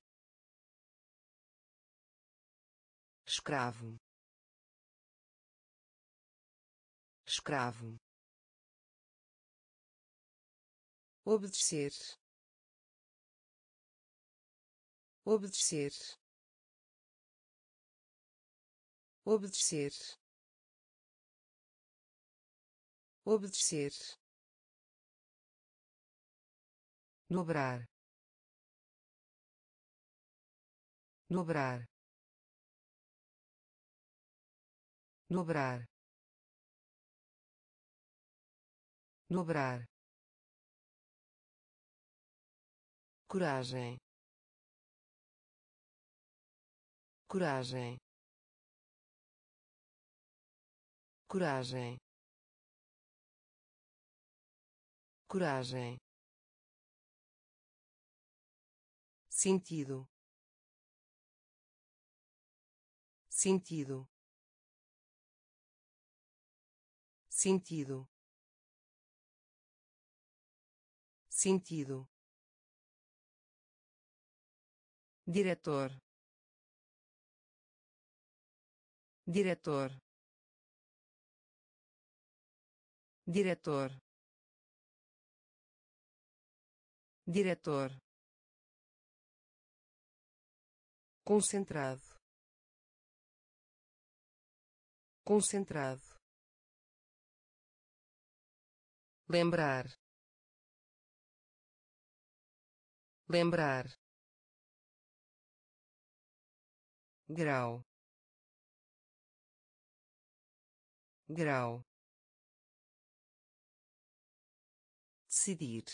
Escravo. Escravo. Obedecer. Obedecer. Obedecer. Obedecer dobrar dobrar dobrar dobrar. Coragem coragem. Coragem coragem sentido. Sentido. Sentido. Sentido. Diretor. Diretor. Diretor. Diretor concentrado. Concentrado. Lembrar. Lembrar. Grau. Grau. Decidir.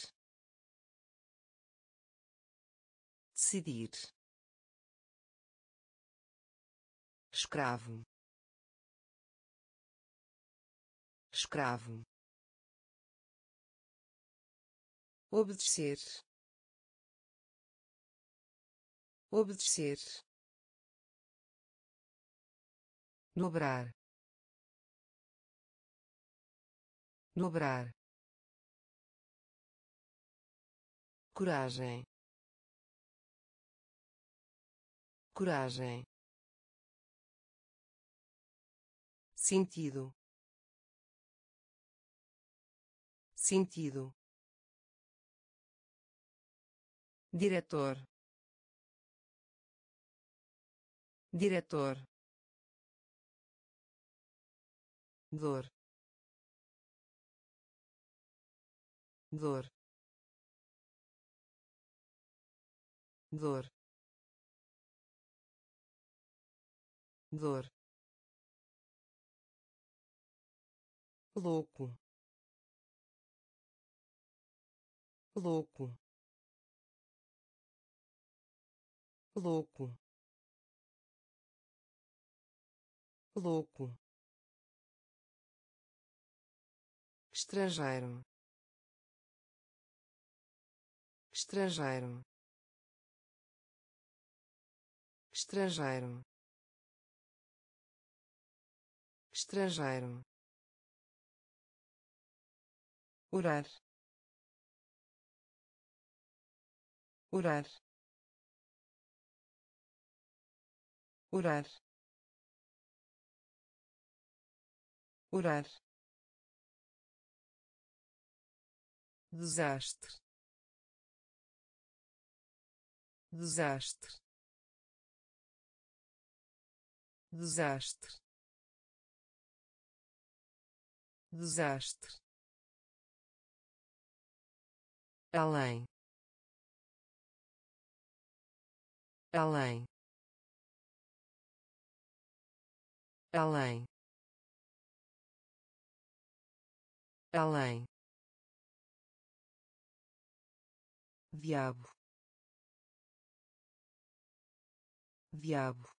Decidir escravo. Escravo. Obedecer. Obedecer. Dobrar. Dobrar. Coragem. Coragem sentido. Sentido. Diretor. Diretor. Dor. Dor. Dor. Dor louco. Louco. Louco. Louco. Estrangeiro. Estrangeiro. Estrangeiro. Estrangeiro orar. Orar. Orar. Orar. Desastre. Desastre. Desastre. Desastre além. Além. Além. Além. Diabo. Diabo.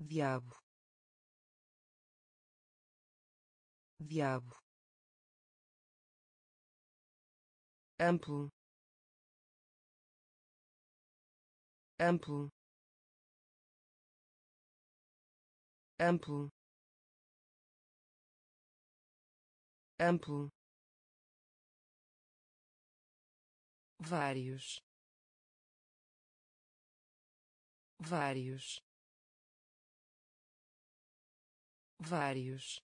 Diabo. Diabo amplo. Amplo. Amplo. Amplo. Vários. Vários. Vários.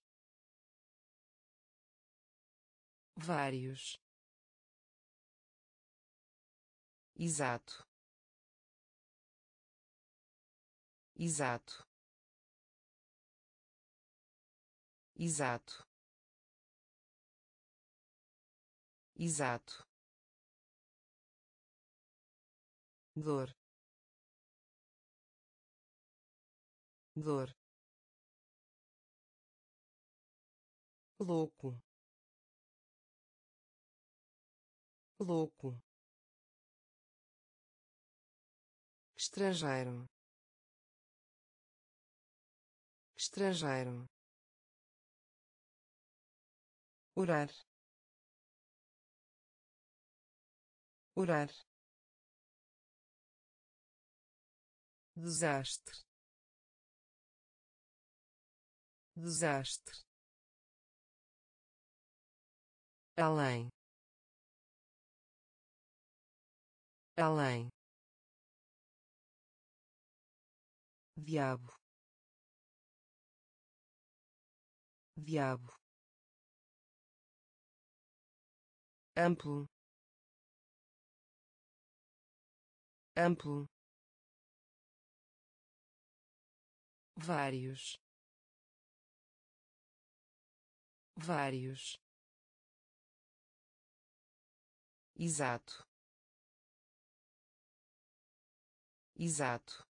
Vários exato. Exato. Exato. Exato. Dor. Dor. Louco. Louco estrangeiro. Estrangeiro. Orar. Orar. Desastre. Desastre. Além. Além diabo. Diabo. Amplo. Amplo. Vários. Vários. Exato. Exato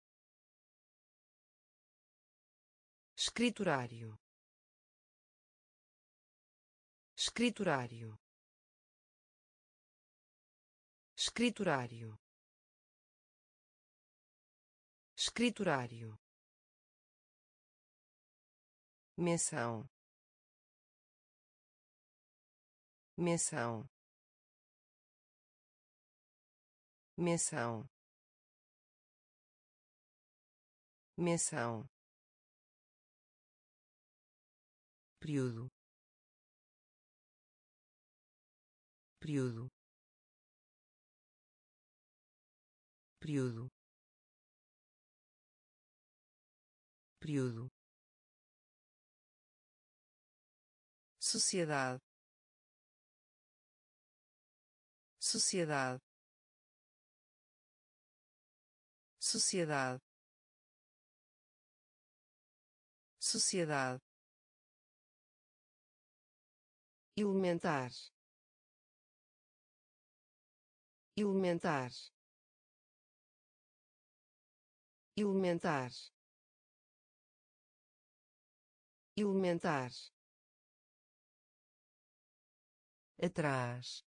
escriturário. Escriturário. Escriturário. Escriturário. Menção. Menção. Menção. Menção período. Período. Período. Período. Sociedade. Sociedade. Sociedade. Sociedade elementar. Elementar. Elementar. Elementar. Atrás.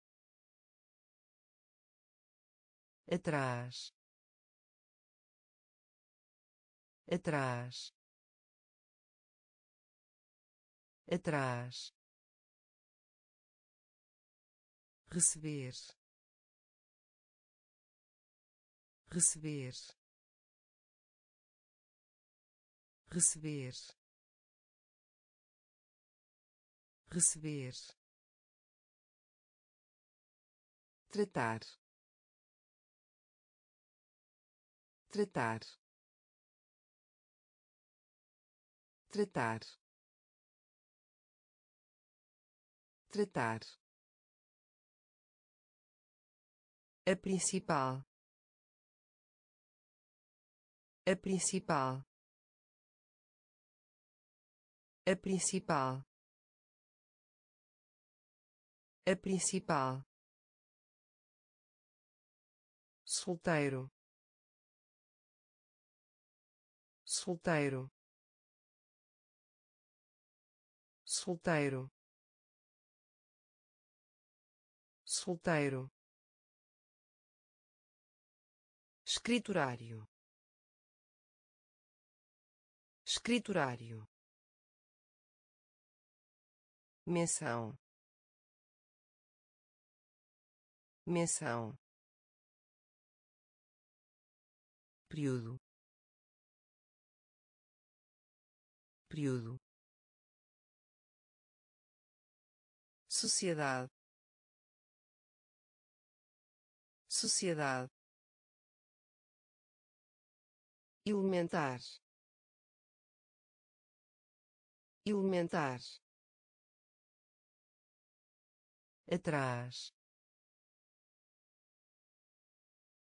Atrás. Atrás. Atrás receber. Receber. Receber. Receber. Tratar. Tratar. Tratar. Tratar a principal. A principal. A principal. A principal. Solteiro. Solteiro. Solteiro. Solteiro escriturário. Escriturário. Menção. Menção. Período. Período. Sociedade. Sociedade elementar. Elementar. Atrás.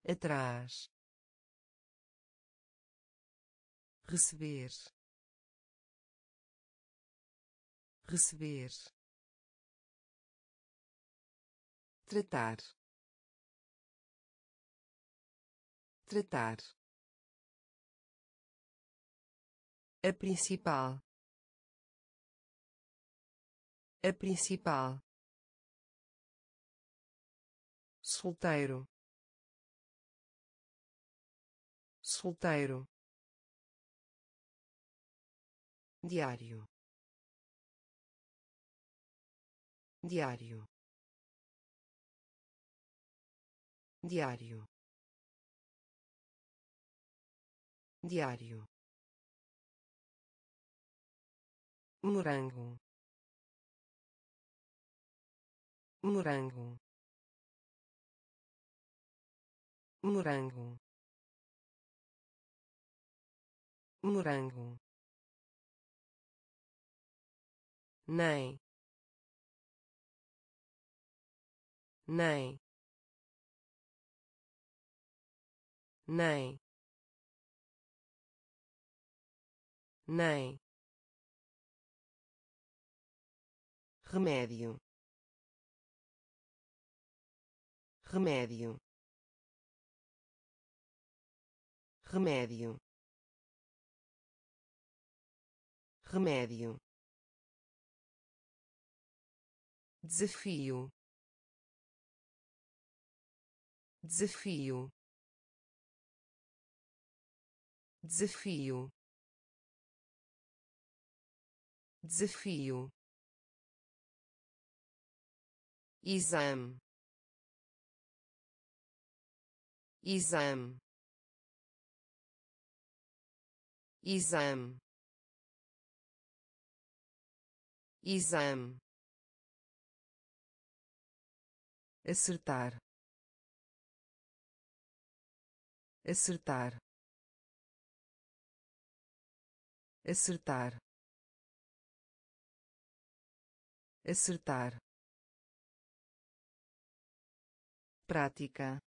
Atrás. Receber. Receber. Tratar. Tratar a principal. A principal. Solteiro. Solteiro. Diário. Diário. Diário. Diário morango. Morango. Morango. Morango. Nem nem nem nem remédio. Remédio. Remédio. Remédio. Desafio. Desafio. Desafio. Desafio exame. Exame. Exame. Exame. Acertar. Acertar. Acertar. Acertar prática.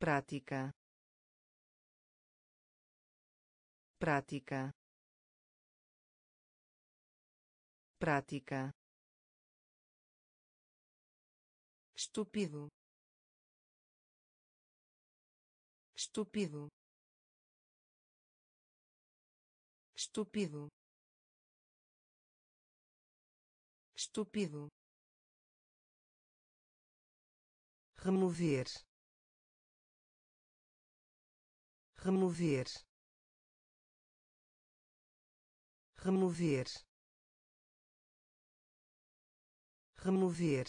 Prática. Prática. Prática. Estúpido. Estúpido. Estúpido. Estúpido remover remover remover remover.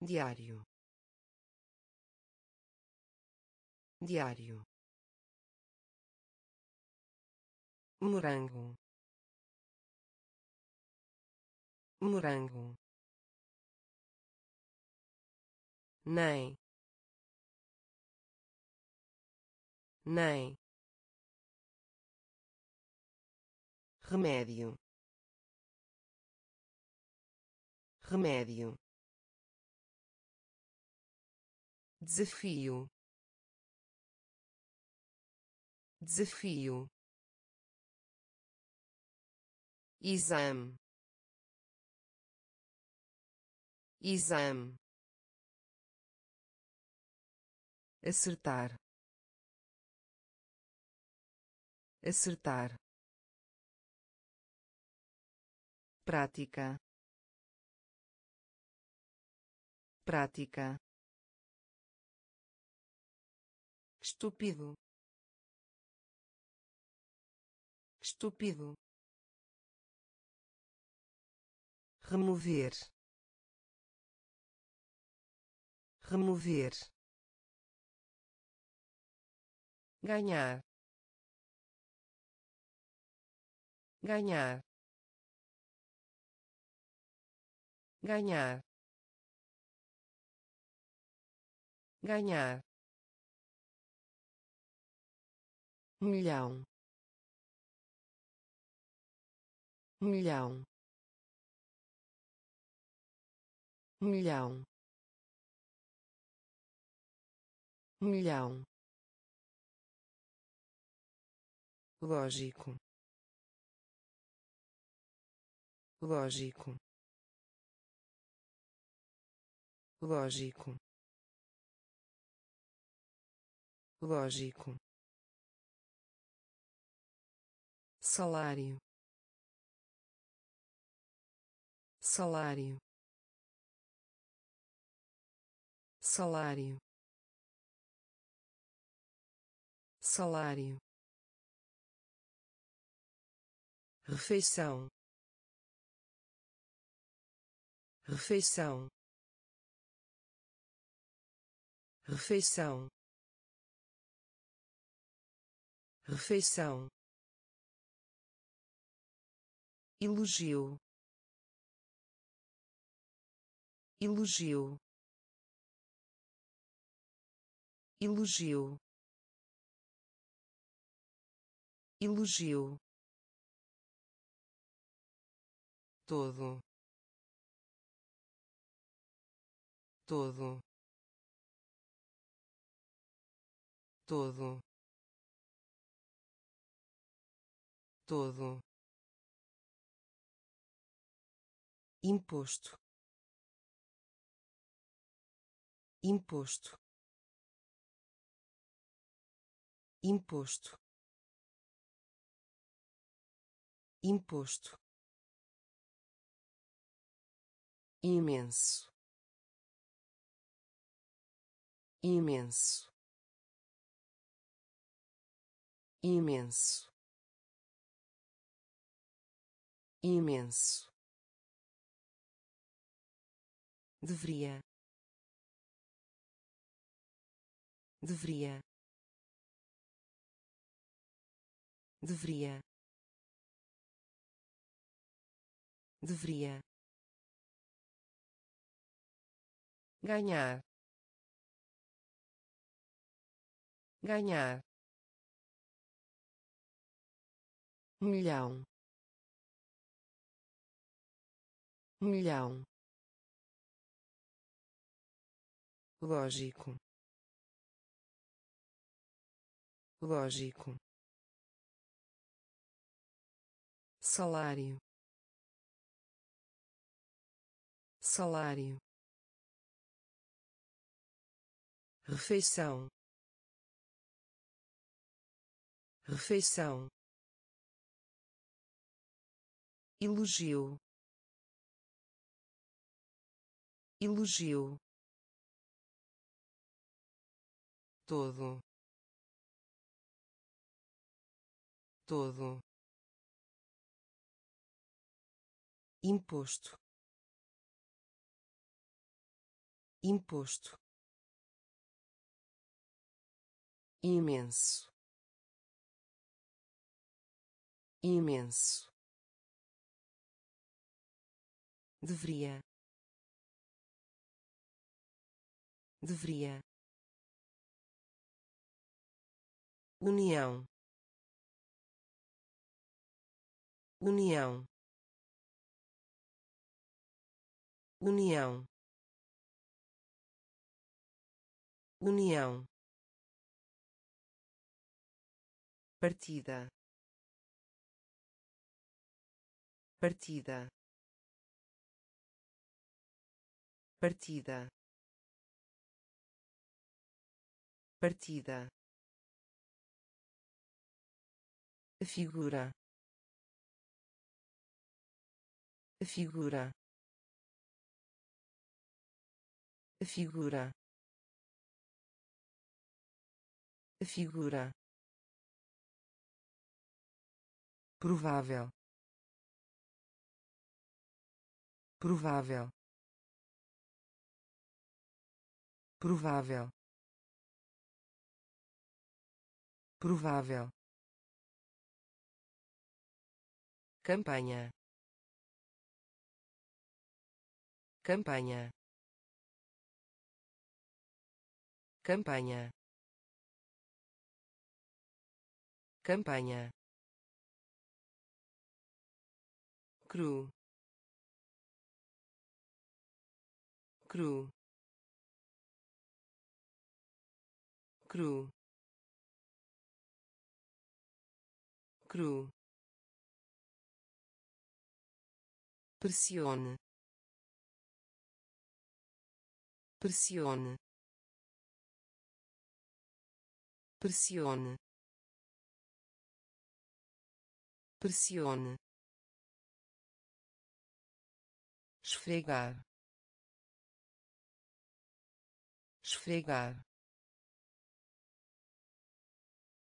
Diário. Diário. Morango. Morango nem. Nem. Remédio. Remédio. Desafio. Desafio. Exame. Exame acertar. Acertar. Prática. Prática. Estúpido. Estúpido. Remover. Remover ganhar. Ganhar. Ganhar. Ganhar. Milhão. Milhão. Milhão. Milhão lógico. Lógico. Lógico. Lógico. Salário. Salário. Salário. Salário refeição. Refeição. Refeição. Refeição. Elogio. Elogio. Elogio. Elogio todo todo todo todo. Imposto. Imposto. Imposto. Imposto imenso. Imenso. Imenso. Imenso. Deveria. Deveria. Deveria. Deveria ganhar. Ganhar. Milhão. Milhão. Lógico. Lógico. Salário. Salário refeição. Refeição. Elogio. Elogio. Todo. Todo. Imposto. Imposto imenso. Imenso. Deveria. Deveria. União. União. União. União partida. Partida. Partida. Partida. Figura. Figura. Figura. Figura provável. Provável. Provável. Provável. Campanha. Campanha. Campanha. Campanha cru. Cru. Cru. Cru. Pressione. Pressione. Pressione. Pressione esfregar. Esfregar.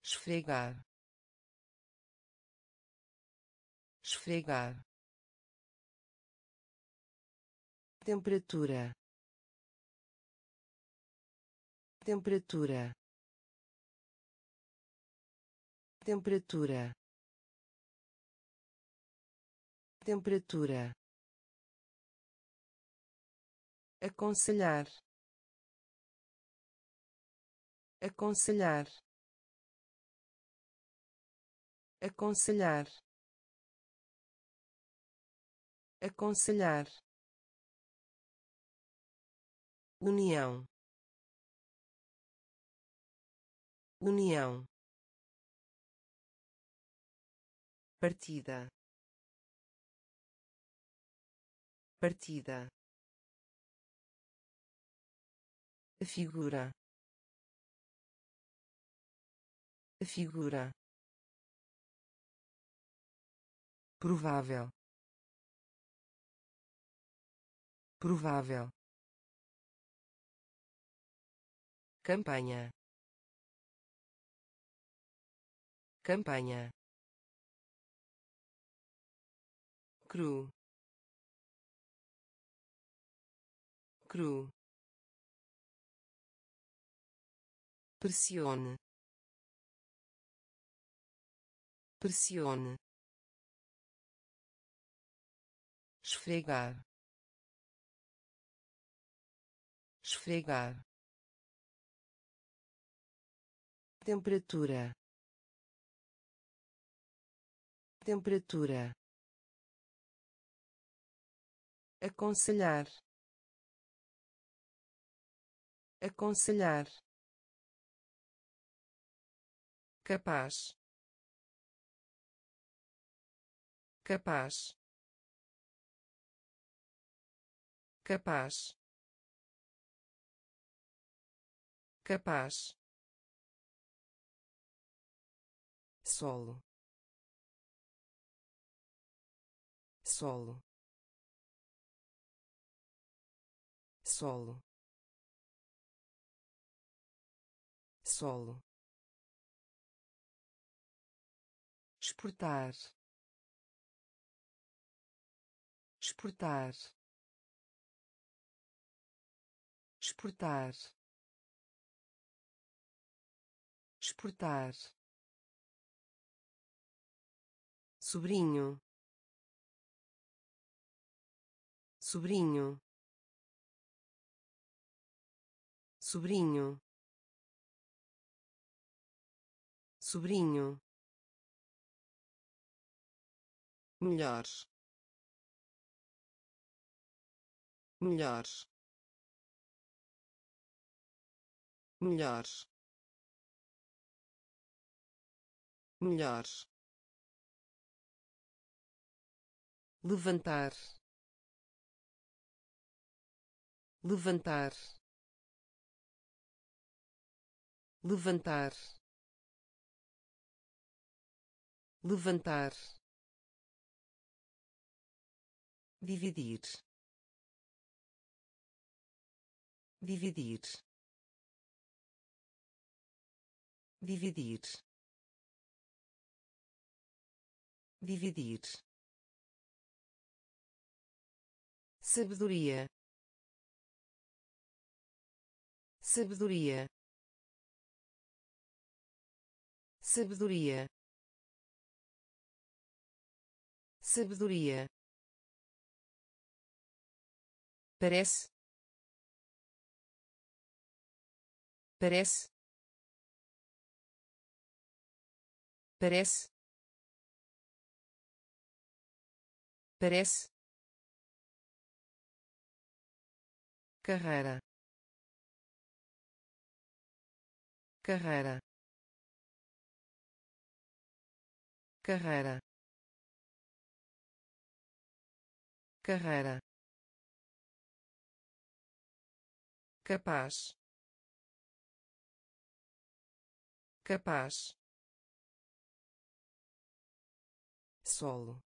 Esfregar. Esfregar. Temperatura. Temperatura. Temperatura. Temperatura aconselhar. Aconselhar. Aconselhar. Aconselhar. União. União. Partida. Partida figura. Figura. Provável. Provável. Campanha. Campanha. Cru. Cru pressione. Pressione. Esfregar. Esfregar. Temperatura. Temperatura. Aconselhar. Aconselhar capaz. Capaz. Capaz. Capaz. Solo. Solo. Solo. Solo exportar. Exportar. Exportar. Exportar. Sobrinho. Sobrinho. Sobrinho. Sobrinho melhor melhor melhor melhor levantar. Levantar. Levantar. Levantar dividir. Dividir. Dividir. Dividir. Sabedoria. Sabedoria. Sabedoria. Sabedoria parece parece parece parece carreira carreira carreira carreira capaz. Capaz. Solo.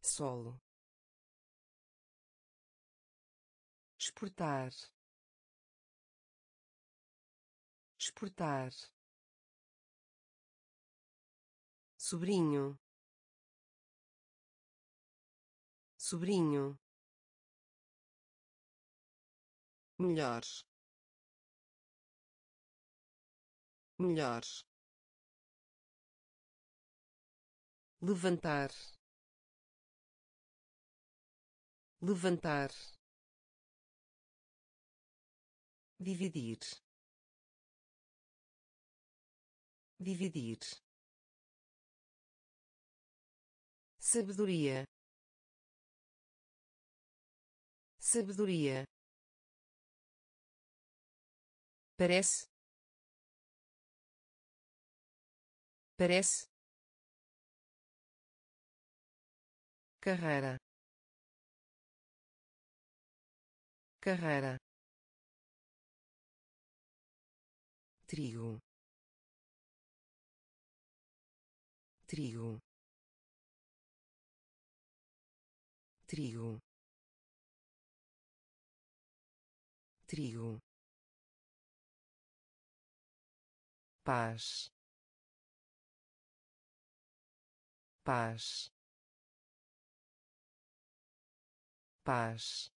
Solo. Exportar. Exportar. Sobrinho. Sobrinho melhor melhor levantar. Levantar. Dividir. Dividir. Sabedoria. Sabedoria parece? Parece? Carreira. Carreira. Trigo. Trigo. Trigo. Trigo paz. Paz. Paz.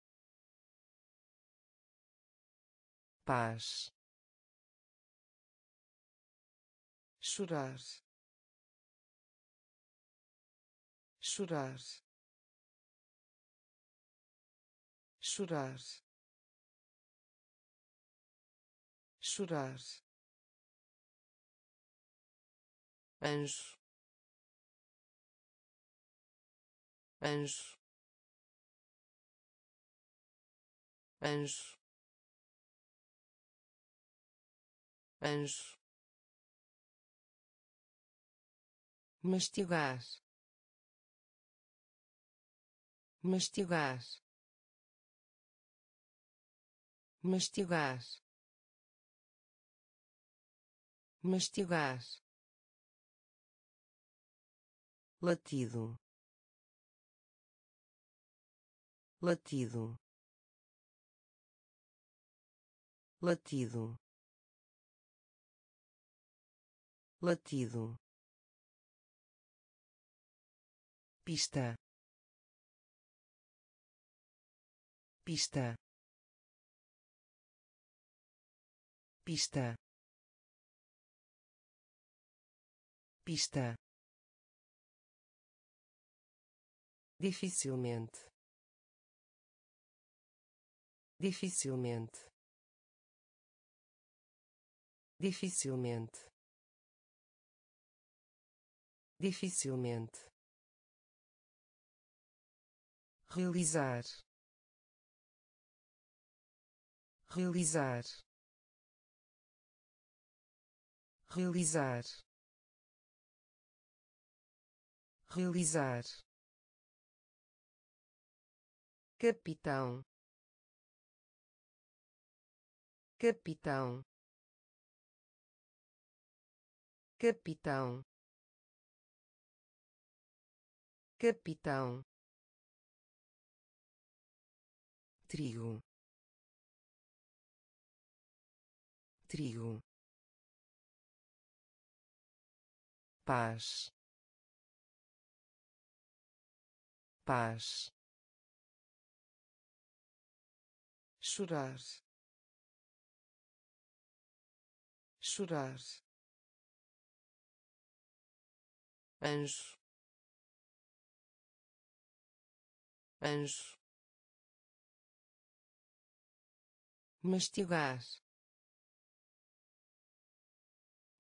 Paz. Chorar. Chorar. Chorar. Chorar anjo. Anjo. Anjo. Anjo. Mastigar. Mastigar. Mastigar. Mastigar latido. Latido. Latido. Latido. Pista. Pista. Pista. Pista dificilmente. Dificilmente. Dificilmente. Dificilmente. Realizar. Realizar. Realizar. Realizar capitão. Capitão. Capitão. Capitão. Trigo. Trigo. Paz. Paz chorar. Chorar. Anjo. Anjo. Mastigar.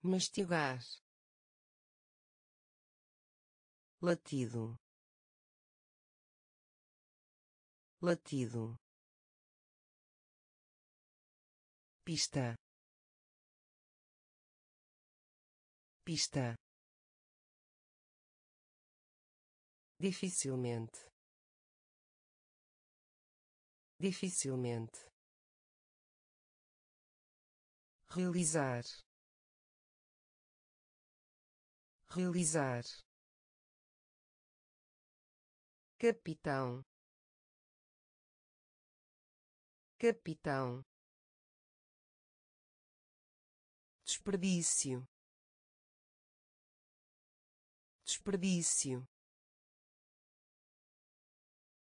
Mastigar. Latido. Latido pista. Pista. Dificilmente. Dificilmente. Realizar. Realizar. Capitão. Capitão desperdício. Desperdício.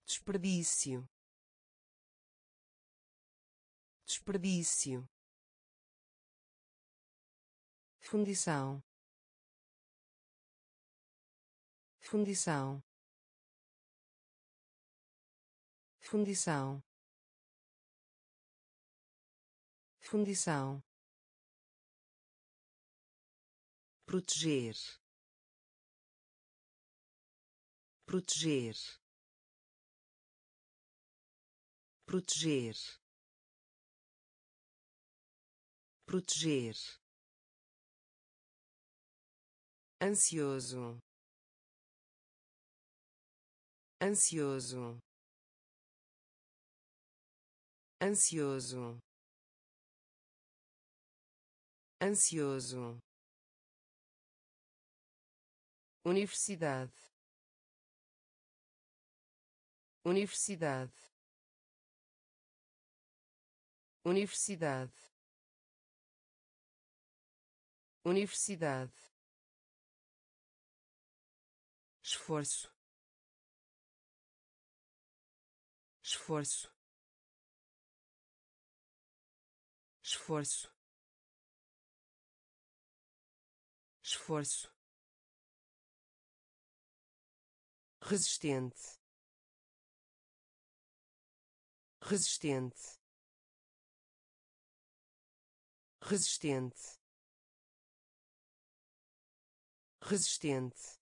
Desperdício. Desperdício. Fundição. Fundição. Fundição. Fundição proteger. Proteger. Proteger. Proteger. Ansioso. Ansioso. Ansioso. Ansioso Universidade. Universidade. Universidade. Universidade. Esforço. Esforço. Esforço. Esforço resistente. Resistente. Resistente. Resistente.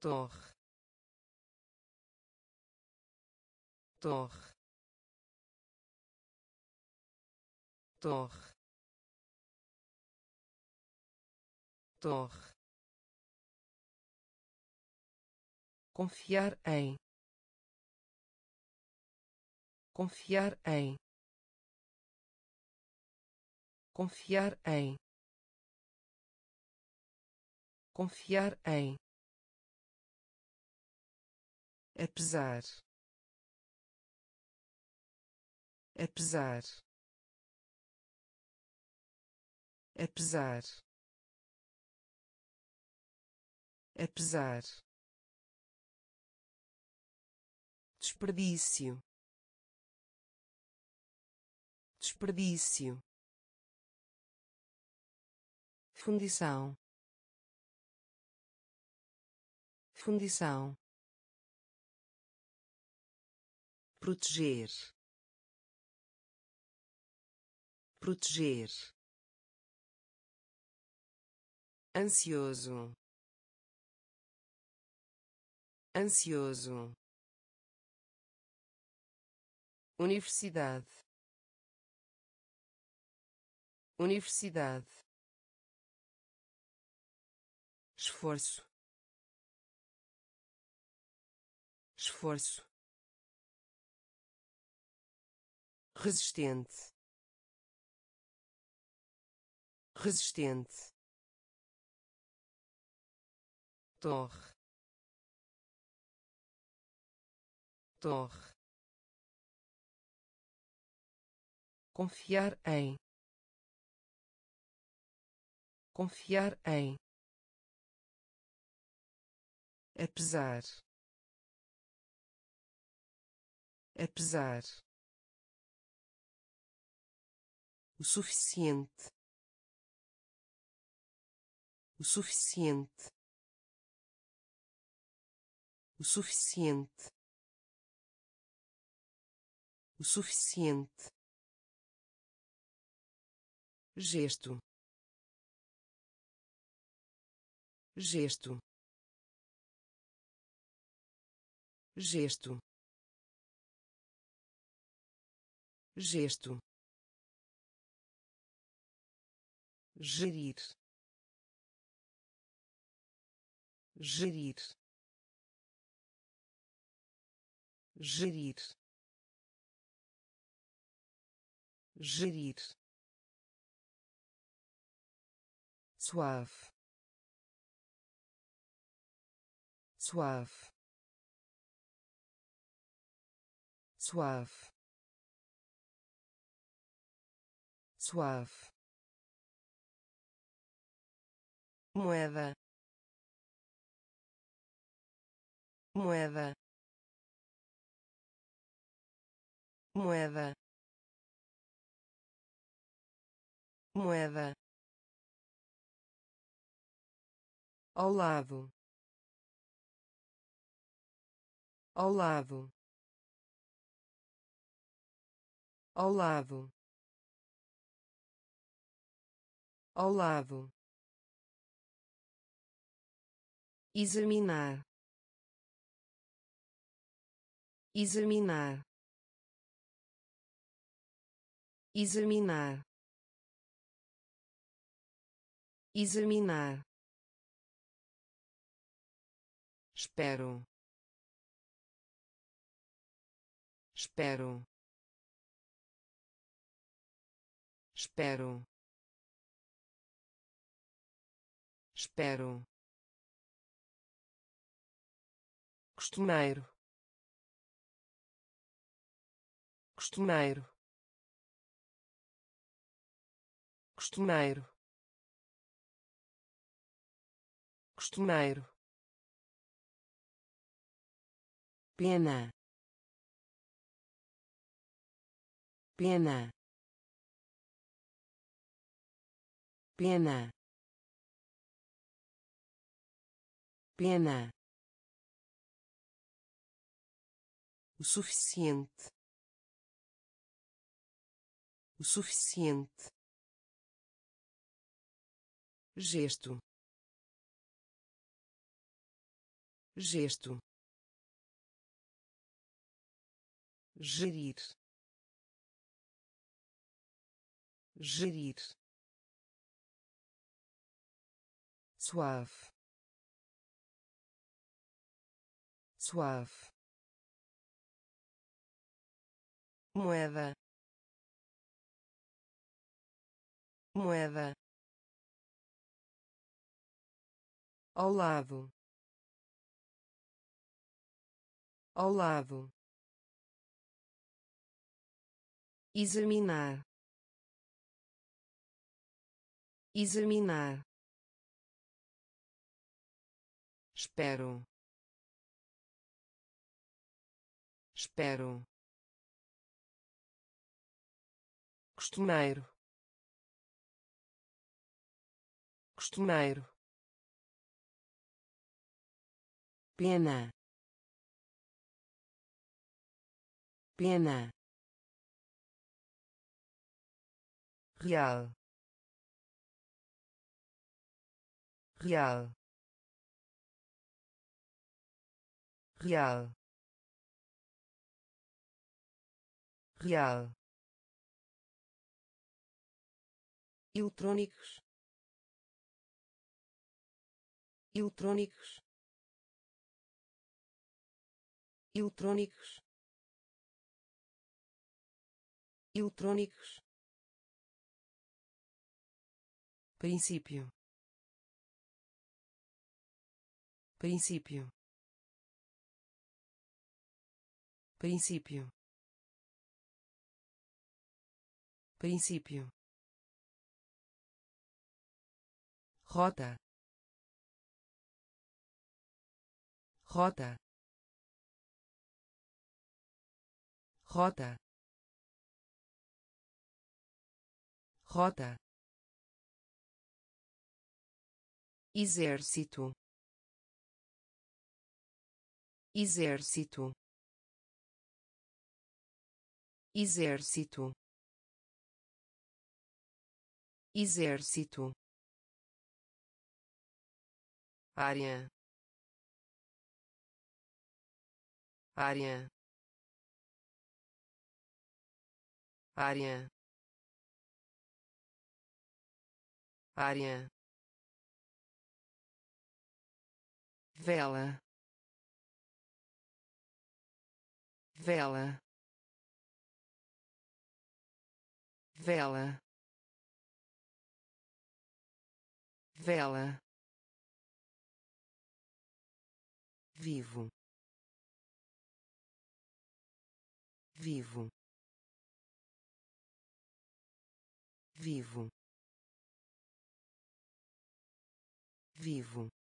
Torre. Torre. Torre. Torre confiar em. Confiar em. Confiar em. Confiar em. Apesar apesar apesar apesar desperdício. Desperdício. Fundição. Fundição. Proteger. Proteger. Ansioso. Ansioso Universidade. Universidade. Esforço. Esforço. Resistente. Resistente. Torre. Torre confiar em. Confiar em. Apesar apesar o suficiente. O suficiente. O suficiente. O suficiente gesto. Gesto. Gesto. Gesto. Gerir. Gerir. Gerir. Gerir suave. Suave. Suave. Suave. Moeda. Moeda. Moeda. Moeda ao lado. Ao lado. Ao lado. Ao lado. Examinar. Examinar. Examinar. Examinar espero. Espero. Espero. Espero. Costumeiro. Costumeiro. Costumeiro. Costumeiro pena. Pena. Pena. Pena. O suficiente. O suficiente. Gesto. Gesto gerir. Gerir. Suave. Suave. Moeda. Moeda. Ao lado. Ao lado examinar. Examinar. Espero. Espero. Costumeiro. Costumeiro. Pena. Pena real real real real. Eletrônicos eletrônicos eletrônicos eletrônicos princípio. Princípio. Princípio. Princípio. Rota. Rota. Rota. Rota exército. Exército. Exército. Exército. Área. Área. Área. Área vela. Vela. Vela. Vela. Vivo. Vivo. Vivo. Vivo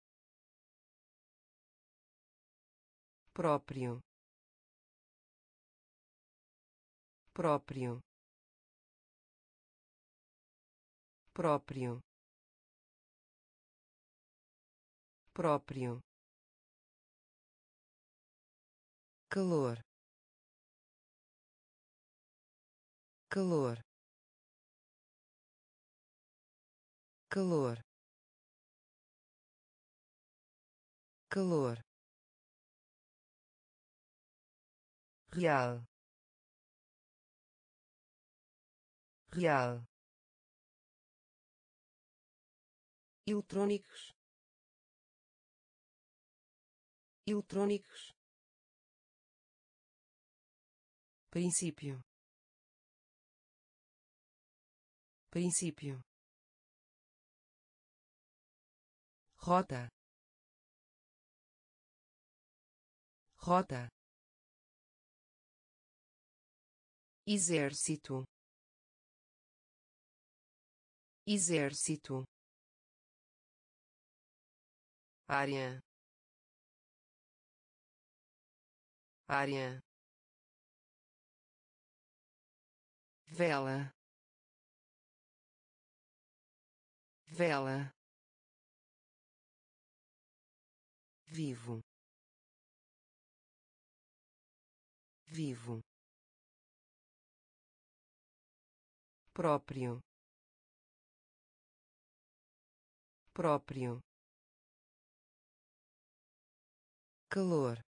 próprio. Próprio. Próprio. Próprio. Calor. Calor. Calor. Calor real real. Eletrônicos eletrônicos. Princípio princípio. Rota rota exército. Exército. Área. Área. Vela. Vela. Vivo. Vivo próprio. Próprio. Calor.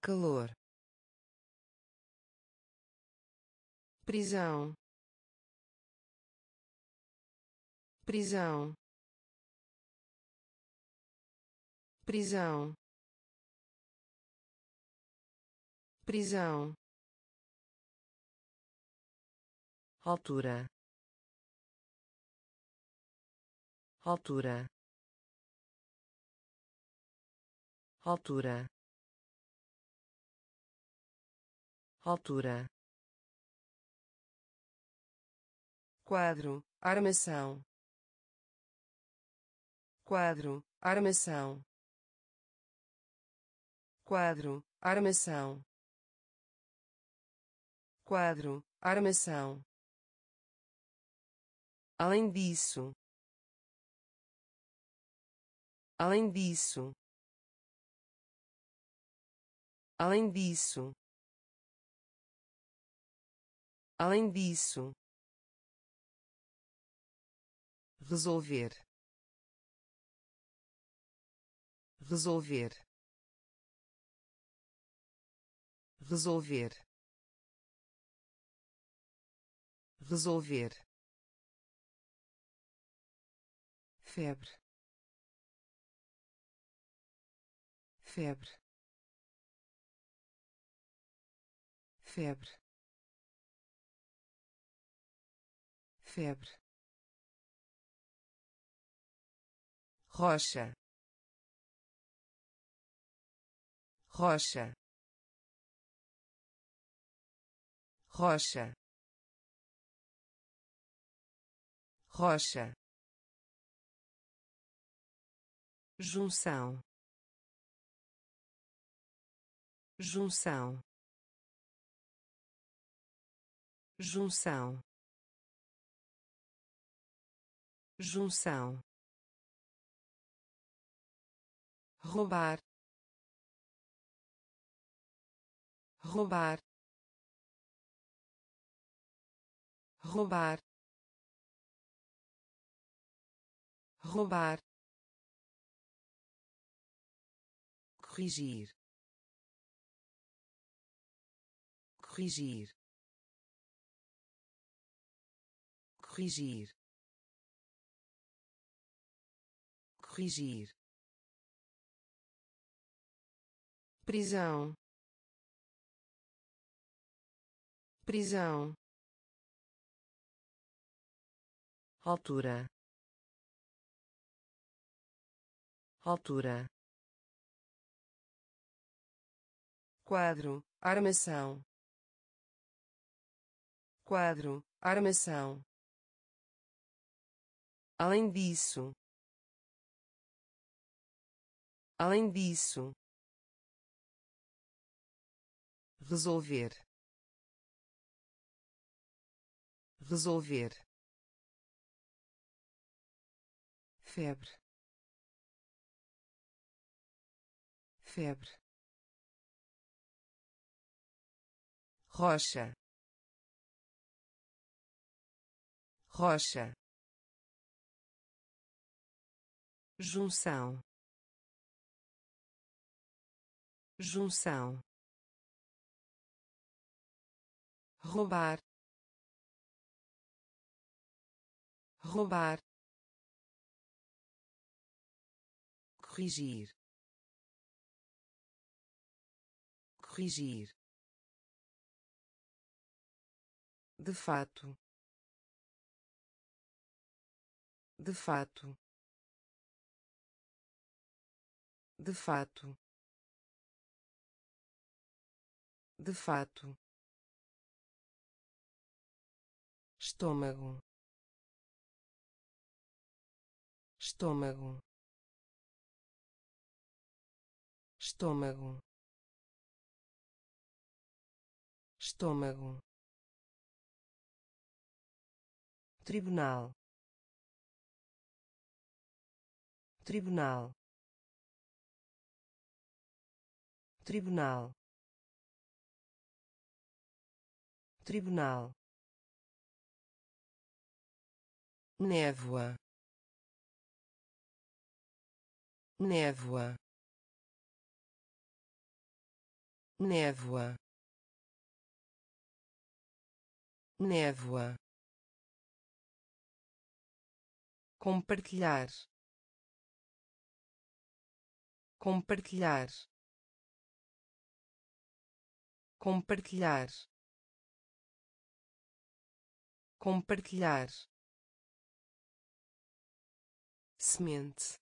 Calor. Prisão. Prisão. Prisão. Prisão altura. Altura. Altura. Altura. Quadro. Armação. Quadro. Armação. Quadro. Armação. Quadro. Armação além disso. Além disso. Além disso. Além disso. Resolver. Resolver. Resolver. Resolver febre. Febre. Febre. Febre. Rocha. Rocha. Rocha. Rocha junção. Junção. Junção. Junção. Roubar. Roubar. Roubar. Roubar corrigir. Corrigir. Corrigir. Corrigir. Prisão. Prisão. Altura. Altura quadro armação. Quadro armação. Além disso. Além disso. Resolver. Resolver. Febre. Febre rocha. Rocha. Junção. Junção. Roubar. Roubar. Corrigir. Corrigir de fato. De fato. De fato. De fato. Estômago. Estômago. Estômago. Estômago tribunal. Tribunal. Tribunal. Tribunal. Névoa. Névoa. Névoa. Névoa compartilhar. Compartilhar. Compartilhar. Compartilhar. Semente.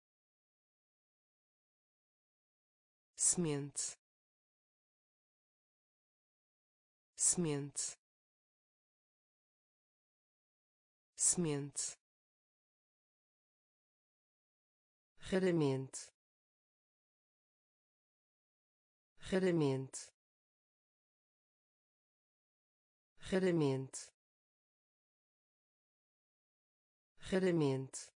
Semente. Semente. Semente raramente. Raramente. Raramente. Raramente.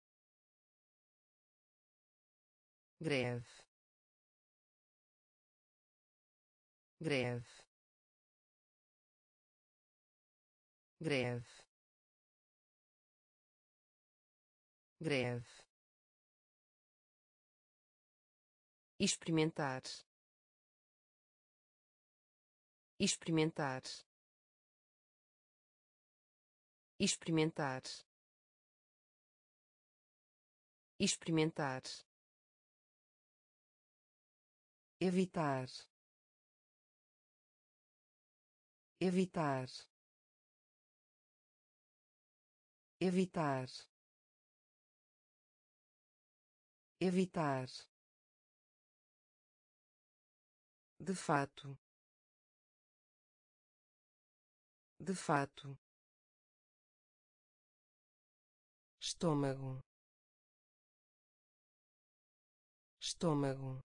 Greve. Greve. Greve. Greve experimentar. Experimentar. Experimentar. Experimentar. Evitar. Evitar. Evitar. Evitar de fato. De fato. Estômago. Estômago.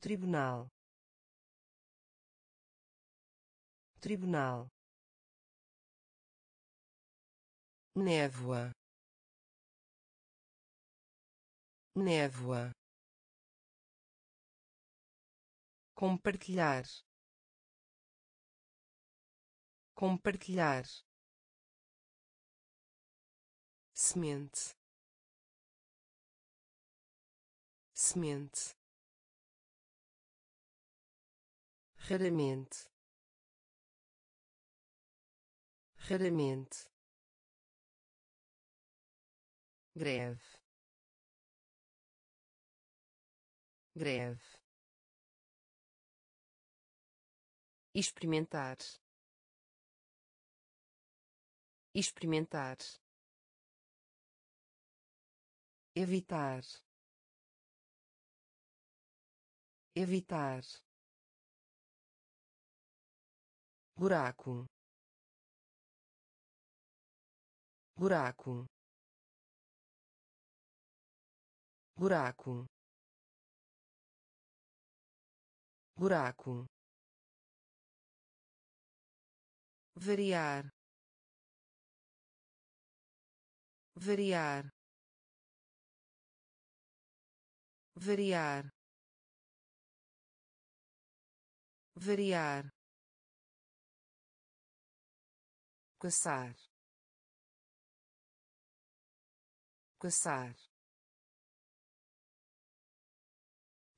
Tribunal. Tribunal. Névoa. Névoa compartilhar. Compartilhar. Semente. Semente. Raramente. Raramente. Greve. Greve experimentar. Experimentar. Evitar. Evitar. Buraco. Buraco. Buraco. Buraco variar variar variar variar. Caçar caçar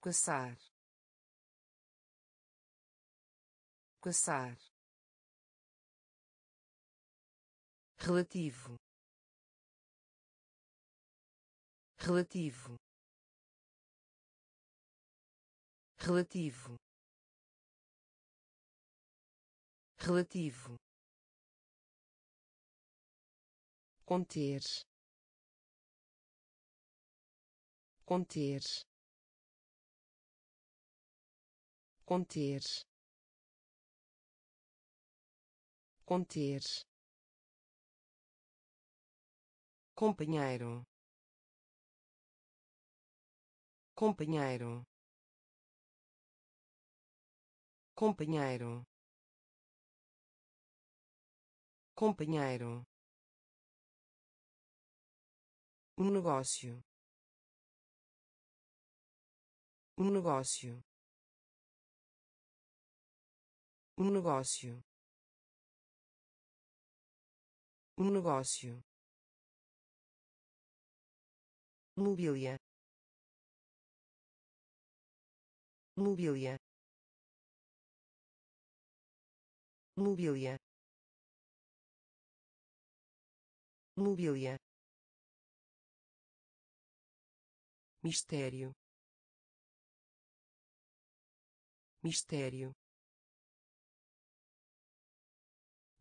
caçar caçar relativo. Relativo. Relativo. Relativo. Conter. Conter. Conter. Conter companheiro. Companheiro. Companheiro. Companheiro. Um negócio. Um negócio. Um negócio. Um negócio mobília. Mobília. Mobília. Mobília. Mistério. Mistério.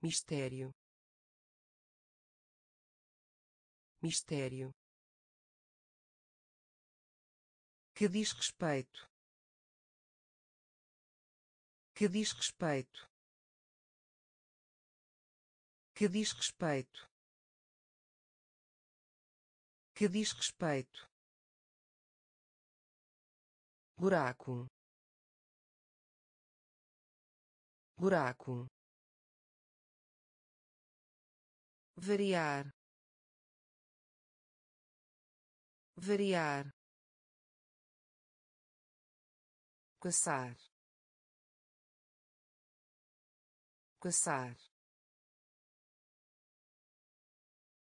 Mistério. Mistério que diz respeito. Que diz respeito. Que diz respeito. Que diz respeito. Buraco. Buraco. Variar. Variar caçar caçar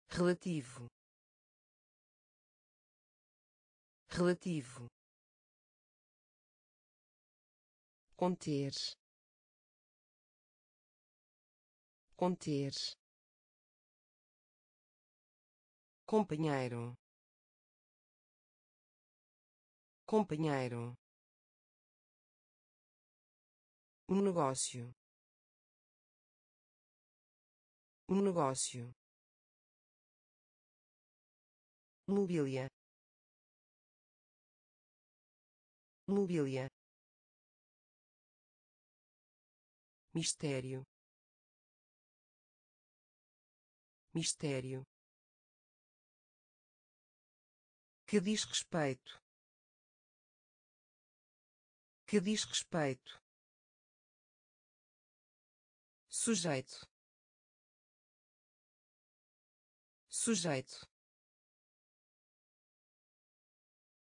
relativo. Relativo. Conter. Conter. Companheiro. Companheiro um negócio. Um negócio. Mobília. Mobília. Mistério. Mistério. Que diz respeito. Que diz respeito sujeito sujeito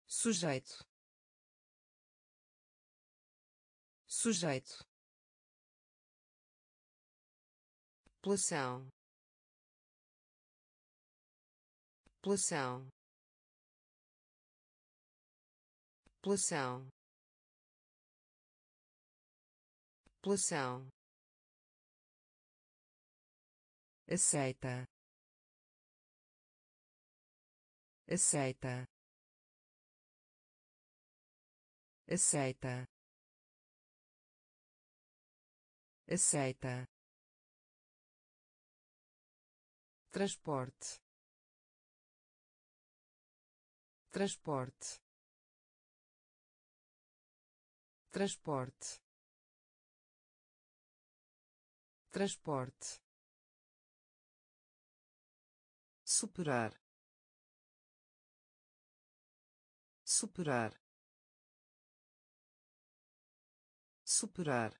sujeito sujeito População. População. População. População. Aceita. Aceita. Aceita. Aceita. Transporte. Transporte. Transporte. Transporte superar. Superar. Superar.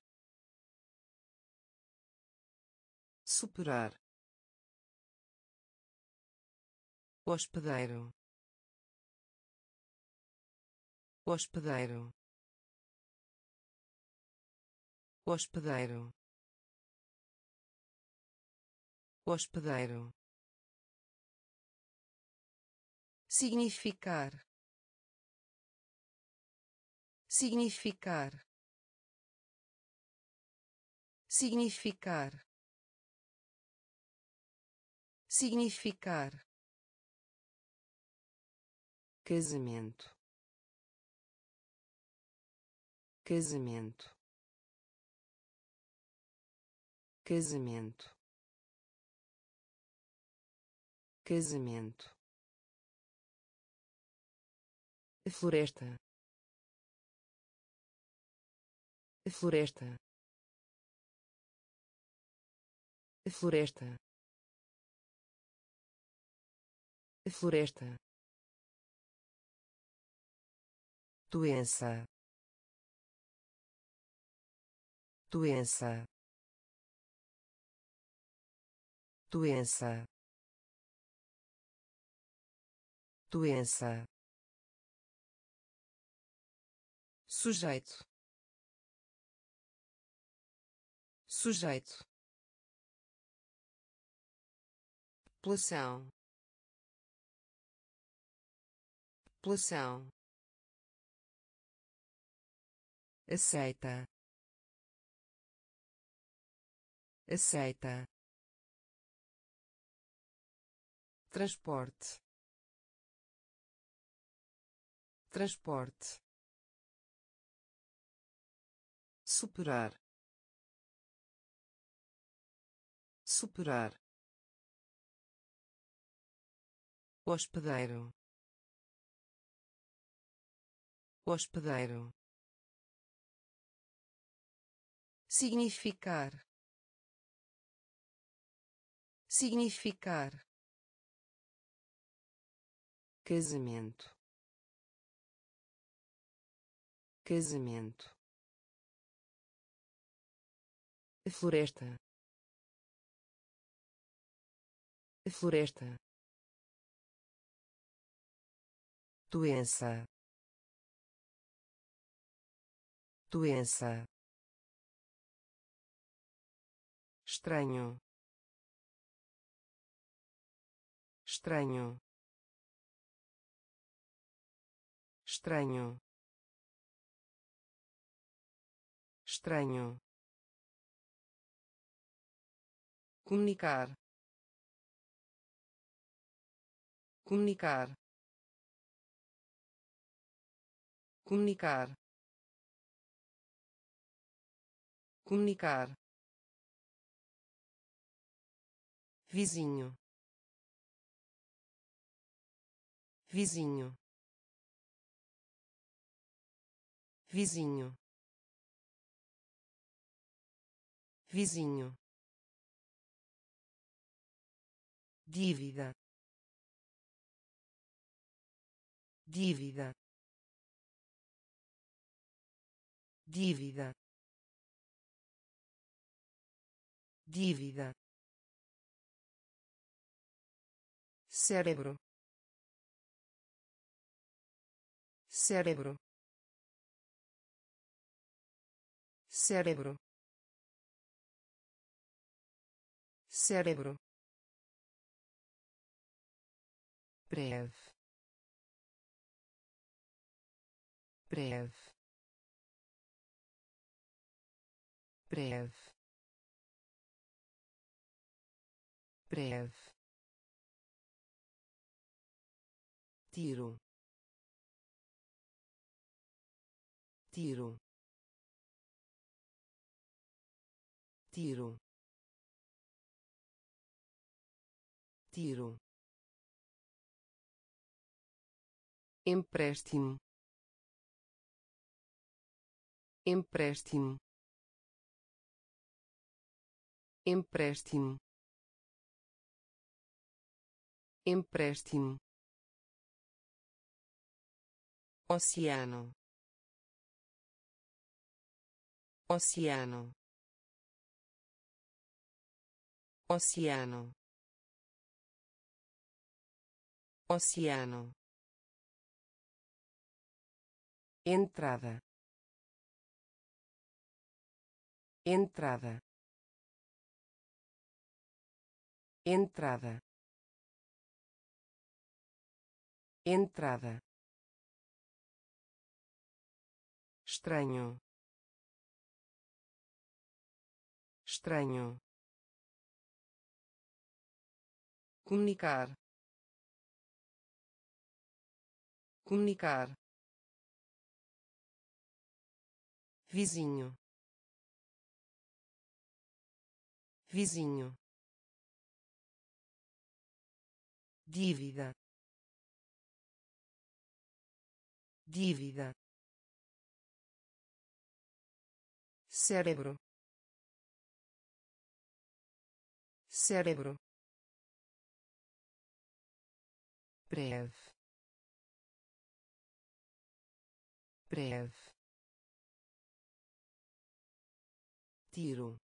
Superar. Hospedeiro. Hospedeiro. Hospedeiro. Hospedeiro significar. Significar. Significar. Significar. Casamento. Casamento. Casamento. Casamento floresta. Floresta. Floresta. Floresta. Doença. Doença. Doença. Doença sujeito. Sujeito. População população aceita. Aceita. Transporte. Transporte superar. Superar. Hospedeiro. Hospedeiro. Significar. Significar. Casamento. Casamento floresta. Floresta. Doença. Doença. Estranho. Estranho. Estranho. Estranho comunicar. Comunicar. Comunicar. Comunicar. Vizinho. Vizinho. Vizinho. Vizinho dívida. Dívida. Dívida. Dívida. Cérebro cérebro cérebro cérebro breve breve breve breve tiro tiro tiro. Tiro empréstimo. Empréstimo. Empréstimo. Empréstimo. Oceano. Oceano. Oceano. Oceano entrada. Entrada. Entrada. Entrada. Estranho. Estranho. Comunicar. Comunicar vizinho. Vizinho. Dívida. Dívida. Cérebro. Cérebro. Breve breve tiro.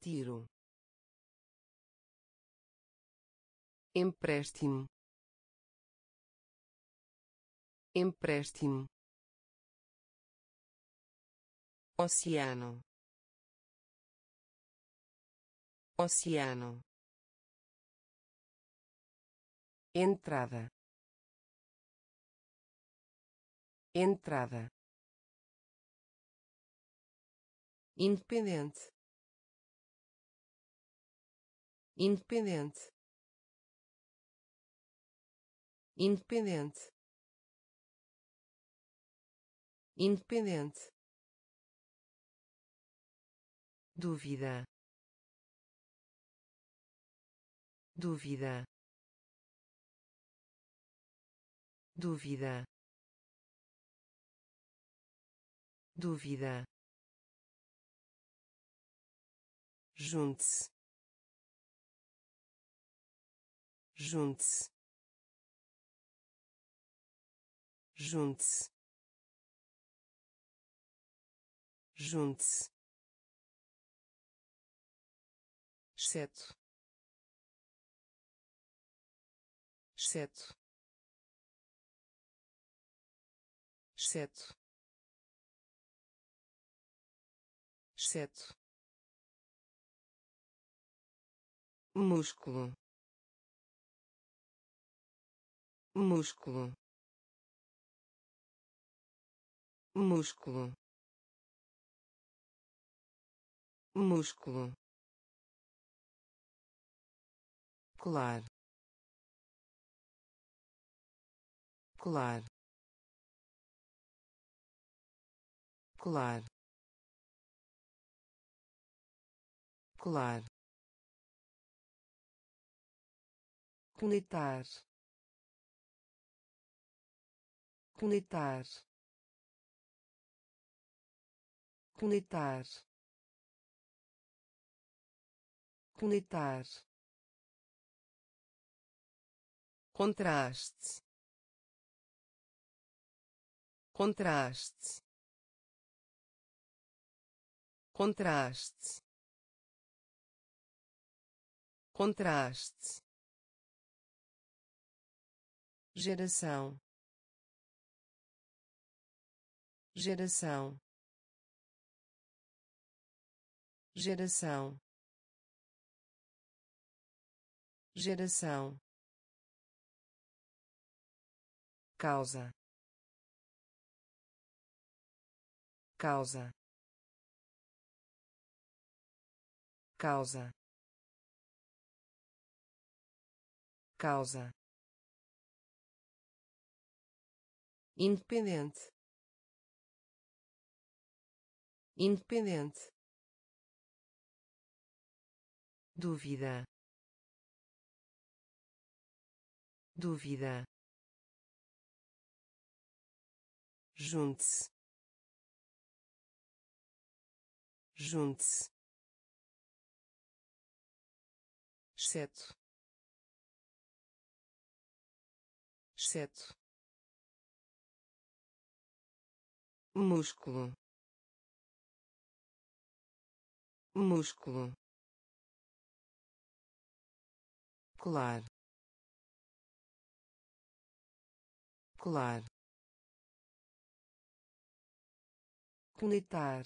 Tiro. Empréstimo. Empréstimo. Oceano. Oceano. Entrada. Entrada independente. Independente. Independente. Independente. Dúvida. Dúvida. Dúvida. Dúvida junte-se. Junte-se. Junte-se. Junte-se. Exceto. Exceto. Exceto. Exceto músculo. Músculo. Músculo. Músculo. Colar. Colar. Colar. Colar conectar conectar conectar conectar contraste. Contraste. Contraste. Contraste geração. Geração. Geração. Geração. Causa. Causa. Causa. Causa independente. Independente. Dúvida. Dúvida. Junte-se. Junte-se. Exceto. Exceto músculo. Músculo. Colar. Colar. Conectar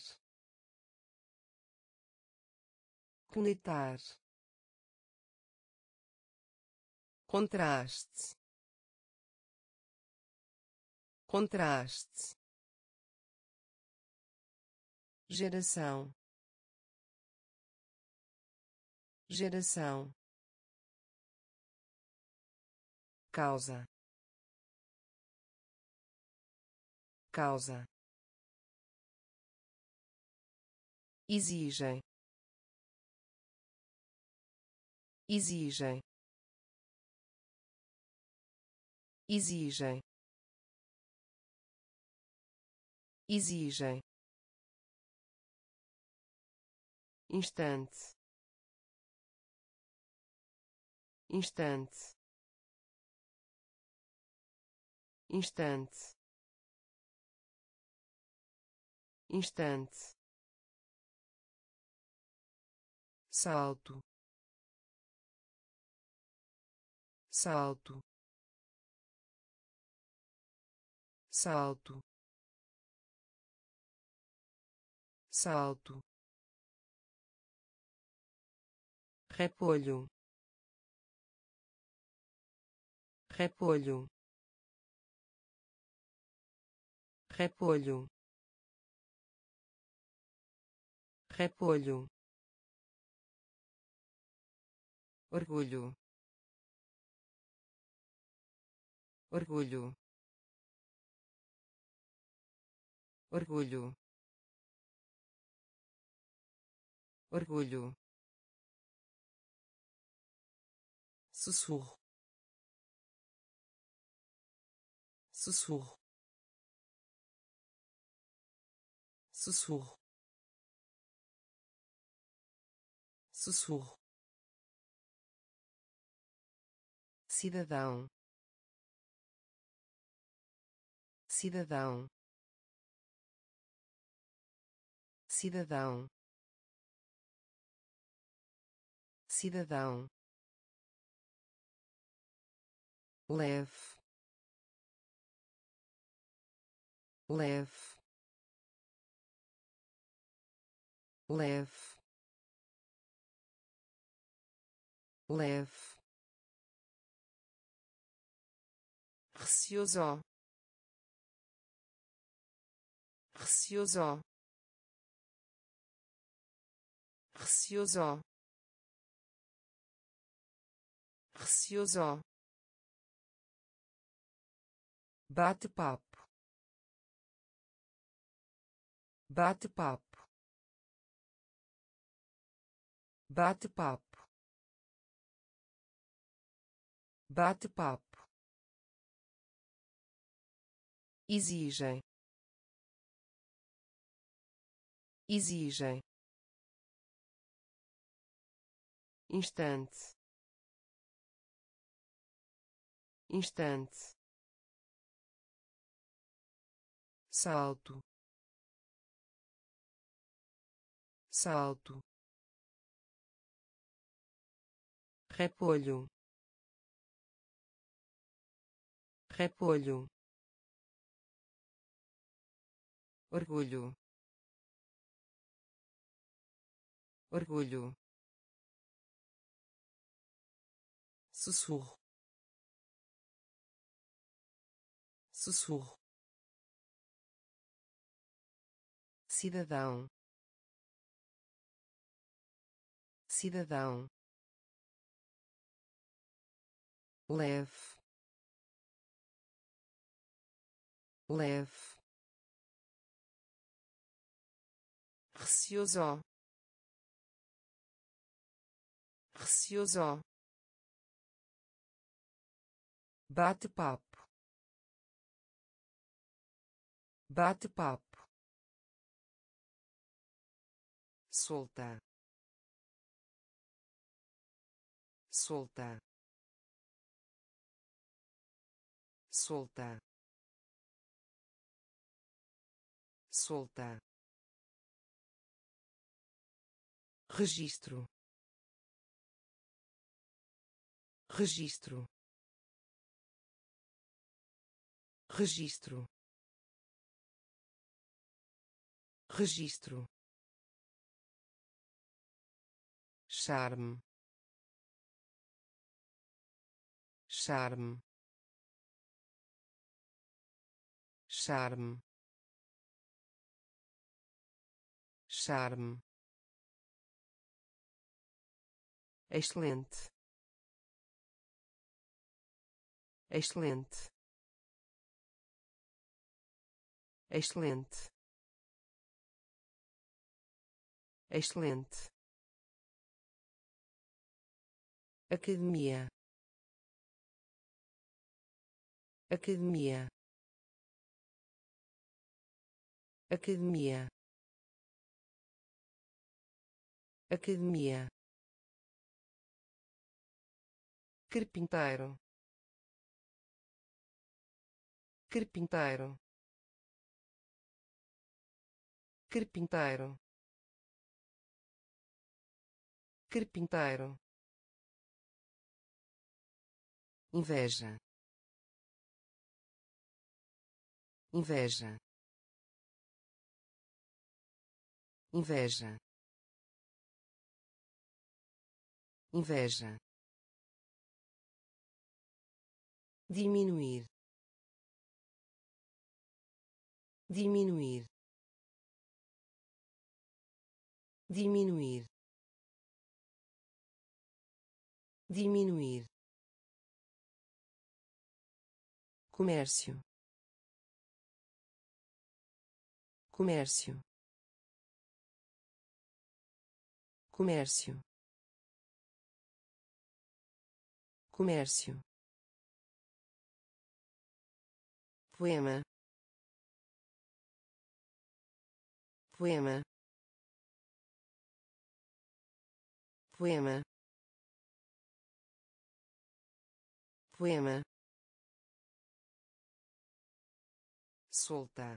conectar contraste. Contraste geração. Geração. Causa. Causa. Exigem. Exigem. Exigem. Exigem instante. Instante. Instante. Instante. Salto. Salto. Salto. Salto repolho. Repolho. Repolho. Repolho. Orgulho. Orgulho. Orgulho. Orgulho sussurro. Sussurro. Sussurro. Sussurro. Cidadão. Cidadão. Cidadão. Cidadão leve leve leve leve receoso receoso receoso receoso bate-papo. Bate-papo. Bate-papo. Bate-papo. Exigem. Exigem. Instante. Instante salto. Salto. Repolho. Repolho. Orgulho. Orgulho. Sussurro. Sussurro cidadão. Cidadão. Leve. Leve. Receoso. Receoso. Bate-papo. Bate-papo solta. Solta. Solta. Solta. Registro. Registro. Registro. Registro charme. Charme. Charme. Charme. Excelente. Excelente. Excelente. Excelente academia. Academia. Academia. Academia. Carpinteiro. Carpinteiro. Carpinteiro. Carpinteiro inveja. Inveja. Inveja. Inveja. Diminuir. Diminuir. Diminuir. Diminuir comércio. Comércio. Comércio. Comércio. Poema. Poema. Poema. Poema solta.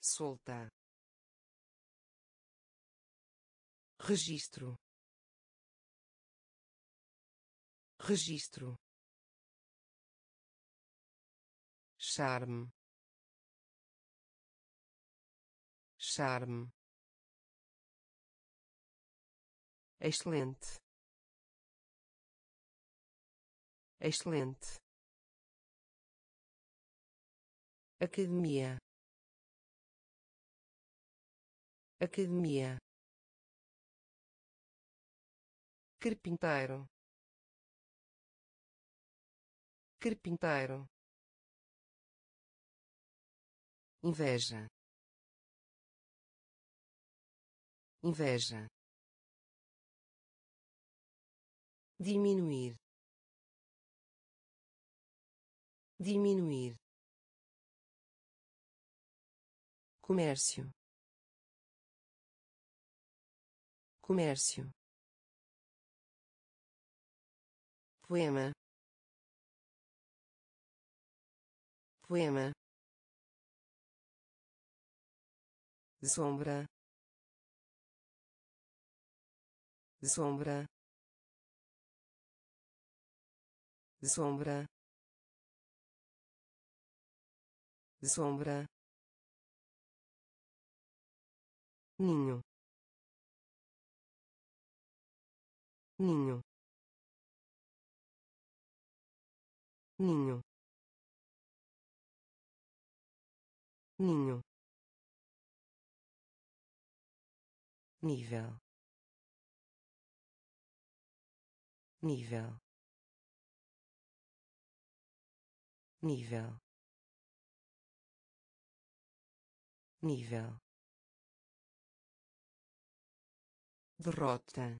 Solta. Registro. Registro. Charme. Charme. Excelente. Excelente academia. Academia. Carpinteiro. Carpinteiro. Inveja. Inveja. Diminuir. Diminuir comércio. Comércio. Poema. Poema. Sombra. Sombra. Sombra. Sombra ninho. Ninho. Ninho. Ninho. Nível. Nível. Nível. Nível derrota.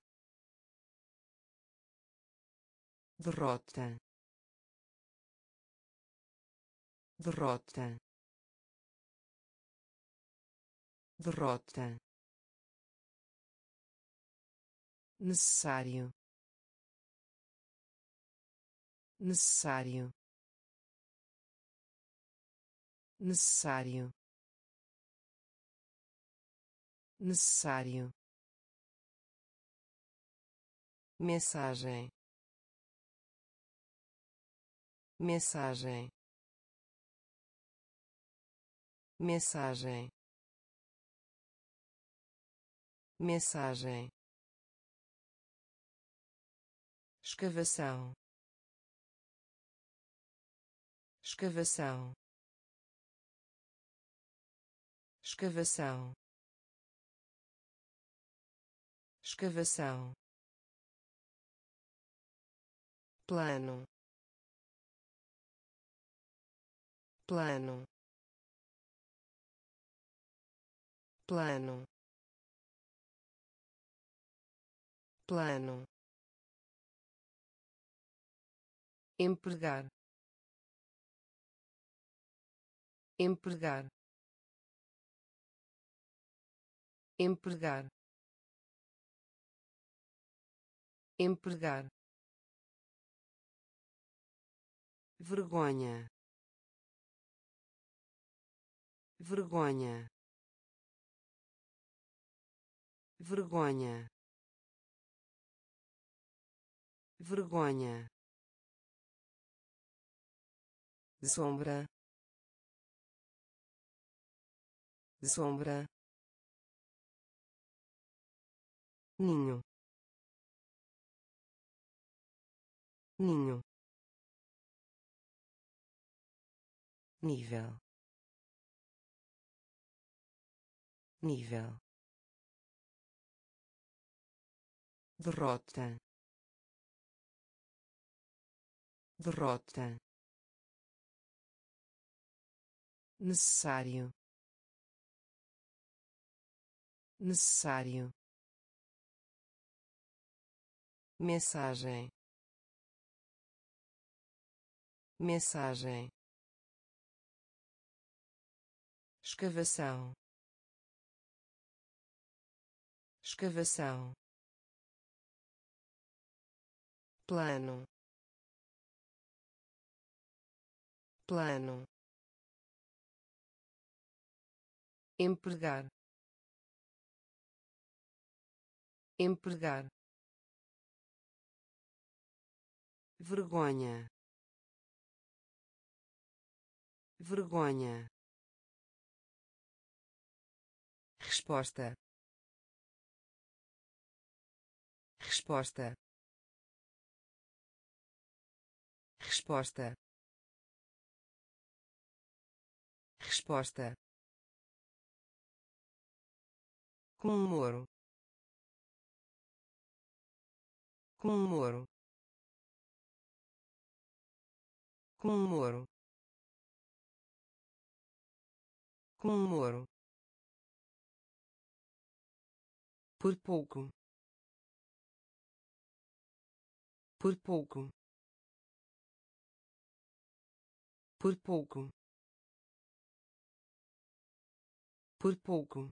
Derrota. Derrota. Derrota. Necessário. Necessário. Necessário. Necessário mensagem. Mensagem. Mensagem. Mensagem. Escavação. Escavação. Escavação. Escavação plano. Plano. Plano. Plano. Empregar. Empregar. Empregar. Empregar vergonha. Vergonha. Vergonha. Vergonha. Sombra. Sombra. Ninho. Ninho nível. Nível. Derrota. Derrota. Necessário. Necessário. Mensagem. Mensagem escavação. Escavação. Plano. Plano. Empregar. Empregar. Vergonha. Vergonha resposta. Resposta. Resposta. Resposta. Comemoro comemoro comemoro comemoro por pouco. Por pouco. Por pouco. Por pouco.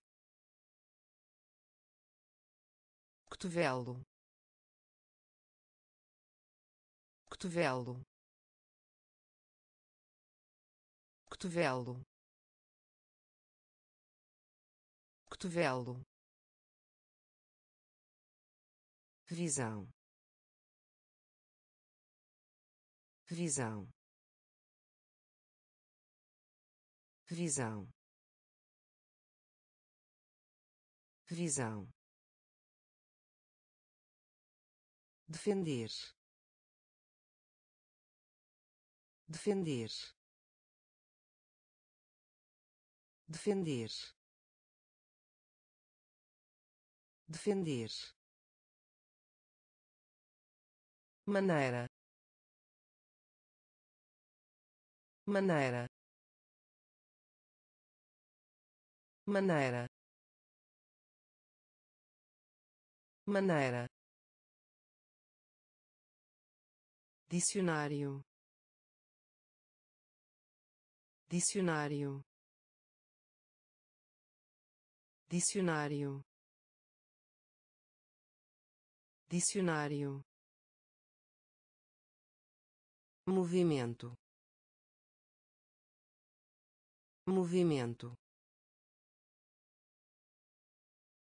Cotovelo. Cotovelo. Cotovelo. Cotovelo visão. Visão. Visão. Visão. Defender. Defender. Defender. Defender maneira. Maneira. Maneira. Maneira. Dicionário. Dicionário. Dicionário. Dicionário movimento. Movimento.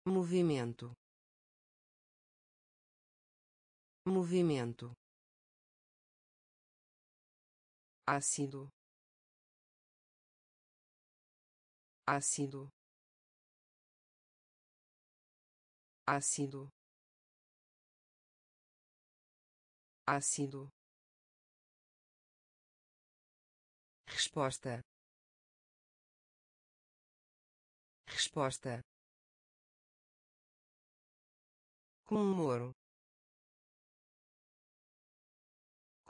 Movimento. Movimento. Ácido. Ácido. Ácido. Ácido resposta. Resposta. Comemoro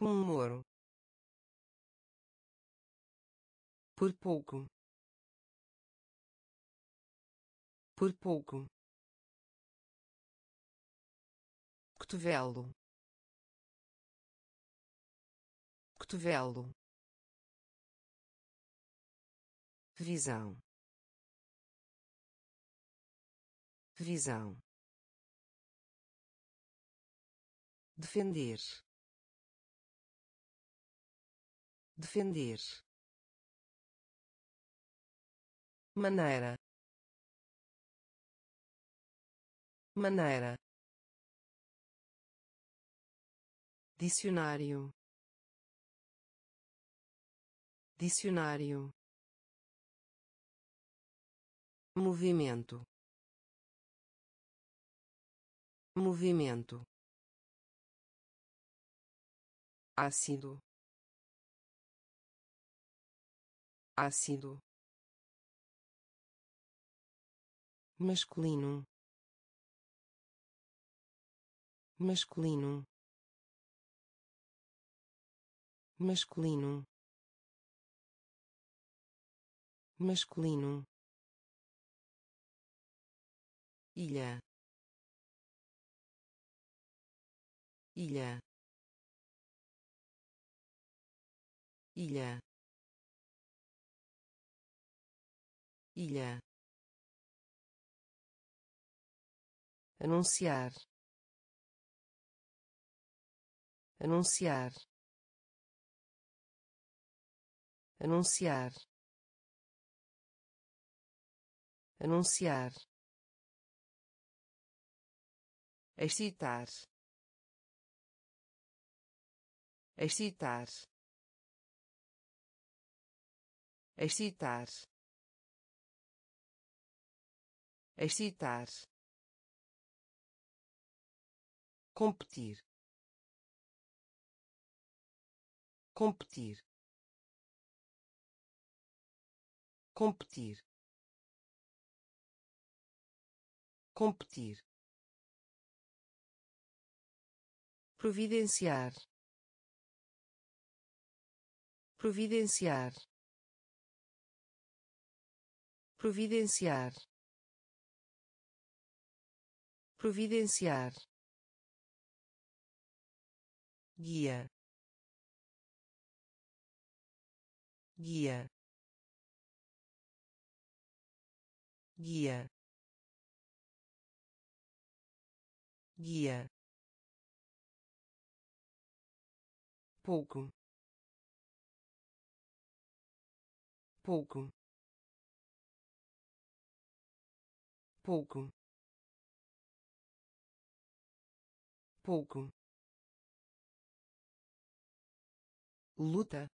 comemoro por pouco. Por pouco. Cotovelo. Cotovelo visão. Visão. Defender. Defender. Maneira. Maneira. Dicionário. Dicionário movimento. Movimento. Ácido. Ácido. Masculino. Masculino. Masculino. Masculino ilha. Ilha. Ilha. Ilha. Anunciar. Anunciar. Anunciar. Anunciar excitar excitar excitar excitar competir competir competir competir providenciar. Providenciar. Providenciar. Providenciar. Guia. Guia. Guia. Guia pouco. Pouco. Pouco. Pouco. Luta.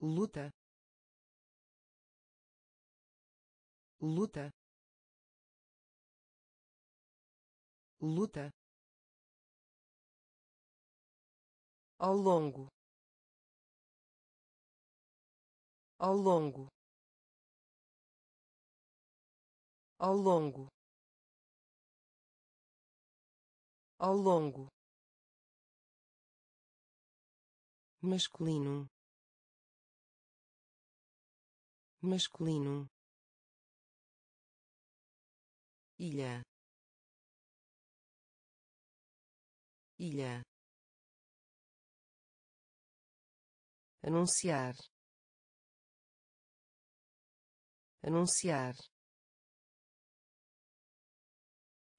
Luta. Luta. Luta ao longo. Ao longo. Ao longo. Ao longo. Masculino. Masculino. Ilha. Ilha anunciar. Anunciar.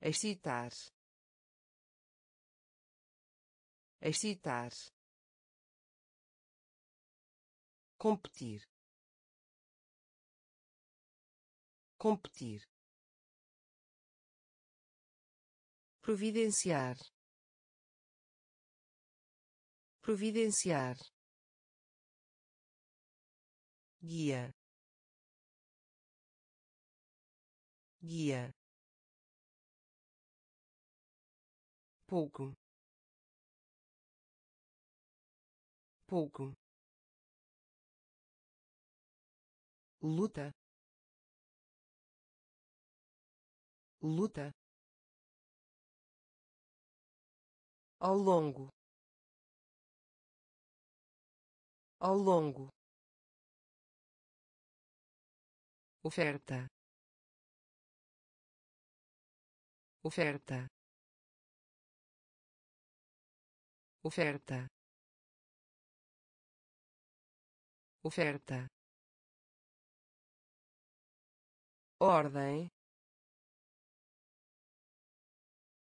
Excitar. Excitar. Competir. Competir. Providenciar. Providenciar guia. Guia. Pouco. Pouco. Luta. Luta. Ao longo. Ao longo oferta. Oferta. Oferta. Oferta. Ordem.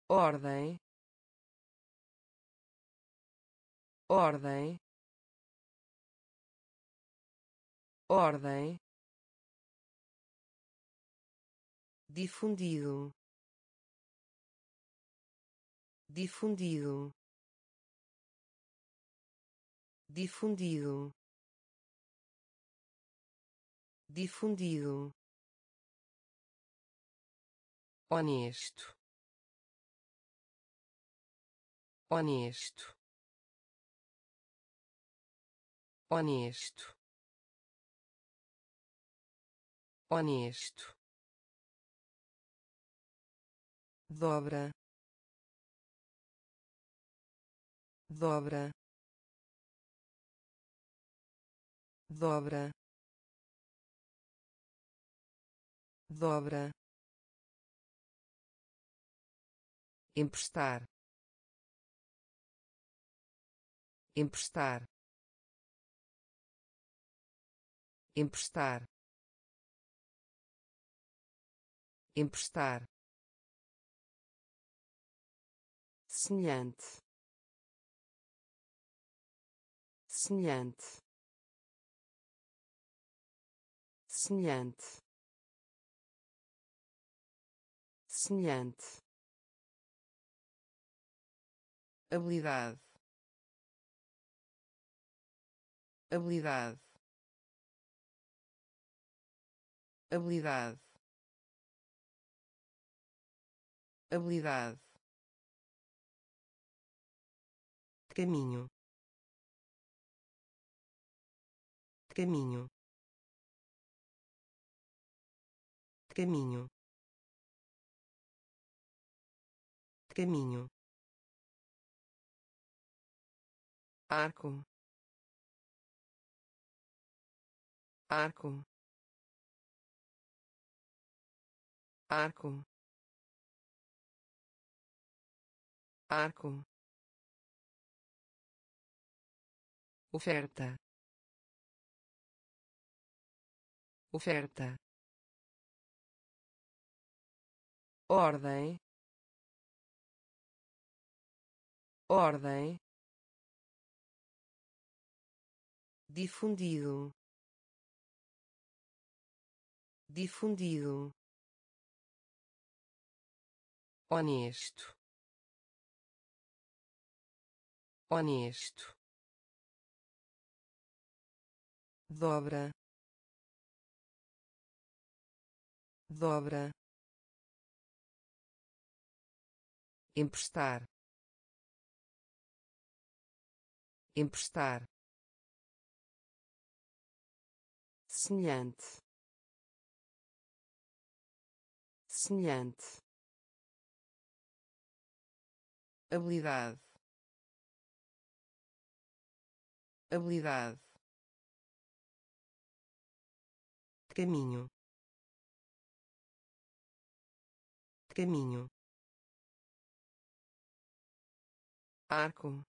Ordem. Ordem. Ordem difundido. Difundido. Difundido. Difundido. Honesto. Honesto. Honesto. Honesto dobra dobra dobra dobra. Emprestar. Emprestar. Emprestar. Emprestar semelhante semelhante semelhante semelhante habilidade. Habilidade. Habilidade. Habilidade caminho. Caminho. Caminho. Caminho. Arco. Arco. Arco. Arco oferta. Oferta. Ordem. Ordem. Difundido. Difundido. Honesto. Honesto dobra dobra emprestar emprestar semelhante semelhante habilidade habilidade caminho. Caminho. Arco.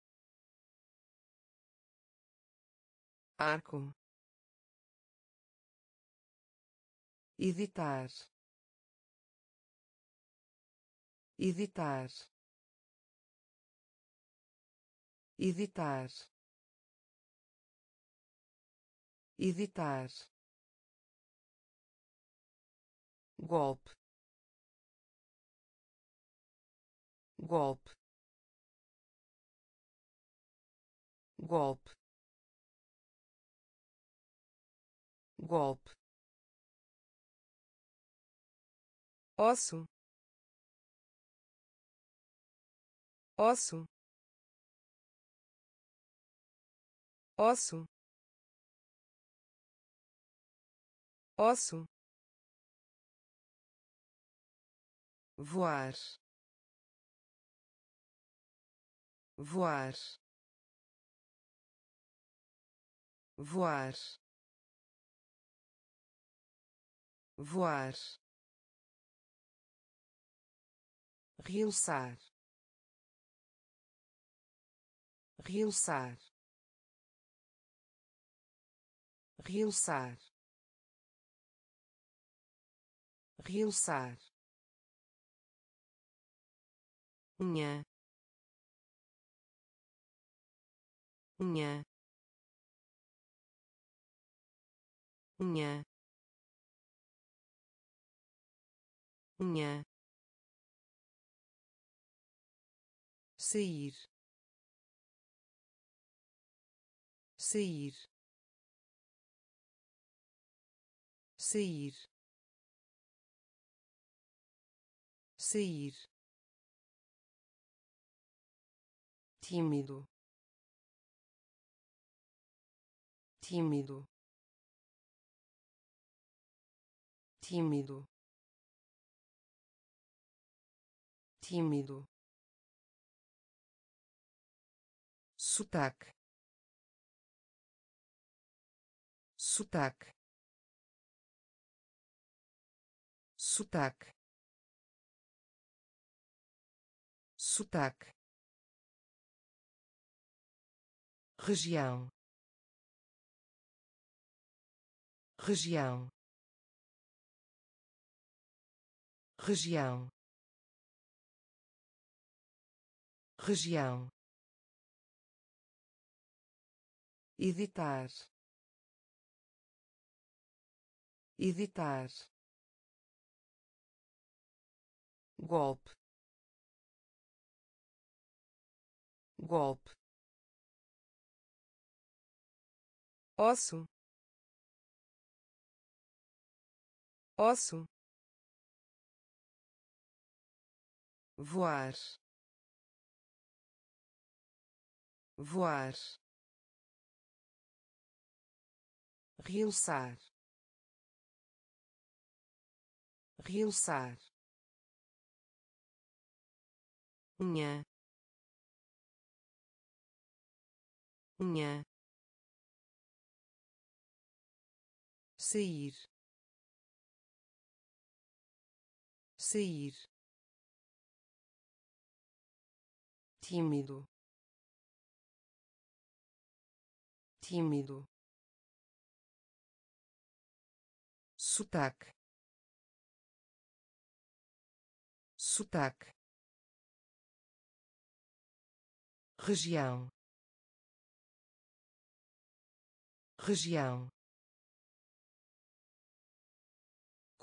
Arco. Editar. Editar. Editar. Editar golpe. Golpe. Golpe. Golpe. Osso. Osso. Osso. Osso voar voar voar voar. Realçar realçar. Realçar realçar unha unha unha unha. Sair. Sair. Sair. Sair tímido tímido tímido tímido sotaque sotaque sotaque sotaque região. Região. Região. Região. Editar. Editar. Golpe. Golpe osso osso voar. Voar. Realçar. Realçar. Unha. Unha sair. Sair. Tímido. Tímido. Sotaque. Sotaque. Região. Região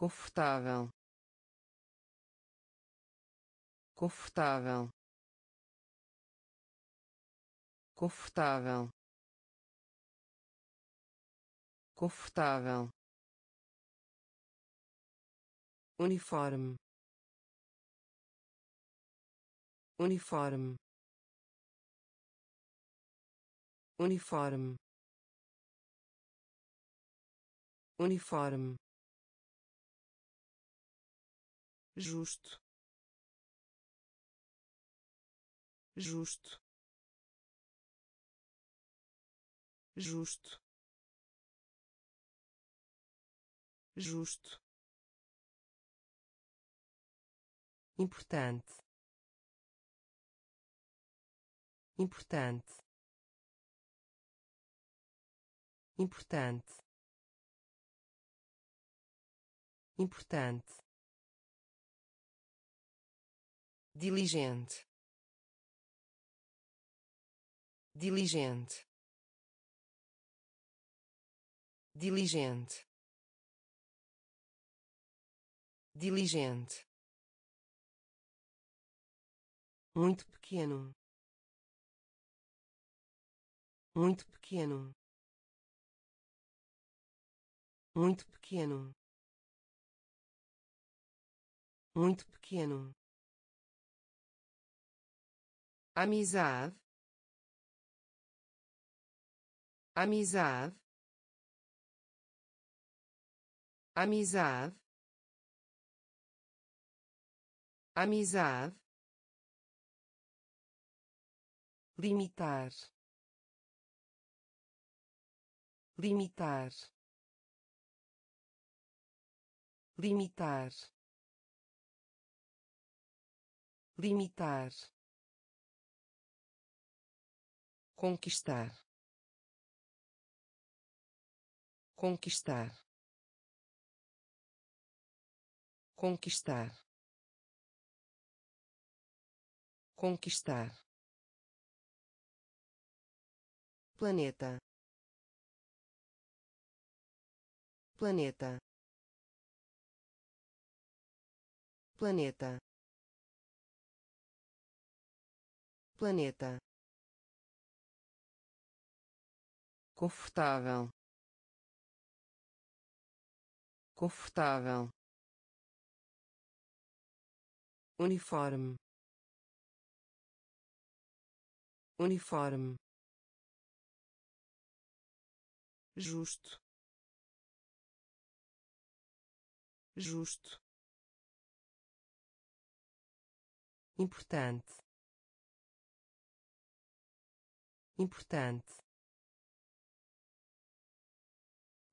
confortável. Confortável. Confortável. Confortável. Uniforme. Uniforme. Uniforme. Uniforme justo. Justo. Justo. Justo. Importante. Importante. Importante. Importante diligente. Diligente. Diligente. Diligente. Muito pequeno. Muito pequeno. Muito pequeno. Muito pequeno amizade. Amizade. Amizade. Amizade. Limitar. Limitar. Limitar. Limitar conquistar. Conquistar. Conquistar. Conquistar. Planeta. Planeta. Planeta. Planeta confortável. Confortável. Uniforme. Uniforme. Justo. Justo. Importante. Importante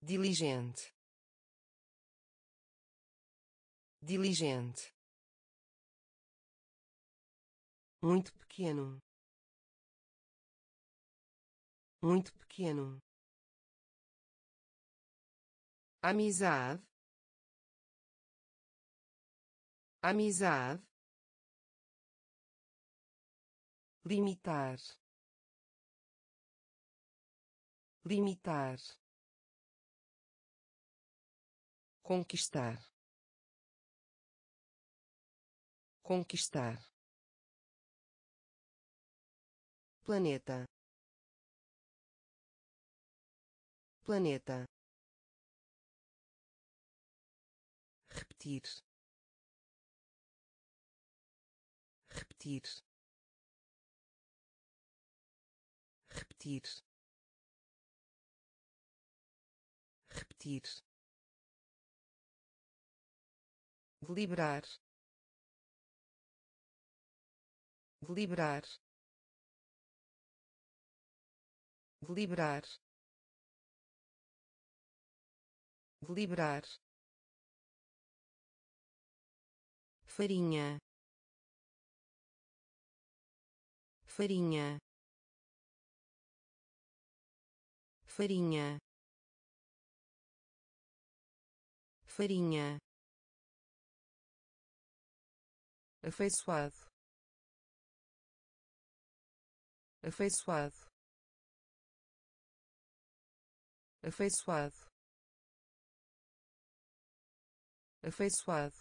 diligente. Diligente. Muito pequeno. Muito pequeno. Amizade. Amizade. Limitar. Limitar conquistar. Conquistar. Planeta. Planeta. Repetir. Repetir. Repetir. Repetir deliberar. Deliberar. Deliberar. Deliberar. Farinha. Farinha. Farinha. Farinha afeiçoado. Afeiçoado. Afeiçoado. Afeiçoado.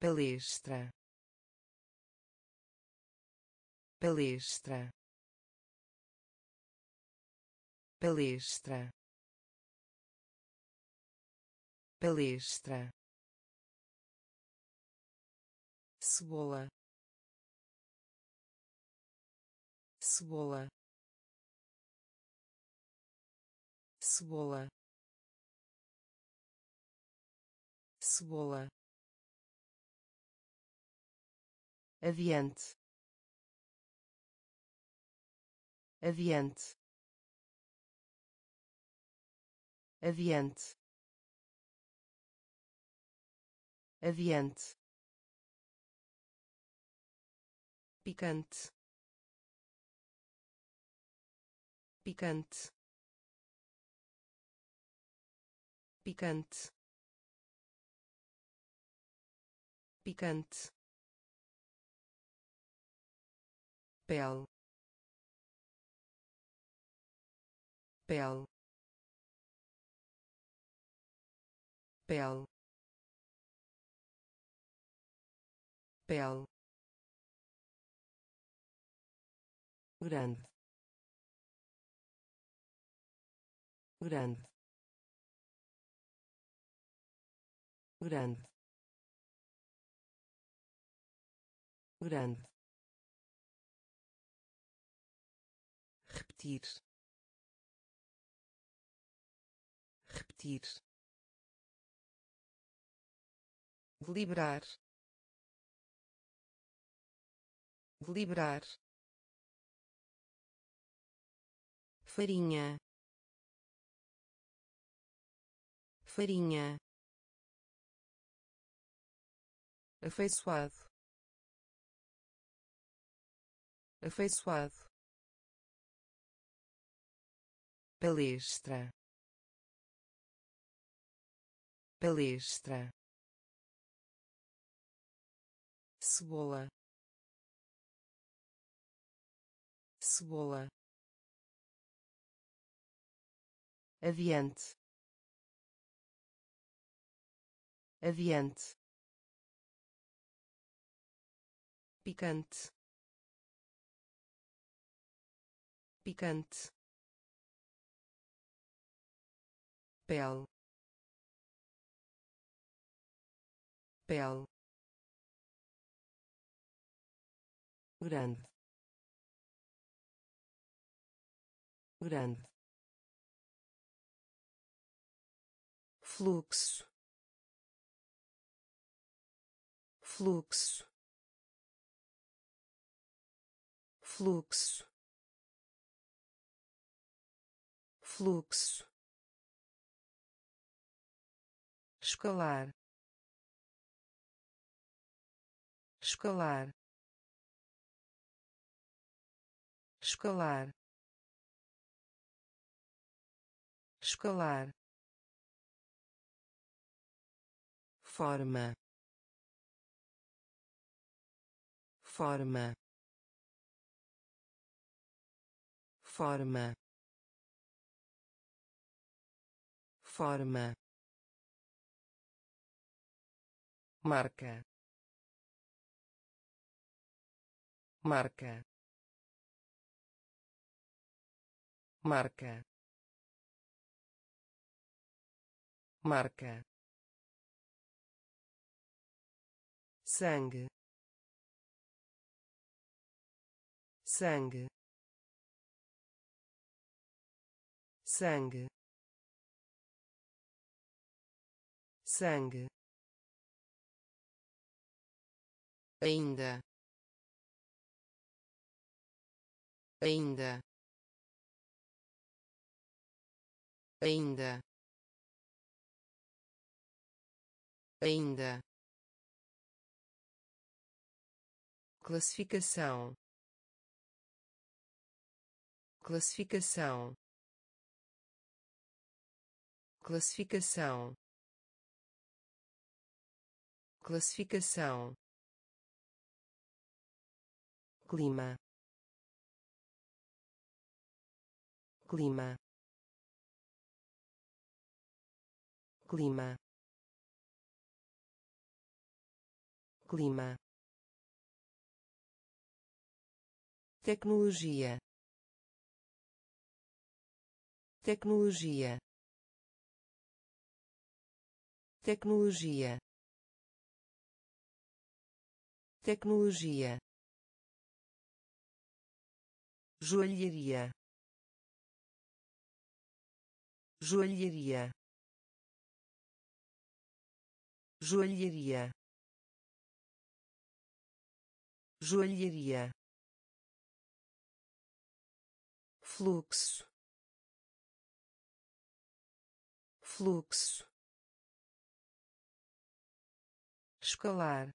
Palestra. Palestra. Palestra. Palestra cebola cebola cebola cebola adiante adiante adiante adiante picante. Picante. Picante. Picante. Pele pele pele pele grande. Grande. Grande. Grande. Repetir. Repetir. Deliberar. Deliberar farinha. Farinha. Afeiçoado. Afeiçoado. Palestra. Palestra. Cebola. Cebola adiante. Adiante. Picante. Picante. Pele. Pele. Grande. Grande fluxo. Fluxo. Fluxo. Fluxo. Escalar escalar escalar escalar forma. Forma. Forma. Forma. Marca. Marca. Marca. Marca sangue sangue sangue sangue ainda ainda ainda ainda classificação. Classificação. Classificação. Classificação. Clima. Clima. Clima. Clima tecnologia. Tecnologia. Tecnologia. Tecnologia. Joalheria. Joalheria. Joalheria. Joalheria fluxo. Fluxo. Escalar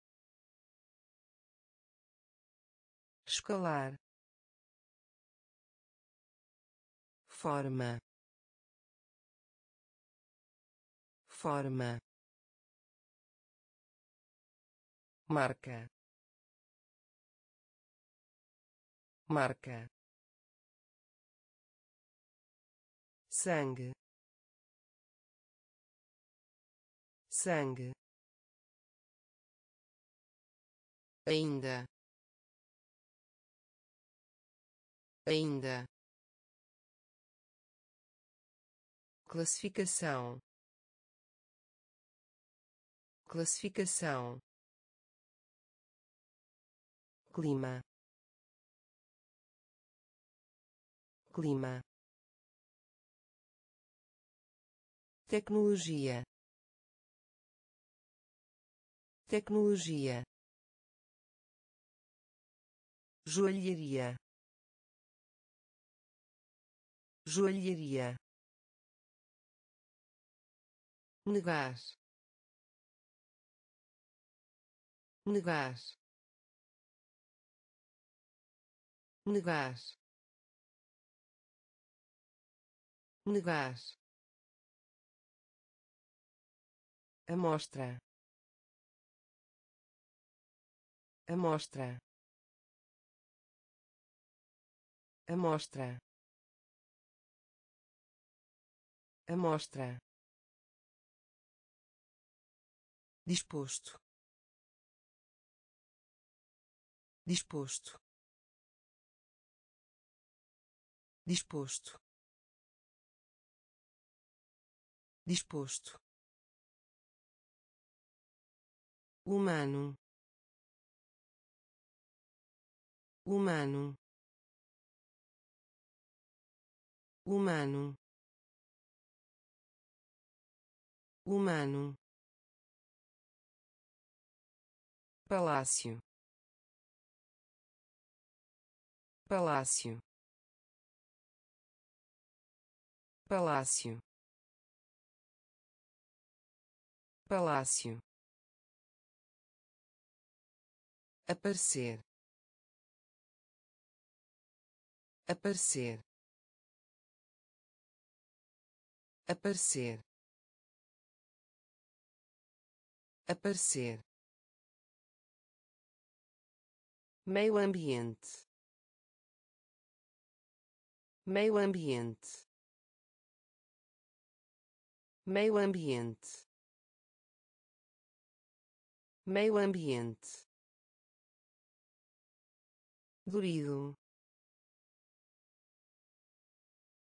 escalar forma. Forma. Marca. Marca sangue. Sangue. Ainda. Ainda. Classificação. Classificação. Clima. Clima tecnologia tecnologia joalheria joalheria negar negar negar negar amostra. Amostra. Amostra. Amostra. Disposto. Disposto. Disposto. Disposto humano humano humano humano. Palácio palácio palácio. Palácio aparecer. Aparecer. Aparecer. Aparecer. Meio ambiente. Meio ambiente. Meio ambiente. Meio ambiente durido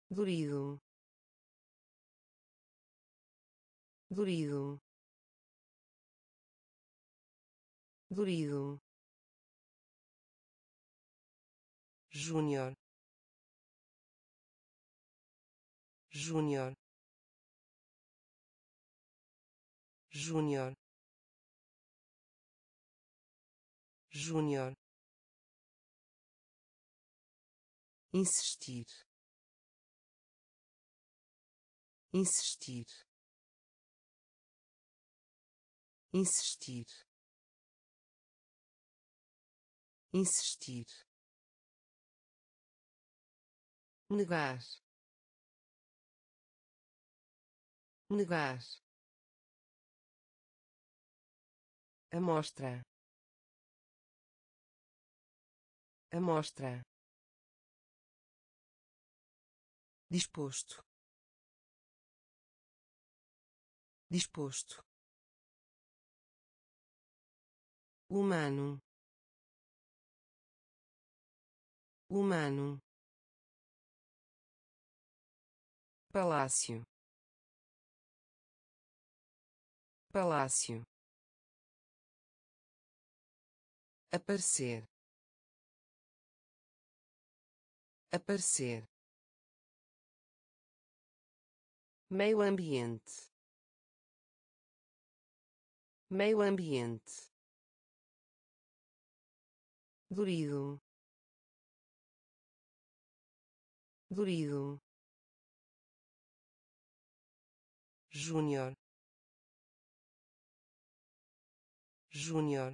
durido durido durido Júnior. Júnior. Júnior. Júnior insistir. Insistir. Insistir. Insistir. Negar. Negar. Amostra. Amostra disposto. Disposto. Humano. Humano. Palácio. Palácio. Aparecer. Aparecer meio ambiente. Meio ambiente. Durido durido Júnior. Júnior.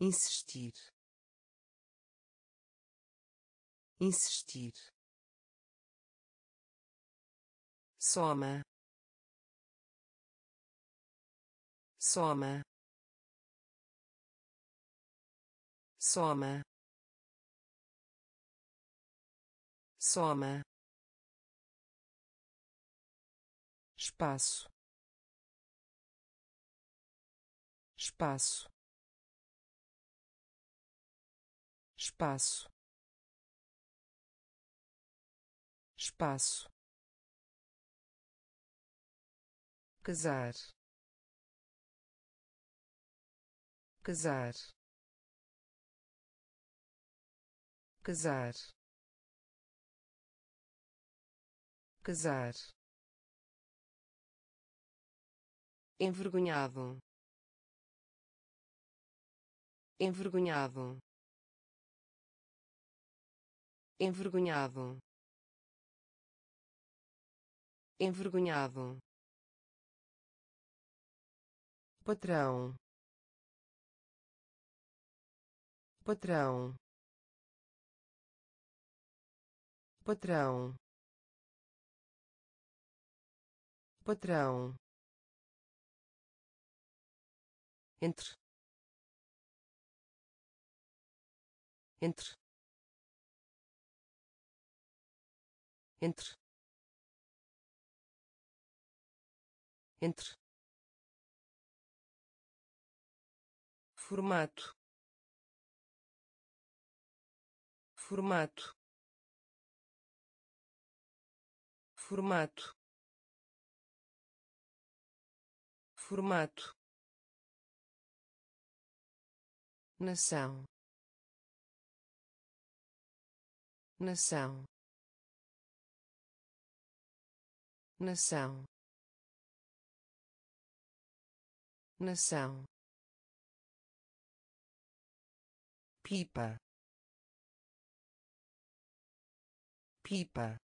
Insistir. Insistir soma. Soma. Soma. Soma. Espaço. Espaço. Espaço. Espaço casar. Casar. Casar. Casar. Envergonhado. Envergonhado. Envergonhado. Envergonhado patrão. Patrão. Patrão. Patrão. Entre. Entre. Entre. Entre formato. Formato. Formato. Formato. Nação. Nação. Nação. Nação pipa. Pipa.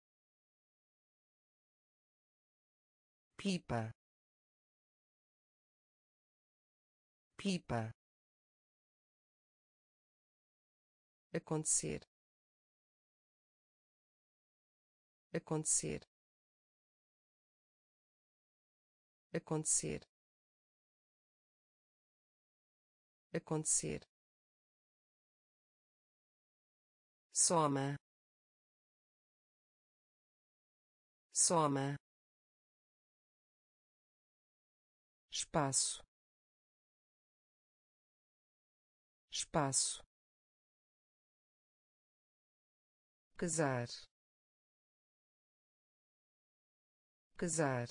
Pipa. Pipa. Acontecer. Acontecer. Acontecer. Acontecer soma. Soma. Espaço. Espaço. Casar. Casar.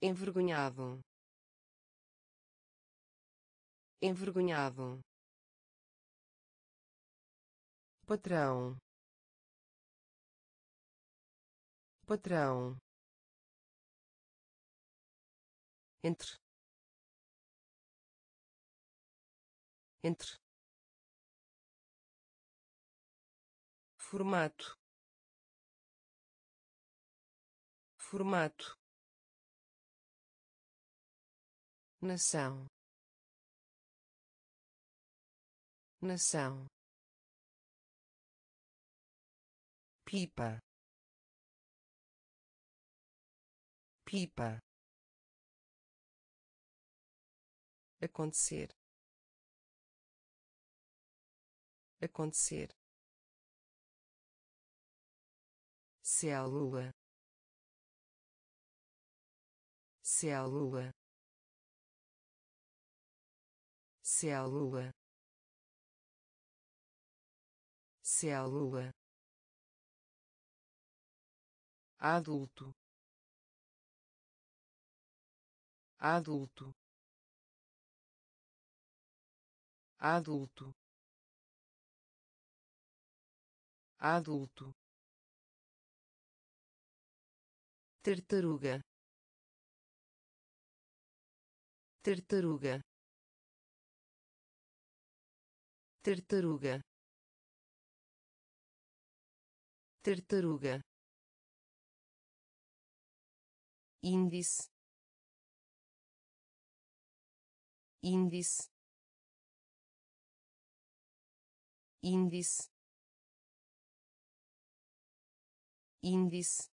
Envergonhado. Envergonhado patrão. Patrão. Entre. Entre. Formato. Formato. Nação. Nação pipa. Pipa. Acontecer. Acontecer. Célula. Célula. Célula. Célula adulto. Adulto. Adulto. Adulto. Tartaruga. Tartaruga. Tartaruga. Tartaruga índice índice índice índice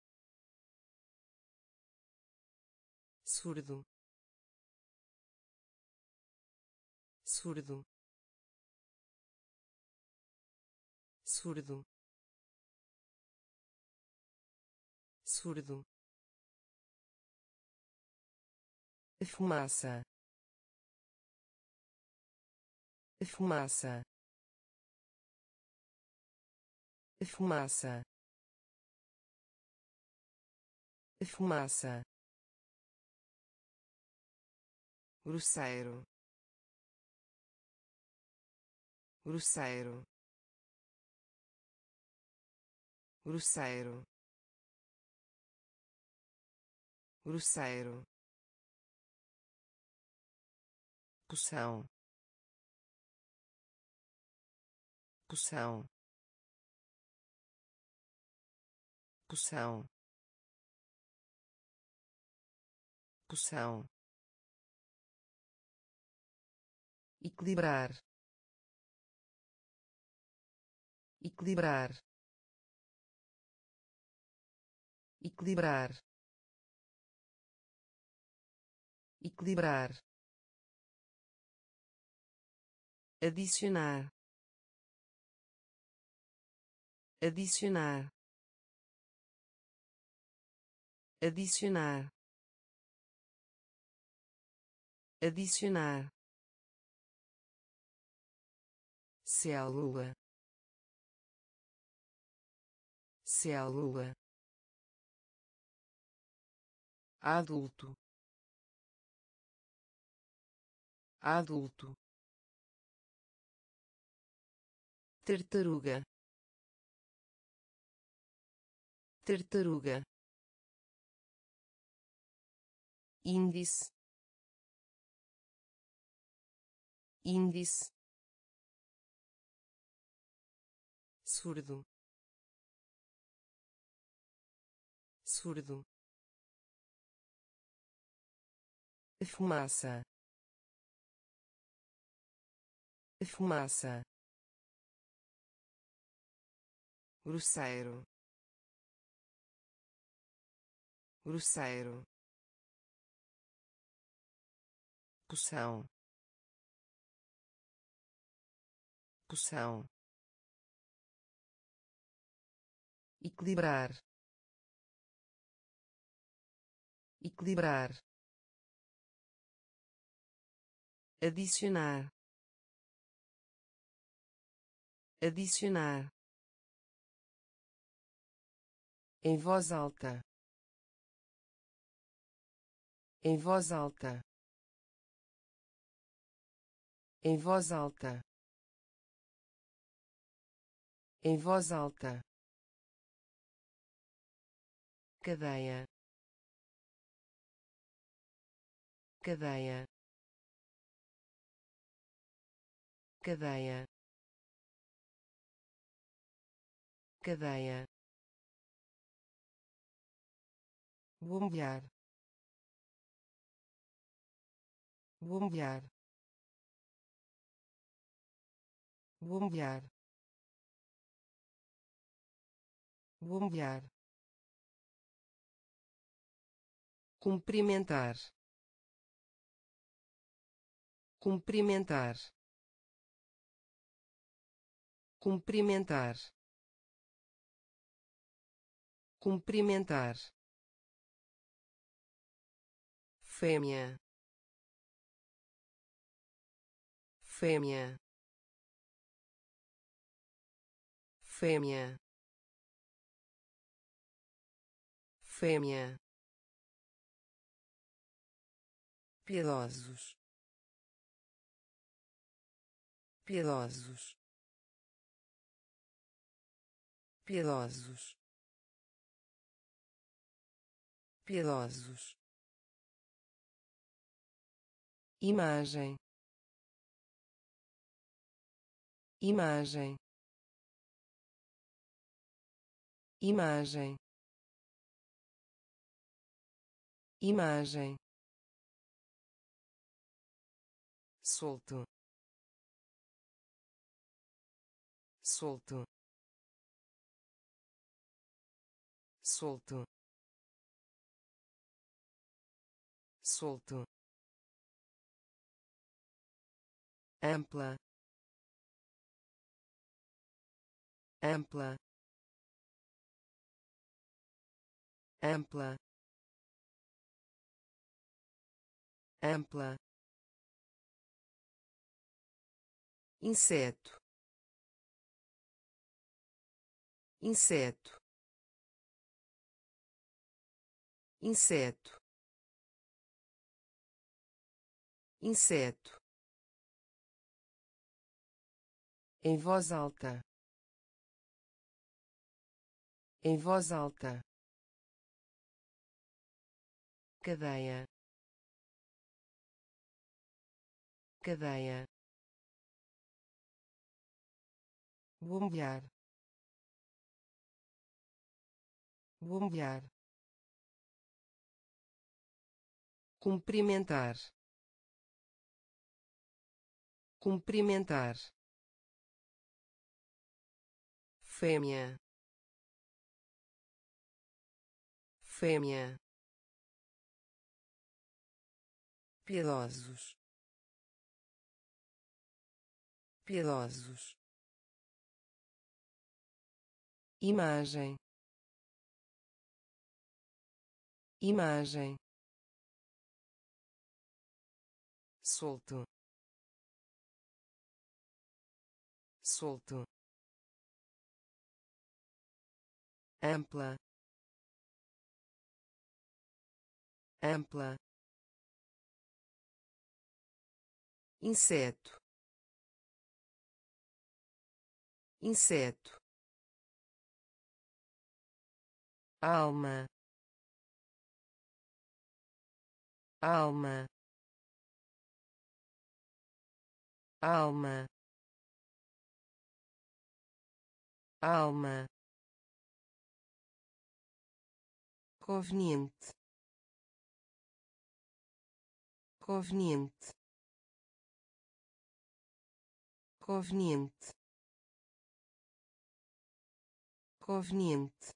surdo surdo surdo surdo fumaça. Fumaça. Fumaça. Fumaça. Grosseiro. Grosseiro. Grosseiro. Grosseiro poção. Poção. Poção. Poção. Equilibrar. Equilibrar. Equilibrar. Equilibrar adicionar adicionar adicionar adicionar. Célula célula. Adulto adulto tartaruga. Tartaruga. Índice. Índice. Surdo. Surdo. Fumaça. Fumaça grosseiro grosseiro poção poção equilibrar equilibrar adicionar adicionar em voz alta. Em voz alta. Em voz alta. Em voz alta. Cadeia. Cadeia. Cadeia. Cadeia bombear bombear bombear bombear cumprimentar cumprimentar cumprimentar cumprimentar fêmea. Fêmea. Fêmea. Fêmea. Piedosos piedosos piedosos piedosos imagem. Imagem. Imagem. Imagem. Solto. Solto. Solto. Solto ampla ampla ampla ampla. Inseto. Inseto. Inseto. Inseto em voz alta. Em voz alta. Cadeia. Cadeia. Bombear. Bombear. Cumprimentar. Cumprimentar fêmea. Fêmea. Piedosos piedosos imagem. Imagem. Solto. Solto ampla ampla inseto inseto alma alma alma alma conveniente. Conveniente. Conveniente. Conveniente.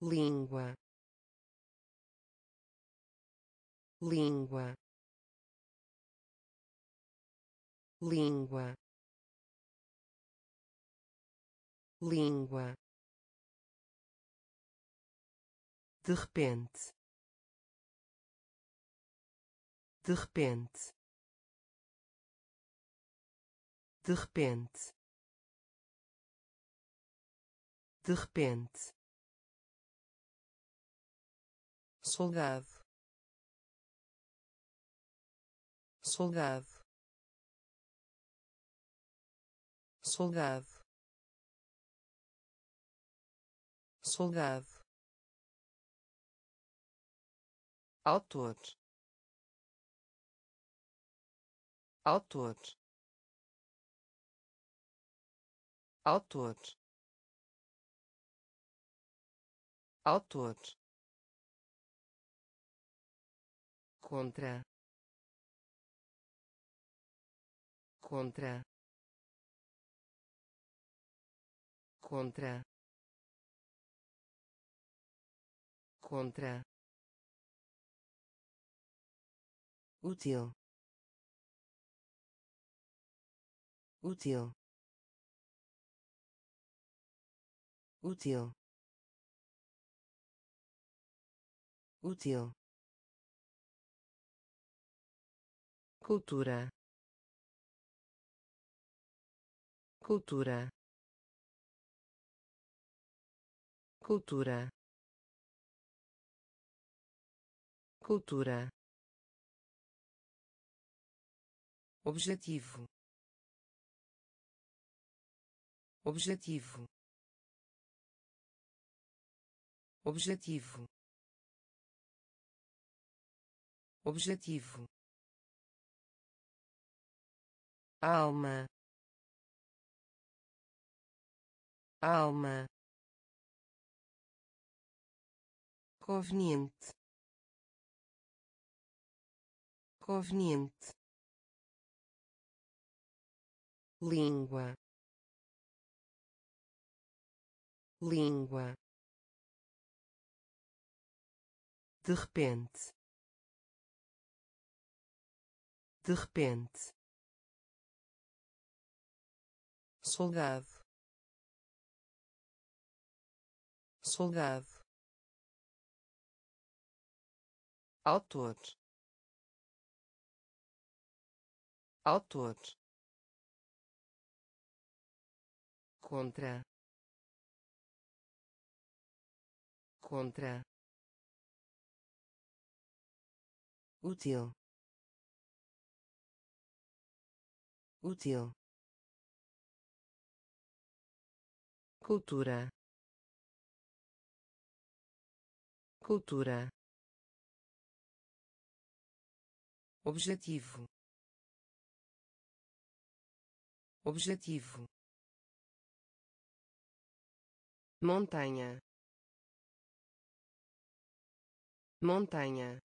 Língua. Língua. Língua. Língua de repente. De repente. De repente. De repente. Soldado. Soldado. Soldado. Soldado autor. Autor. Autor. Autor. Contra. Contra. Contra. Contra útil. Útil. Útil. Útil. Cultura. Cultura. Cultura. Cultura objetivo. Objetivo. Objetivo. Objetivo. Alma. Alma. Conveniente. Conveniente língua. Língua. De repente. De repente. Soldado. Soldado. Autor. Autor contra contra útil útil cultura cultura objetivo objetivo montanha. Montanha.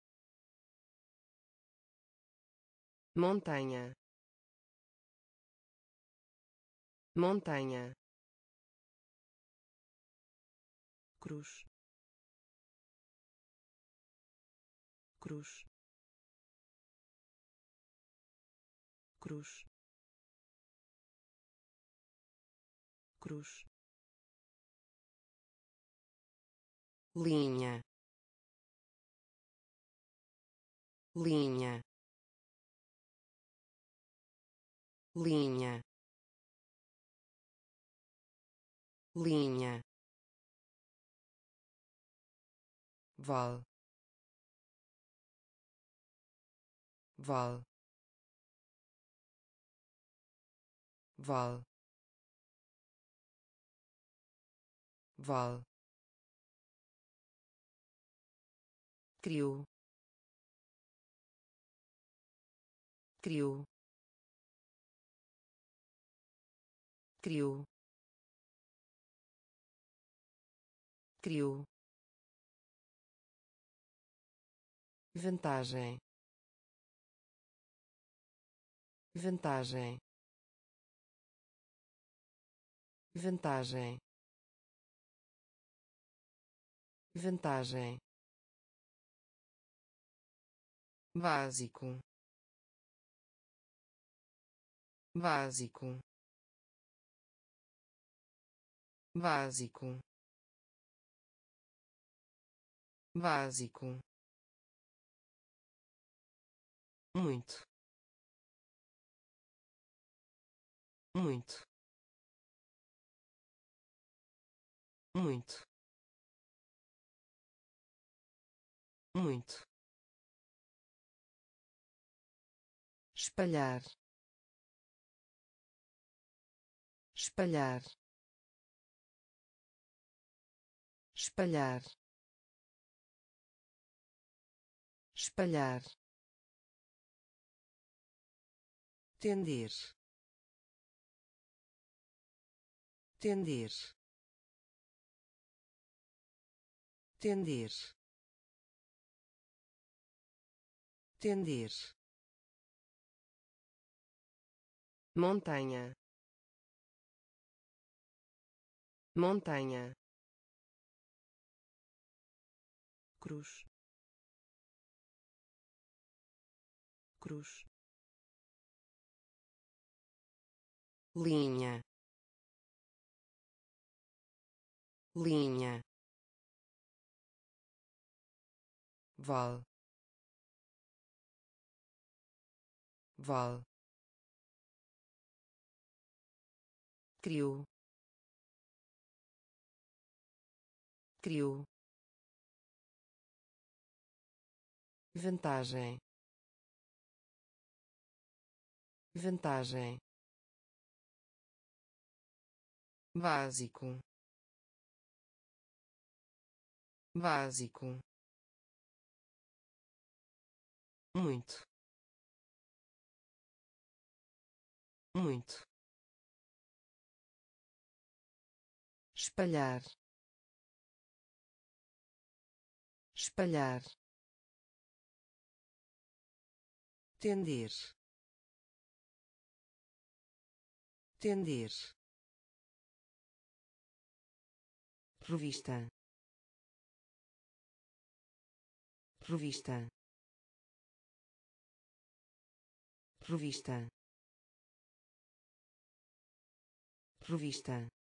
Montanha. Montanha. Cruz. Cruz. Cruz. Cruz linha. Linha. Linha. Linha. Val. Val. Val. Val criou. Criou. Criou. Criou. Vantagem. Vantagem. Vantagem. Vantagem básico. Básico. Básico. Básico. Muito espalhar. Espalhar. Espalhar. Espalhar. Tender. Tender. Tender. Tender montanha. Montanha. Cruz. Cruz. Linha. Linha. Val. Val criou criou vantagem. Vantagem. Básico. Básico. Muito. Muito espalhar. Espalhar. Tender. Tender. Revista revista revista revista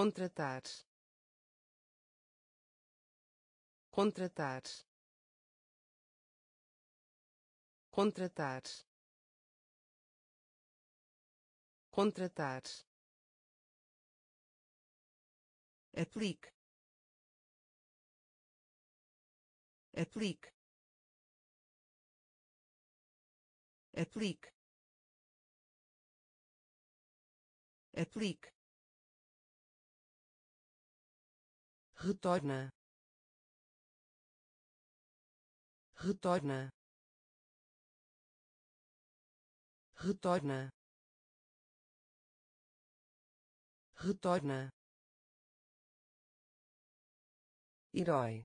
contratar. Contratar. Contratar. Contratar. Aplique. Aplique. Aplique. Aplique retorna retorna retorna retorna. Herói.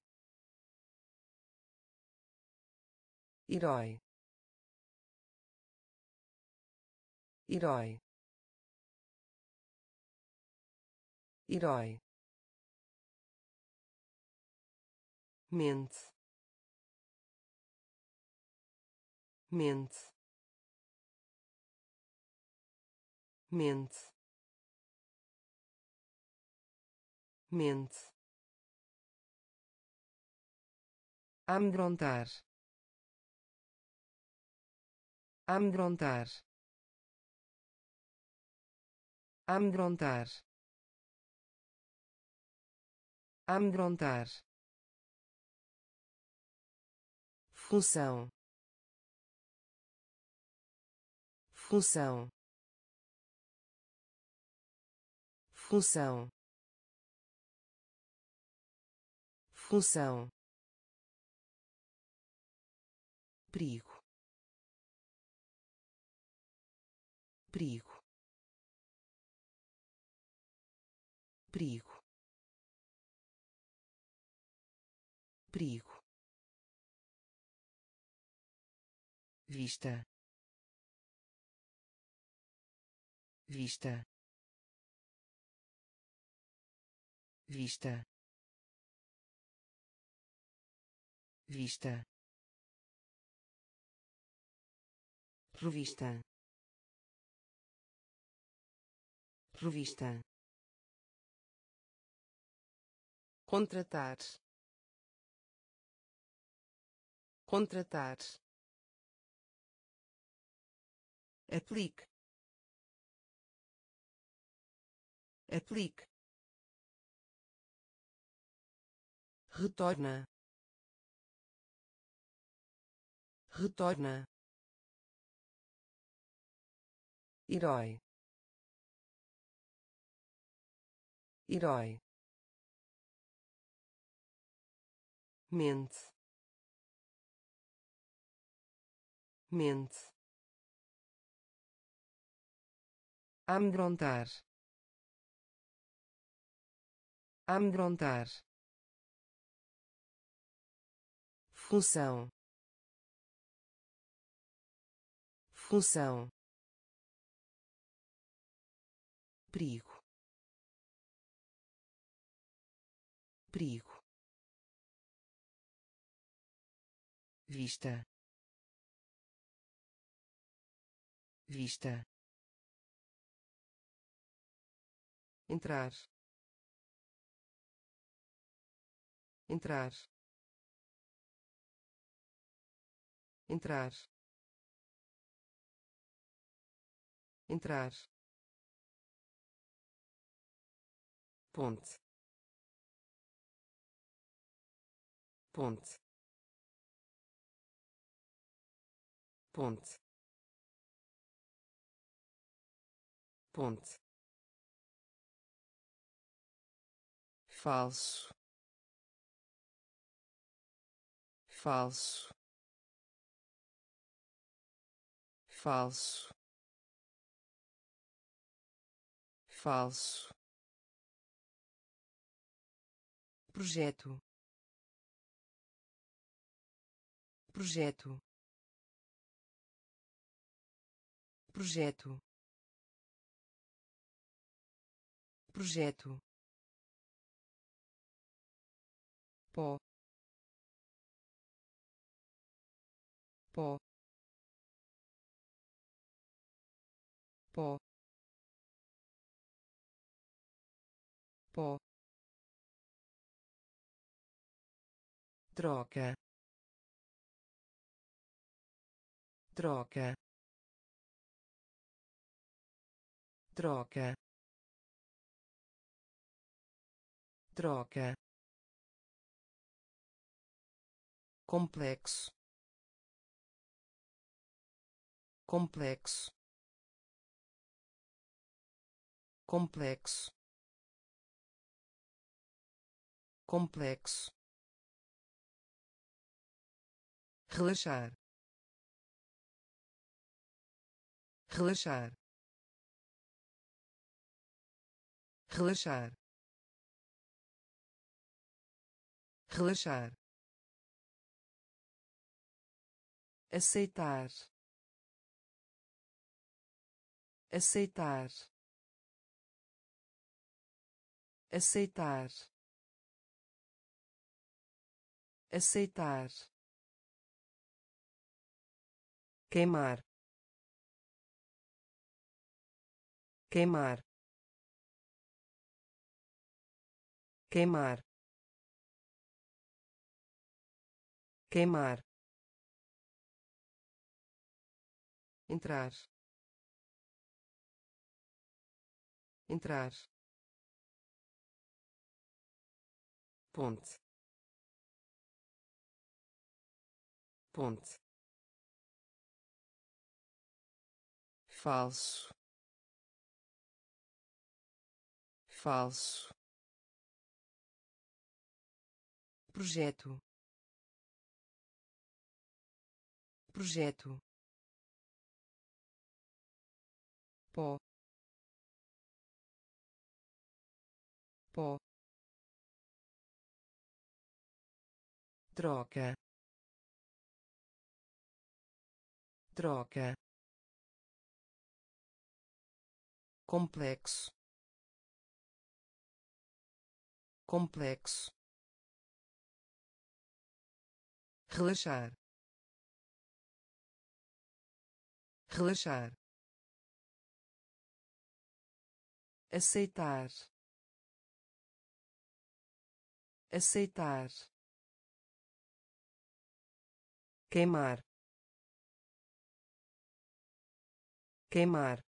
Herói. Herói. Herói mente. Mente. Mente. Mente. Amedrontar. Amedrontar. Amedrontar. Amedrontar função. Função. Função. Função. Perigo. Perigo. Perigo. Perigo vista. Vista. Vista. Vista. Revista. Revista. Contratar. Contratar aplique. Aplique. Retorna. Retorna. Herói. Herói. Mente. Mente amedrontar. Amedrontar. Função. Função. Perigo. Perigo. Vista. Vista entrar. Entrar. Entrar. Entrar. Ponte. Ponte. Ponte. Ponte falso. Falso. Falso. Falso. Projeto. Projeto. Projeto. Projeto pó pó pó pó troca troca troca troca complexo. Complexo. Complexo. Complexo. Relaxar. Relaxar. Relaxar. Relaxar aceitar. Aceitar. Aceitar. Aceitar. Queimar. Queimar. Queimar. Queimar entrar. Entrar. Ponte. Ponte. Falso. Falso. Projeto. Projeto pó pó troca. Troca. Complexo. Complexo. Relaxar. Relaxar aceitar. Aceitar. Queimar. Queimar